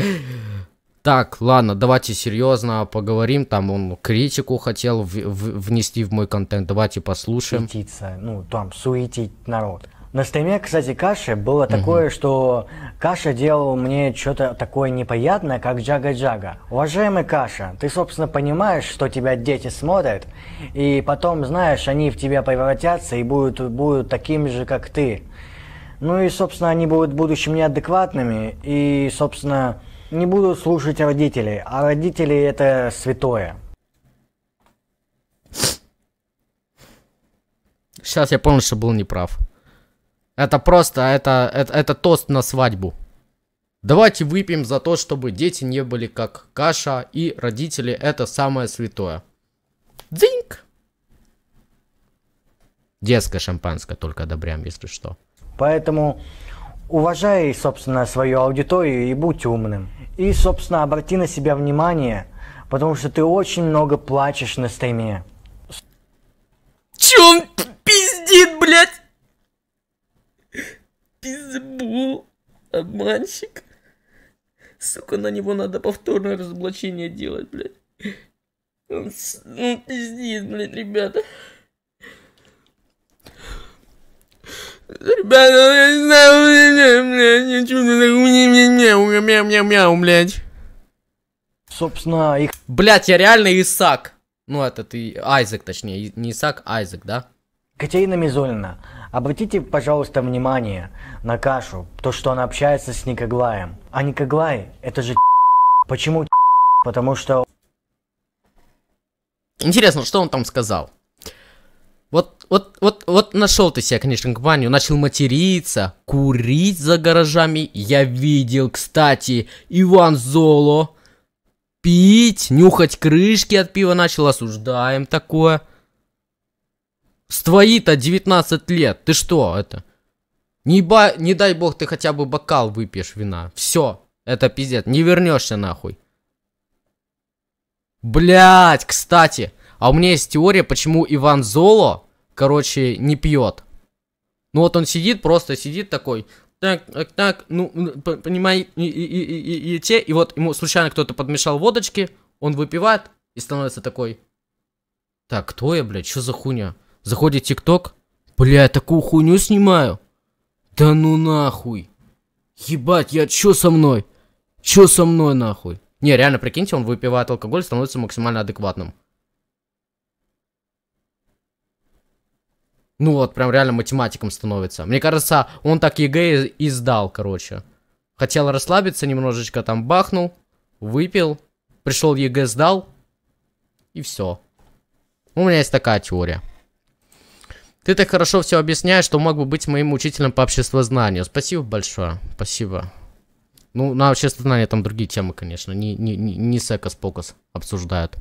Так, ладно, давайте серьезно поговорим. Там он критику хотел в- в- внести в мой контент. Давайте послушаем. суетиться, ну, там, суетить народ. На стриме, кстати, Каши было такое, что Каша делал мне что-то такое непонятное, как Джага-Джага. Уважаемый Каша, ты, собственно, понимаешь, что тебя дети смотрят, и потом, знаешь, они в тебя превратятся и будут, будут такими же, как ты. Ну и, собственно, они будут в будущем неадекватными, и, собственно, не будут слушать родителей, а родители это святое. Сейчас я понял, что был неправ. Это просто, это, это, это тост на свадьбу. Давайте выпьем за то, чтобы дети не были как каша, и родители это самое святое. Дзиньк! Детское шампанское только одобряем, если что. Поэтому уважай, собственно, свою аудиторию и будь умным. И, собственно, обрати на себя внимание, потому что ты очень много плачешь на стриме. Че он пиздит, блядь? Пиздбул. Обманщик. Сука, на него надо повторное разоблачение делать, блядь. Он, он пиздит, блядь, ребята. Ребята, я не знаю, блядь, я чувствую, мяу, мяу, мяу, блядь. Собственно, их... Блять, я реально Исаак. Ну, это ты, Айзек, точнее, не Исаак, а Айзек, да? Катерина Мизулина, обратите, пожалуйста, внимание на Кашу, то, что она общается с Никоглаем. А Никоглай, это же Почему Потому что Интересно, что он там сказал? Вот, вот, вот, вот нашел ты себе, конечно, компанию, начал материться, курить за гаражами. Я видел, кстати, Иван Золо. Пить, нюхать крышки от пива начал, осуждаем такое. С твои-то 19 лет, ты что это? Не, ба... не дай бог ты хотя бы бокал выпьешь вина. Все, это пиздец, не вернешься нахуй. Блять, кстати, а у меня есть теория, почему Иван Золо, короче, не пьет. Ну вот он сидит, просто сидит такой, так, так, так, ну, понимаете, и, и, и, и, и те, и вот ему случайно кто-то подмешал водочки, он выпивает и становится такой, так, кто я, блядь, что за хуйня? Заходит ТикТок, бля, я такую хуйню снимаю. Да ну нахуй. Ебать, я чё со мной? Чё со мной нахуй? Не, реально, прикиньте, он выпивает алкоголь, становится максимально адекватным. Ну вот, прям реально математиком становится. Мне кажется, он так ЕГЭ и сдал, короче. Хотел расслабиться, немножечко там бахнул, выпил, пришел ЕГЭ сдал, и все. У меня есть такая теория. Ты так хорошо все объясняешь, что мог бы быть моим учителем по обществознанию. Спасибо большое. Спасибо. Ну, на обществознание там другие темы, конечно. Не, не, не, секос-покос обсуждают.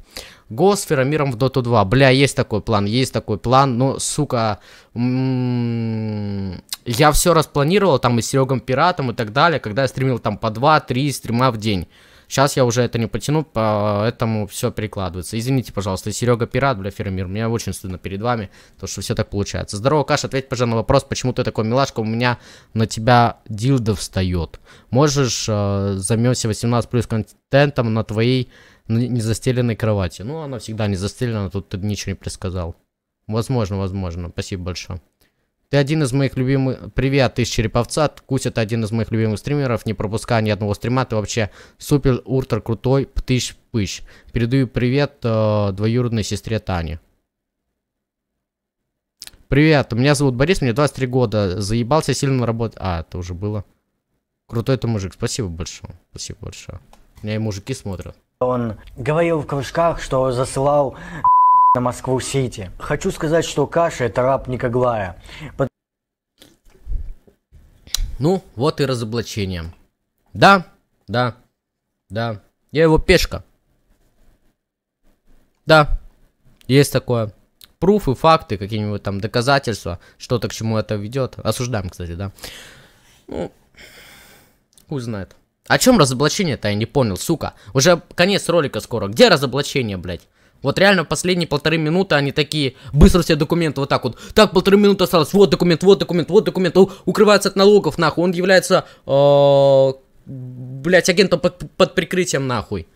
Го с Феромиром в Доту 2. Бля, есть такой план, есть такой план. Но, сука, я все распланировал там и с Серегом Пиратом и так далее, когда я стримил там по 2-3 стрима в день. Сейчас я уже это не потяну, поэтому все перекладывается. Извините, пожалуйста, Серега Пират, бля, Феромир, мне очень стыдно перед вами, то что все так получается. Здорово, Каш, ответь, пожалуйста, на вопрос, почему ты такой милашка, у меня на тебя дилдо встает. Можешь э, займемся 18 плюс контентом на твоей незастеленной кровати. Ну, она всегда не застелена, тут ты ничего не предсказал. Возможно, возможно. Спасибо большое. Ты один из моих любимых... Привет, ты из Череповца. Кусь, это один из моих любимых стримеров. Не пропускай ни одного стрима. Ты вообще супер, ультра крутой. Птыщ, пыщ. Передаю привет э, двоюродной сестре Тане. Привет, меня зовут Борис, мне 23 года. Заебался сильно работать. А, это уже было. Крутой ты мужик. Спасибо большое. Спасибо большое. Меня и мужики смотрят. Он говорил в кружках, что засылал на Москву-Сити. Хочу сказать, что Каша это раб Никоглая. Ну, вот и разоблачение. Да, да, да. Я его пешка. Да, есть такое. Пруфы, факты, какие-нибудь там доказательства, что-то к чему это ведет. Осуждаем, кстати, да. Ну, хуй знает. О чем разоблачение-то, я не понял, сука. Уже конец ролика скоро. Где разоблачение, блядь? Вот реально последние полторы минуты они такие, быстро все документы вот так вот. Так, полторы минуты осталось, вот документ, вот документ, вот документ. У, укрывается от налогов, нахуй. Он является, э, блядь, агентом под, под прикрытием, нахуй.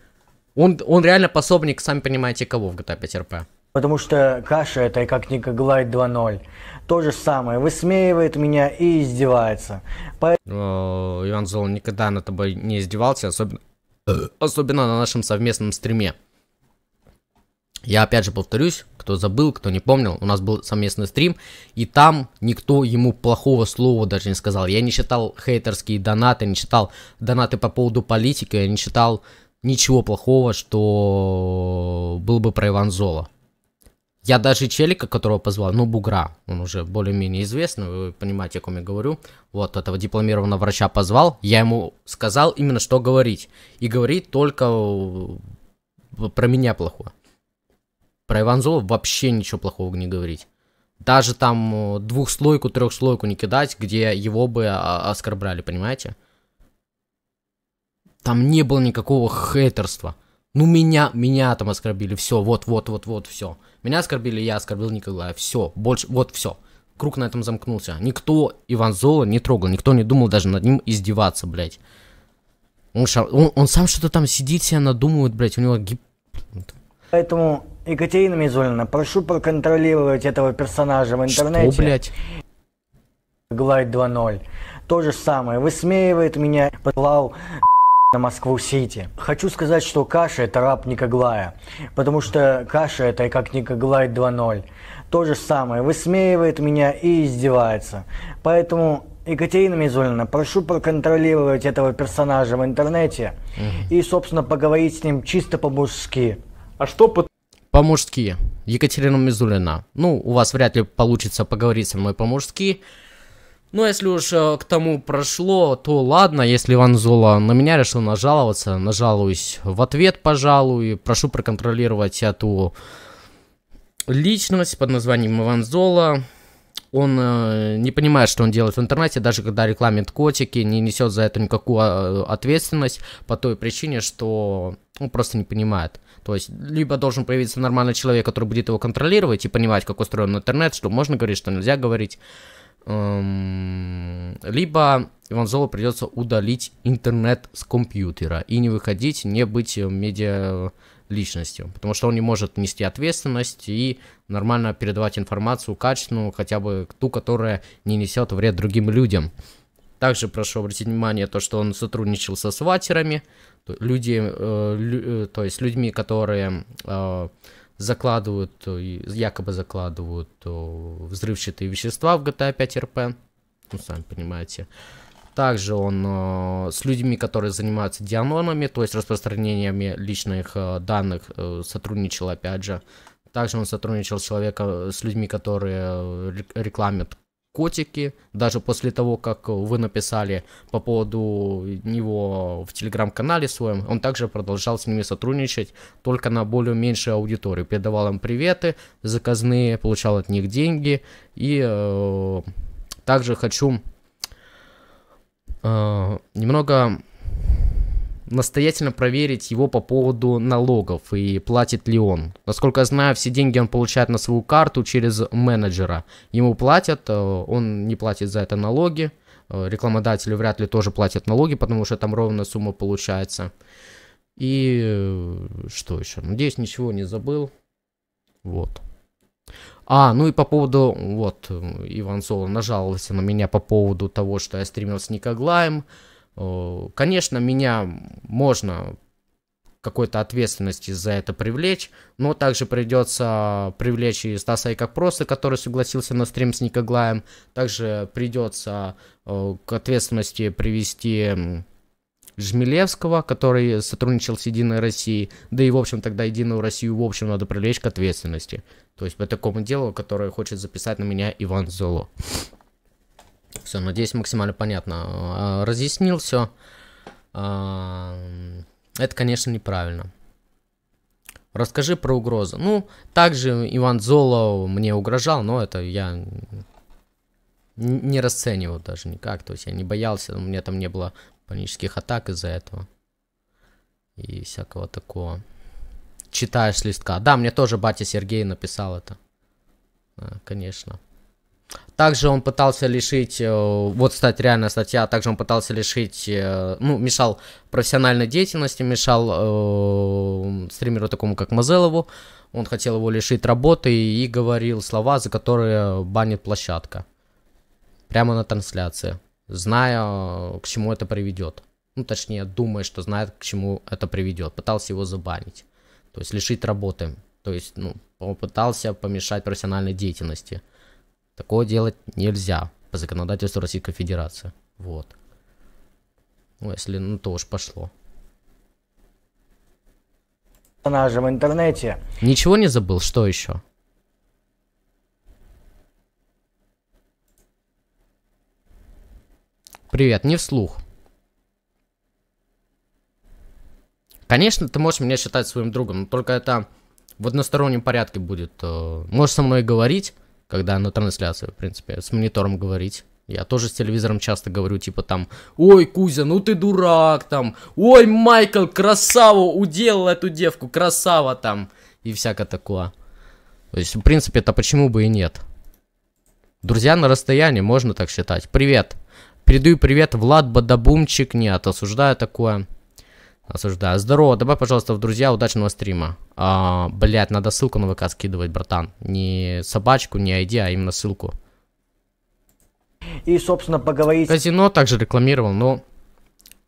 Он, он реально пособник, сами понимаете, кого в GTA 5 RP. Потому что Каша это как Никоглайд 2.0. То же самое, высмеивает меня и издевается. По... О, Иван Зол никогда над тобой не издевался, особенно, особенно на нашем совместном стриме. Я опять же повторюсь, кто забыл, кто не помнил, у нас был совместный стрим, и там никто ему плохого слова даже не сказал. Я не читал хейтерские донаты, не читал донаты по поводу политики, я не читал ничего плохого, что был бы про Иван Зола. Я даже челика, которого позвал, ну, Бугра, он уже более-менее известный, вы понимаете, о ком я говорю. Вот этого дипломированного врача позвал, я ему сказал именно, что говорить. И говорить только про меня плохое. Про Иванзова вообще ничего плохого не говорить. Даже там двухслойку, трехслойку не кидать, где его бы оскорбляли, понимаете? Там не было никакого хейтерства. Ну, меня, меня там оскорбили, все, вот, вот, вот, вот, все. Меня оскорбили, я оскорбил Николая, все, больше, вот, все. Круг на этом замкнулся. Никто Иван Зола не трогал, никто не думал даже над ним издеваться, блядь. Он, он, он сам что-то там сидит, себя надумывает, блядь, у него гип... Поэтому, Екатерина Мизулина, прошу проконтролировать этого персонажа в интернете. Что, блядь? Глайд 2.0. То же самое, высмеивает меня, послал на Москву-Сити. Хочу сказать, что Каша это раб Никоглая, потому что Каша это как Никоглай 2.0. То же самое, высмеивает меня и издевается. Поэтому, Екатерина Мизулина, прошу проконтролировать этого персонажа в интернете угу. и, собственно, поговорить с ним чисто по-мужски. А что по... По-мужски. Екатерина Мизулина. Ну, у вас вряд ли получится поговорить со мной по-мужски. Но если уж э, к тому прошло, то ладно, если Иван Зола на меня решил нажаловаться, нажалуюсь в ответ, пожалуй. Прошу проконтролировать эту личность под названием Иван Зола. Он э, не понимает, что он делает в интернете, даже когда рекламит котики, не несет за это никакую э, ответственность по той причине, что он просто не понимает. То есть, либо должен появиться нормальный человек, который будет его контролировать и понимать, как устроен интернет, что можно говорить, что нельзя говорить. Эм, либо Иван Золо придется удалить интернет с компьютера и не выходить, не быть медиа личностью, потому что он не может нести ответственность и нормально передавать информацию качественную, хотя бы ту, которая не несет вред другим людям. Также прошу обратить внимание то, что он сотрудничал со сватерами, люди, э, лю, э, то есть людьми, которые э, закладывают, якобы закладывают взрывчатые вещества в GTA 5 RP. Ну, сами понимаете. Также он э, с людьми, которые занимаются дианонами, то есть распространениями личных э, данных, э, сотрудничал опять же. Также он сотрудничал с, человека, с людьми, которые рекламят котики, даже после того, как вы написали по поводу него в телеграм-канале своем, он также продолжал с ними сотрудничать, только на более меньшую аудиторию. Передавал им приветы заказные, получал от них деньги. И э, также хочу э, немного настоятельно проверить его по поводу налогов и платит ли он. Насколько я знаю, все деньги он получает на свою карту через менеджера. Ему платят, э, он не платит за это налоги. Э, рекламодатели вряд ли тоже платят налоги, потому что там ровная сумма получается. И э, что еще? Надеюсь, ничего не забыл. Вот. А, ну и по поводу, вот, Иван Соло нажаловался на меня по поводу того, что я стримил с Никоглаем. Э, Конечно, меня можно какой-то ответственности за это привлечь, но также придется привлечь и Стаса и как просто, который согласился на стрим с Никоглаем. Также придется э, к ответственности привести Жмелевского, который сотрудничал с Единой Россией, да и, в общем, тогда Единую Россию, в общем, надо привлечь к ответственности. То есть по такому делу, которое хочет записать на меня Иван Золо. Все, надеюсь, максимально понятно а, разъяснил все. Это, конечно, неправильно. Расскажи про угрозу. Ну, также Иван Золо мне угрожал, но это я не расценивал даже никак. То есть я не боялся, у меня там не было панических атак из-за этого. И всякого такого. Читаешь листка. Да, мне тоже батя Сергей написал это. А, конечно. Также он пытался лишить, э, вот, кстати, реальная статья, также он пытался лишить, э, ну, мешал профессиональной деятельности, мешал э, стримеру такому, как Мазелову. Он хотел его лишить работы и говорил слова, за которые банит площадка. Прямо на трансляции, зная, э, к чему это приведет. Ну, точнее, думая, что знает, к чему это приведет. Пытался его забанить. То есть лишить работы. То есть, ну, попытался помешать профессиональной деятельности. Такое делать нельзя по законодательству Российской Федерации. Вот. Ну, если, ну, то уж пошло. персонажа в интернете. Ничего не забыл? Что еще? Привет, не вслух. Конечно, ты можешь меня считать своим другом, но только это в одностороннем порядке будет. э, Можешь со мной говорить, когда на трансляции, в принципе, с монитором говорить. Я тоже с телевизором часто говорю, типа там, ой, Кузя, ну ты дурак, там, ой, Майкл, красава, уделал эту девку, красава, там, и всякое такое. То есть, в принципе, это почему бы и нет. Друзья на расстоянии, можно так считать. Привет. Передаю привет, Влад Бадабумчик. Нет, осуждаю такое. Осуждаю. Здорово, добавь, пожалуйста, в друзья удачного стрима. А, блять, надо ссылку на ВК скидывать, братан. Не собачку, не ID, а именно ссылку. И, собственно, поговорить... Казино также рекламировал, но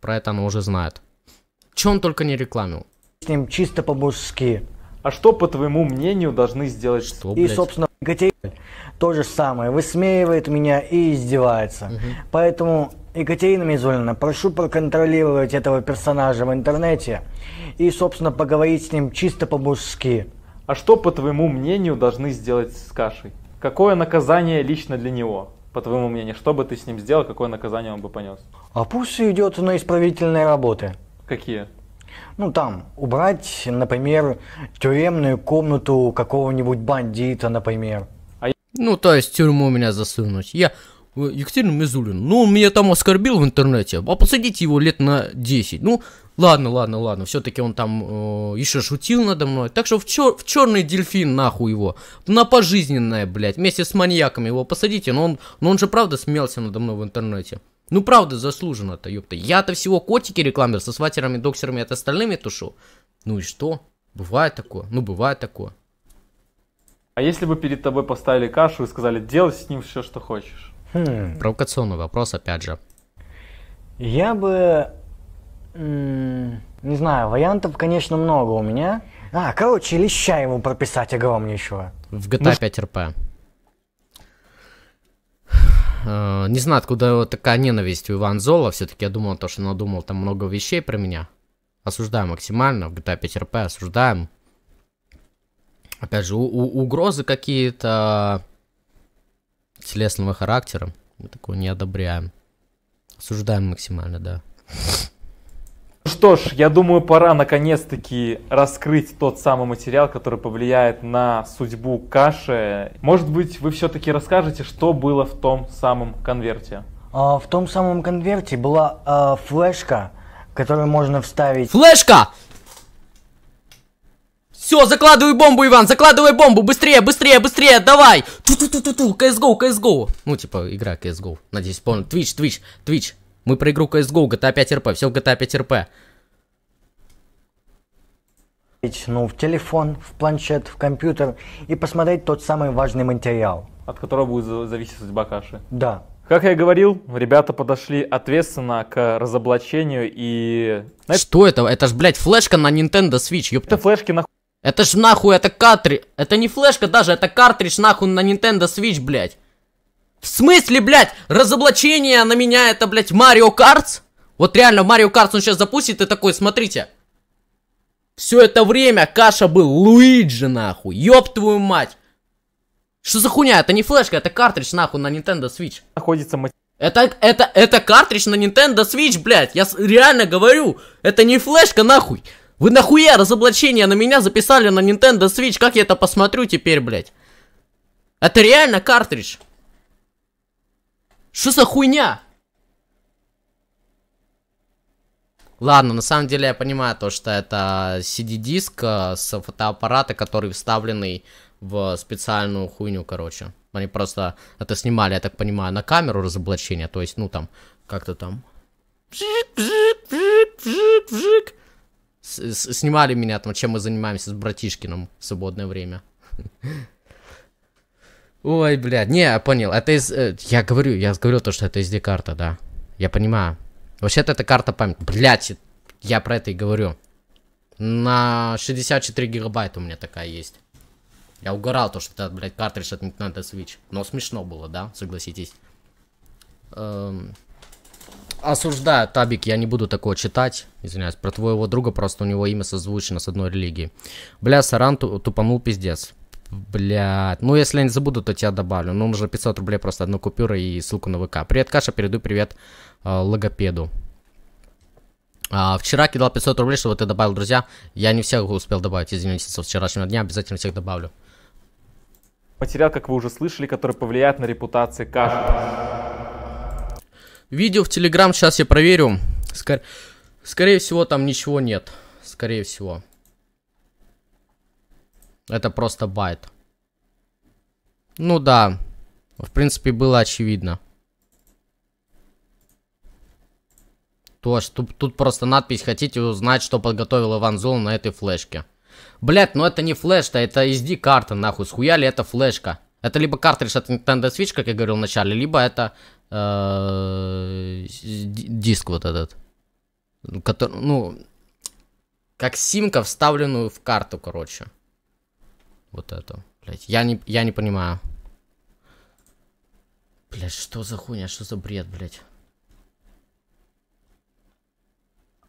про это она уже знает. Че он только не рекламил? с ним чисто по-мужски. А что, по твоему мнению, должны сделать... Что, И, собственно, Екатерина то же самое. Высмеивает меня и издевается. Поэтому, Екатерина Мизулина, прошу проконтролировать этого персонажа в интернете и, собственно, поговорить с ним чисто по-мужски. А что, по твоему мнению, должны сделать с Кашей? Какое наказание лично для него, по твоему мнению? Что бы ты с ним сделал, какое наказание он бы понес? А пусть идет на исправительные работы. Какие? Ну, там, убрать, например, тюремную комнату какого-нибудь бандита, например. Ну, то есть тюрьму меня засунуть. Я... э, Екатерина Мизулина, ну, он меня там оскорбил в интернете, а посадите его лет на 10. Ну, ладно, ладно, ладно, все-таки он там э, еще шутил надо мной. Так что в, чер- в черный дельфин нахуй его. На пожизненное, блядь, вместе с маньяком его посадите. Но он, но он же правда смеялся надо мной в интернете. Ну, правда, заслуженно-то, ёпта. Я-то всего котики рекламирую, со сватерами, доксерами от остальными тушу. Ну и что? Бывает такое. Ну, бывает такое. А если бы перед тобой поставили кашу и сказали, делай с ним все, что хочешь? Хм. Провокационный вопрос, опять же. Я бы... Не знаю, вариантов, конечно, много у меня. А, короче, леща ему прописать огромнейшего. В GTA 5 РП. Э, Не знаю, откуда вот такая ненависть у Иван Зола. Все-таки я думал, то, что он надумал там много вещей про меня. Осуждаем максимально. В GTA 5 РП осуждаем. Опять же, у- у- угрозы какие-то телесного характера. Мы такое не одобряем. Осуждаем максимально, да. Ну Что ж, я думаю, пора наконец-таки раскрыть тот самый материал, который повлияет на судьбу Каши. Может быть, вы все-таки расскажете, что было в том самом конверте? А, в том самом конверте была а, флешка, которую можно вставить... Флешка! Все, закладывай бомбу, Иван, закладывай бомбу, быстрее, быстрее, быстрее, давай! Ту-ту-ту-ту-ту, CSGO, CSGO. Ну, типа, игра CSGO, надеюсь, понял. Twitch, Twitch, Twitch. Мы про игру CSGO, GTA 5 RP, все в GTA 5 RP. ну, в телефон, в планшет, в компьютер и посмотреть тот самый важный материал. От которого будет за- зависеть судьба каши. Да. Как я и говорил, ребята подошли ответственно к разоблачению и... Что это? Это ж, блядь, флешка на Nintendo Switch, ёпта. Это флешки нахуй. Это ж нахуй, это картридж. Это не флешка даже, это картридж нахуй на Nintendo Switch, блядь. В смысле, блядь, разоблачение на меня это, блядь, Марио Картс? Вот реально, Марио Картс он сейчас запустит и такой, смотрите. Все это время Каша был Луиджи, нахуй. Ёб твою мать. Что за хуйня? Это не флешка, это картридж, нахуй, на Nintendo Switch. Находится мат- Это, это, это картридж на Nintendo Switch, блядь. Я реально говорю. Это не флешка, нахуй. Вы нахуя разоблачение на меня записали на Nintendo Switch? Как я это посмотрю теперь, блядь? Это реально картридж. Что за хуйня? Ладно, на самом деле я понимаю то, что это CD-диск э, с фотоаппарата, который вставленный в специальную хуйню, короче. Они просто это снимали, я так понимаю, на камеру разоблачения, то есть, ну там, как-то там... Вжик, вжик, вжик, вжик, вжик. С- Снимали меня там, чем мы занимаемся с братишкиным в свободное время. Ой, блядь, не, я понял, это из... э, Я говорю, я говорю то, что это SD-карта, да. Я понимаю. Вообще-то это карта памяти. Блядь, я про это и говорю. На 64 гигабайта у меня такая есть. Я угорал то, что это, блядь, картридж от Nintendo Switch. Но смешно было, да, согласитесь. Эм, Осуждаю, Табик, я не буду такого читать. Извиняюсь, про твоего друга просто у него имя созвучно с одной религией. Бля, Саран ту- тупанул пиздец. Блядь, ну если я не забуду, то тебя добавлю. Ну, уже 500 рублей просто одну купюру и ссылку на ВК. Привет, Каша, передаю привет э, логопеду. А, вчера кидал 500 рублей, чтобы ты добавил, друзья. Я не всех успел добавить, извините, со вчерашнего дня. Обязательно всех добавлю. Материал, как вы уже слышали, который повлияет на репутацию каши. Видео в Телеграм сейчас я проверю. Скор- Скорее всего, там ничего нет. Скорее всего. Это просто байт. Ну да. В принципе, было очевидно. То, что тут, просто надпись «Хотите узнать, что подготовил Иван Зол на этой флешке?» Блять, ну это не флешка, это SD-карта, нахуй. Схуя ли это флешка? Это либо картридж от Nintendo Switch, как я говорил в начале, либо это э, ди- диск вот этот. Который, ну, как симка, вставленную в карту, короче. Вот это, блять. Я не, я не понимаю. Блять, что за хуйня, что за бред, блять.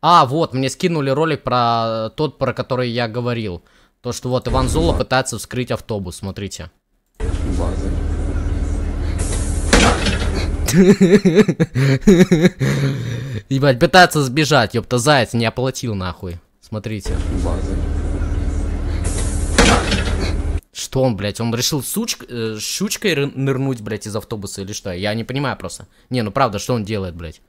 А, вот, мне скинули ролик про тот, про который я говорил. То, что вот Иван Зула пытается вскрыть автобус, смотрите. Ебать, пытается сбежать, ёпта, заяц не оплатил нахуй. Смотрите. Что он, блядь, он решил сучк, э, щучкой нырнуть, блядь, из автобуса или что? Я не понимаю просто. Не, ну правда, что он делает, блядь?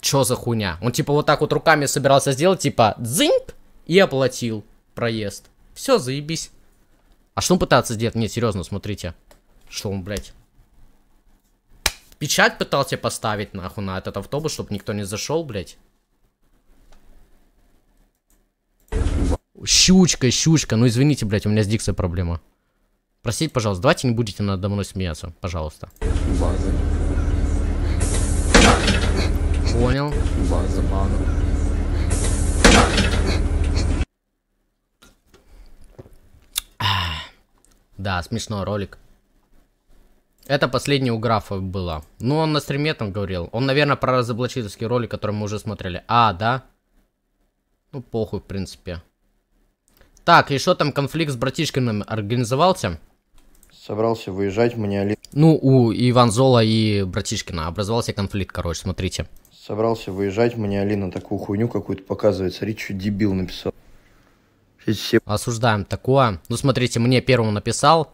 Чё за хуйня? Он типа вот так вот руками собирался сделать, типа дзыньк, и оплатил проезд. Все, заебись. А что он пытается сделать? Нет, серьезно, смотрите. Что он, блядь? Печать пытался поставить, нахуй, на этот автобус, чтобы никто не зашел, блядь. Щучка, щучка. Ну извините, блядь, у меня с дикцией проблема. Простите, пожалуйста, давайте не будете надо мной смеяться, пожалуйста. Понял. Забавно. Ах. Да, смешной ролик. Это последний у графа было. Ну, он на стриме там говорил. Он, наверное, про разоблачительский ролик, который мы уже смотрели. А, да? Ну, похуй, в принципе. Так, и что там конфликт с братишкиным организовался? Собрался выезжать, мне. Ну, у Иван Зола и братишкина образовался конфликт, короче, смотрите. Собрался выезжать, мне Алина такую хуйню какую-то показывает. Смотри, что дебил написал. Осуждаем такое. Ну, смотрите, мне первому написал.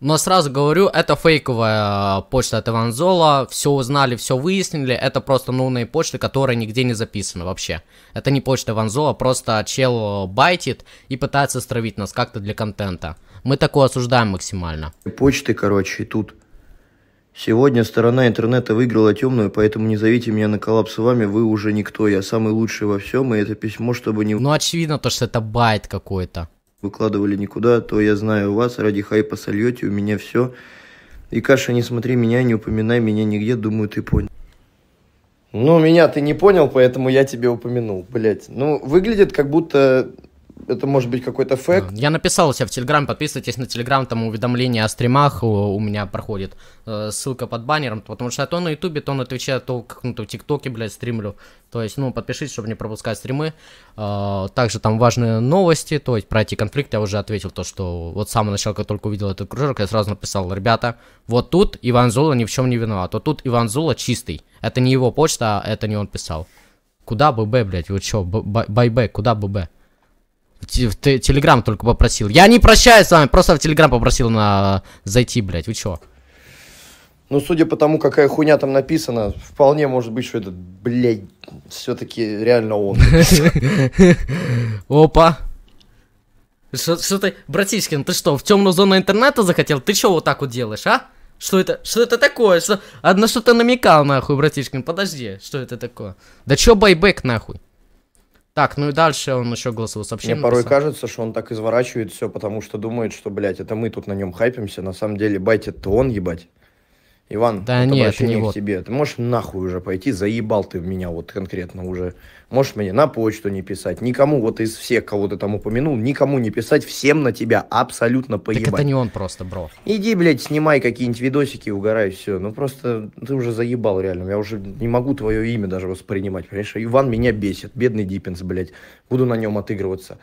Но сразу говорю, это фейковая э, почта от Иванзола. Все узнали, все выяснили. Это просто новые почты, которые нигде не записаны вообще. Это не почта Иванзола, просто чел байтит и пытается стравить нас как-то для контента. Мы такое осуждаем максимально. почты, короче, тут Сегодня сторона интернета выиграла темную, поэтому не зовите меня на коллапс с вами, вы уже никто, я самый лучший во всем, и это письмо, чтобы не Ну, очевидно, то, что это байт какой-то. выкладывали никуда, то я знаю вас, ради хайпа сольете, у меня все. И Каша, не смотри меня, не упоминай меня нигде, думаю, ты понял. Ну, меня ты не понял, поэтому я тебе упомянул, блять. Ну, выглядит как будто это может быть какой-то фэк. Я написал у себя в Телеграм, подписывайтесь на Телеграм, там уведомления о стримах у, у меня проходит. Э, ссылка под баннером, потому что я то на Ютубе, то на Твиче, то как-то в ТикТоке, блядь, стримлю. То есть, ну, подпишитесь, чтобы не пропускать стримы. Э, также там важные новости, то есть про эти конфликты я уже ответил, то, что вот с самого начала, как только увидел этот кружок, я сразу написал, ребята, вот тут Иван Зула ни в чем не виноват, вот тут Иван Зула чистый. Это не его почта, а это не он писал. Куда ББ, блядь, вы чё, б- бай- байбек, куда ББ? В те- Телеграм только попросил. Я не прощаюсь с вами, просто в Телеграм попросил на зайти, блядь, вы чё? Ну, судя по тому, какая хуйня там написана, вполне может быть, что это, блядь, все-таки реально он. Опа. Что, ты, братишкин, ты что, в темную зону интернета захотел? Ты что вот так вот делаешь, а? Что это, что это такое? Что, а на что ты намекал, нахуй, братишкин? Подожди, что это такое? Да чё байбек, нахуй? Так, ну и дальше он еще голосовое Мне сообщение порой написал. кажется, что он так изворачивает все, потому что думает, что, блядь, это мы тут на нем хайпимся. На самом деле, бать, это он, ебать. Иван, Да вот нет, обращение не к вот. тебе. Ты можешь нахуй уже пойти, заебал ты в меня вот конкретно уже. Можешь мне на почту не писать. Никому вот из всех, кого ты там упомянул, никому не писать. Всем на тебя абсолютно Так поебать. это не он просто, бро. Иди, блядь, снимай какие-нибудь видосики, угорай, все. Ну просто ты уже заебал реально. Я уже не могу твое имя даже воспринимать. Понимаешь, Иван меня бесит. Бедный Диппинс, блядь. Буду на нем отыгрываться.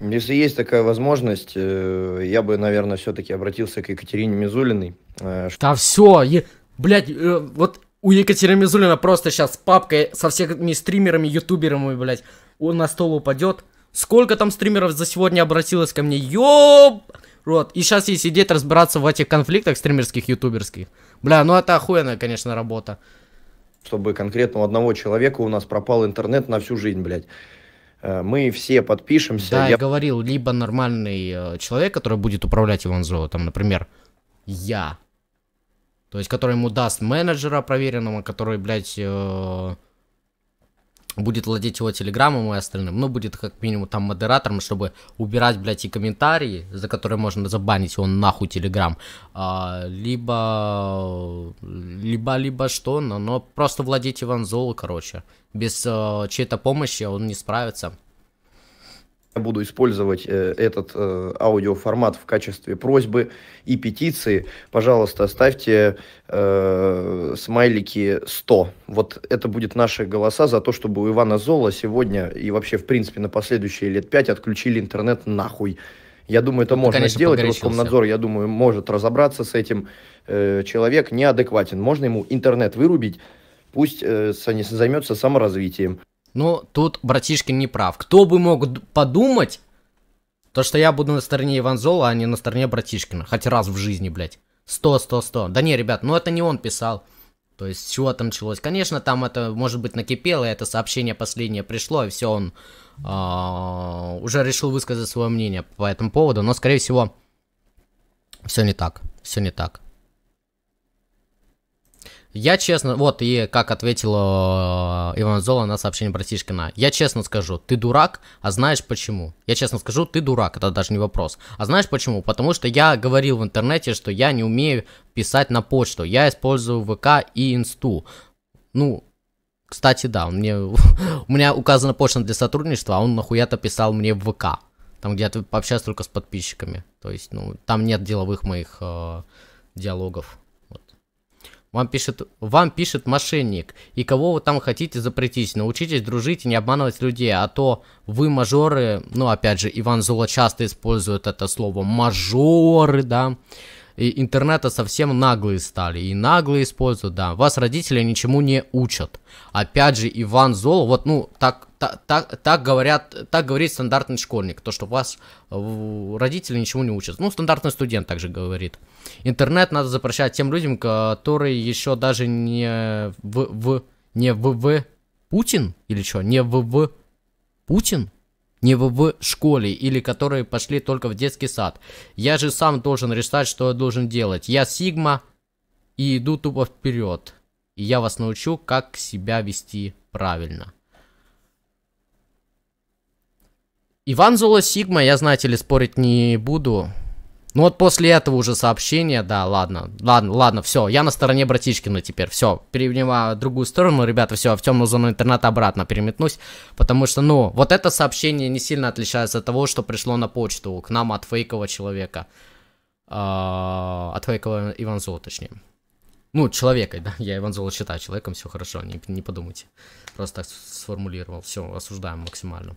Если есть такая возможность, э, я бы, наверное, все-таки обратился к Екатерине Мизулиной. Э, Да все, е... блядь, э, вот у Екатерины Мизулина просто сейчас папка со всеми стримерами, ютуберами, блядь, он на стол упадет. Сколько там стримеров за сегодня обратилось ко мне? Ёб! Рот. И сейчас ей сидеть разбираться в этих конфликтах стримерских, ютуберских. Бля, ну это охуенная, конечно, работа. чтобы конкретно у одного человека у нас пропал интернет на всю жизнь, блядь. Э, Мы все подпишемся. Да, я я говорил, либо нормальный э, человек, который будет управлять Иван Золо, там, например, я. То есть, который ему даст менеджера проверенного, который, блядь, э, будет владеть его телеграммом и остальным. Ну, будет как минимум там модератором, чтобы убирать, блядь, и комментарии, за которые можно забанить его нахуй телеграм. А, либо, либо, либо что, но, но просто владеть Иван Золо, короче. Без э, чьей-то помощи он не справится. Буду использовать э, этот э, аудиоформат в качестве просьбы и петиции. Пожалуйста, ставьте э, смайлики 100. Вот это будет наши голоса за то, чтобы у Ивана Зола сегодня и вообще, в принципе, на последующие лет 5 отключили интернет нахуй. Я думаю, это Ну, можно конечно, сделать. Роскомнадзор, я думаю, может разобраться с этим. Э, человек неадекватен. Можно ему интернет вырубить, пусть э, займется саморазвитием. Ну, тут братишкин не прав. Кто бы мог подумать, то, что я буду на стороне Иванзола, а не на стороне братишкина. Хоть раз в жизни, блядь. Сто, сто, сто. Да не, ребят, ну это не он писал. То есть, с чего это началось? Конечно, там это, может быть, накипело, и это сообщение последнее пришло, и все, он а, уже решил высказать свое мнение по этому поводу, но, скорее всего, все не так. Все не так. Я честно, вот и как ответил э, Иван Зола на сообщение братишкина. Я честно скажу, ты дурак, а знаешь почему? Я честно скажу, ты дурак, это даже не вопрос. А знаешь почему? Потому что я говорил в интернете, что я не умею писать на почту. Я использую ВК и Инсту. Ну, кстати, да, мне, у меня указана почта для сотрудничества, а он нахуя-то писал мне в ВК. Там, где я пообщаюсь только с подписчиками. То есть, ну, там нет деловых моих э, диалогов. Вам пишет, вам пишет мошенник. И кого вы там хотите запретить? Научитесь дружить и не обманывать людей. А то вы мажоры, ну, опять же, Иван Зула часто использует это слово мажоры, да. И интернета совсем наглые стали. И наглые используют, да. Вас родители ничему не учат. Опять же, Иван Зол, вот, ну, так, так, так, так говорят, так говорит стандартный школьник. То, что вас э, родители ничему не учат. Ну, стандартный студент также говорит. Интернет надо запрещать тем людям, которые еще даже не в, в не в, в Путин или что? Не в, в Путин? Не в, школе или которые пошли только в детский сад. Я же сам должен решать, что я должен делать. Я Сигма, и иду тупо вперед. И я вас научу, как себя вести правильно. Иван Золо Сигма, я, знаете ли, спорить не буду. Ну вот после этого уже сообщения, да, ладно, ладно, ладно, все, я на стороне братишкина теперь, все, перенимаю другую сторону, ребята, все, в темную зону интернета обратно переметнусь, потому что, ну, вот это сообщение не сильно отличается от того, что пришло на почту к нам от фейкового человека, а, от фейкового Иван Золо, точнее. Ну, человека, да, я Иван Золо считаю человеком, все хорошо, не, не подумайте, просто так сформулировал, все, осуждаем максимально.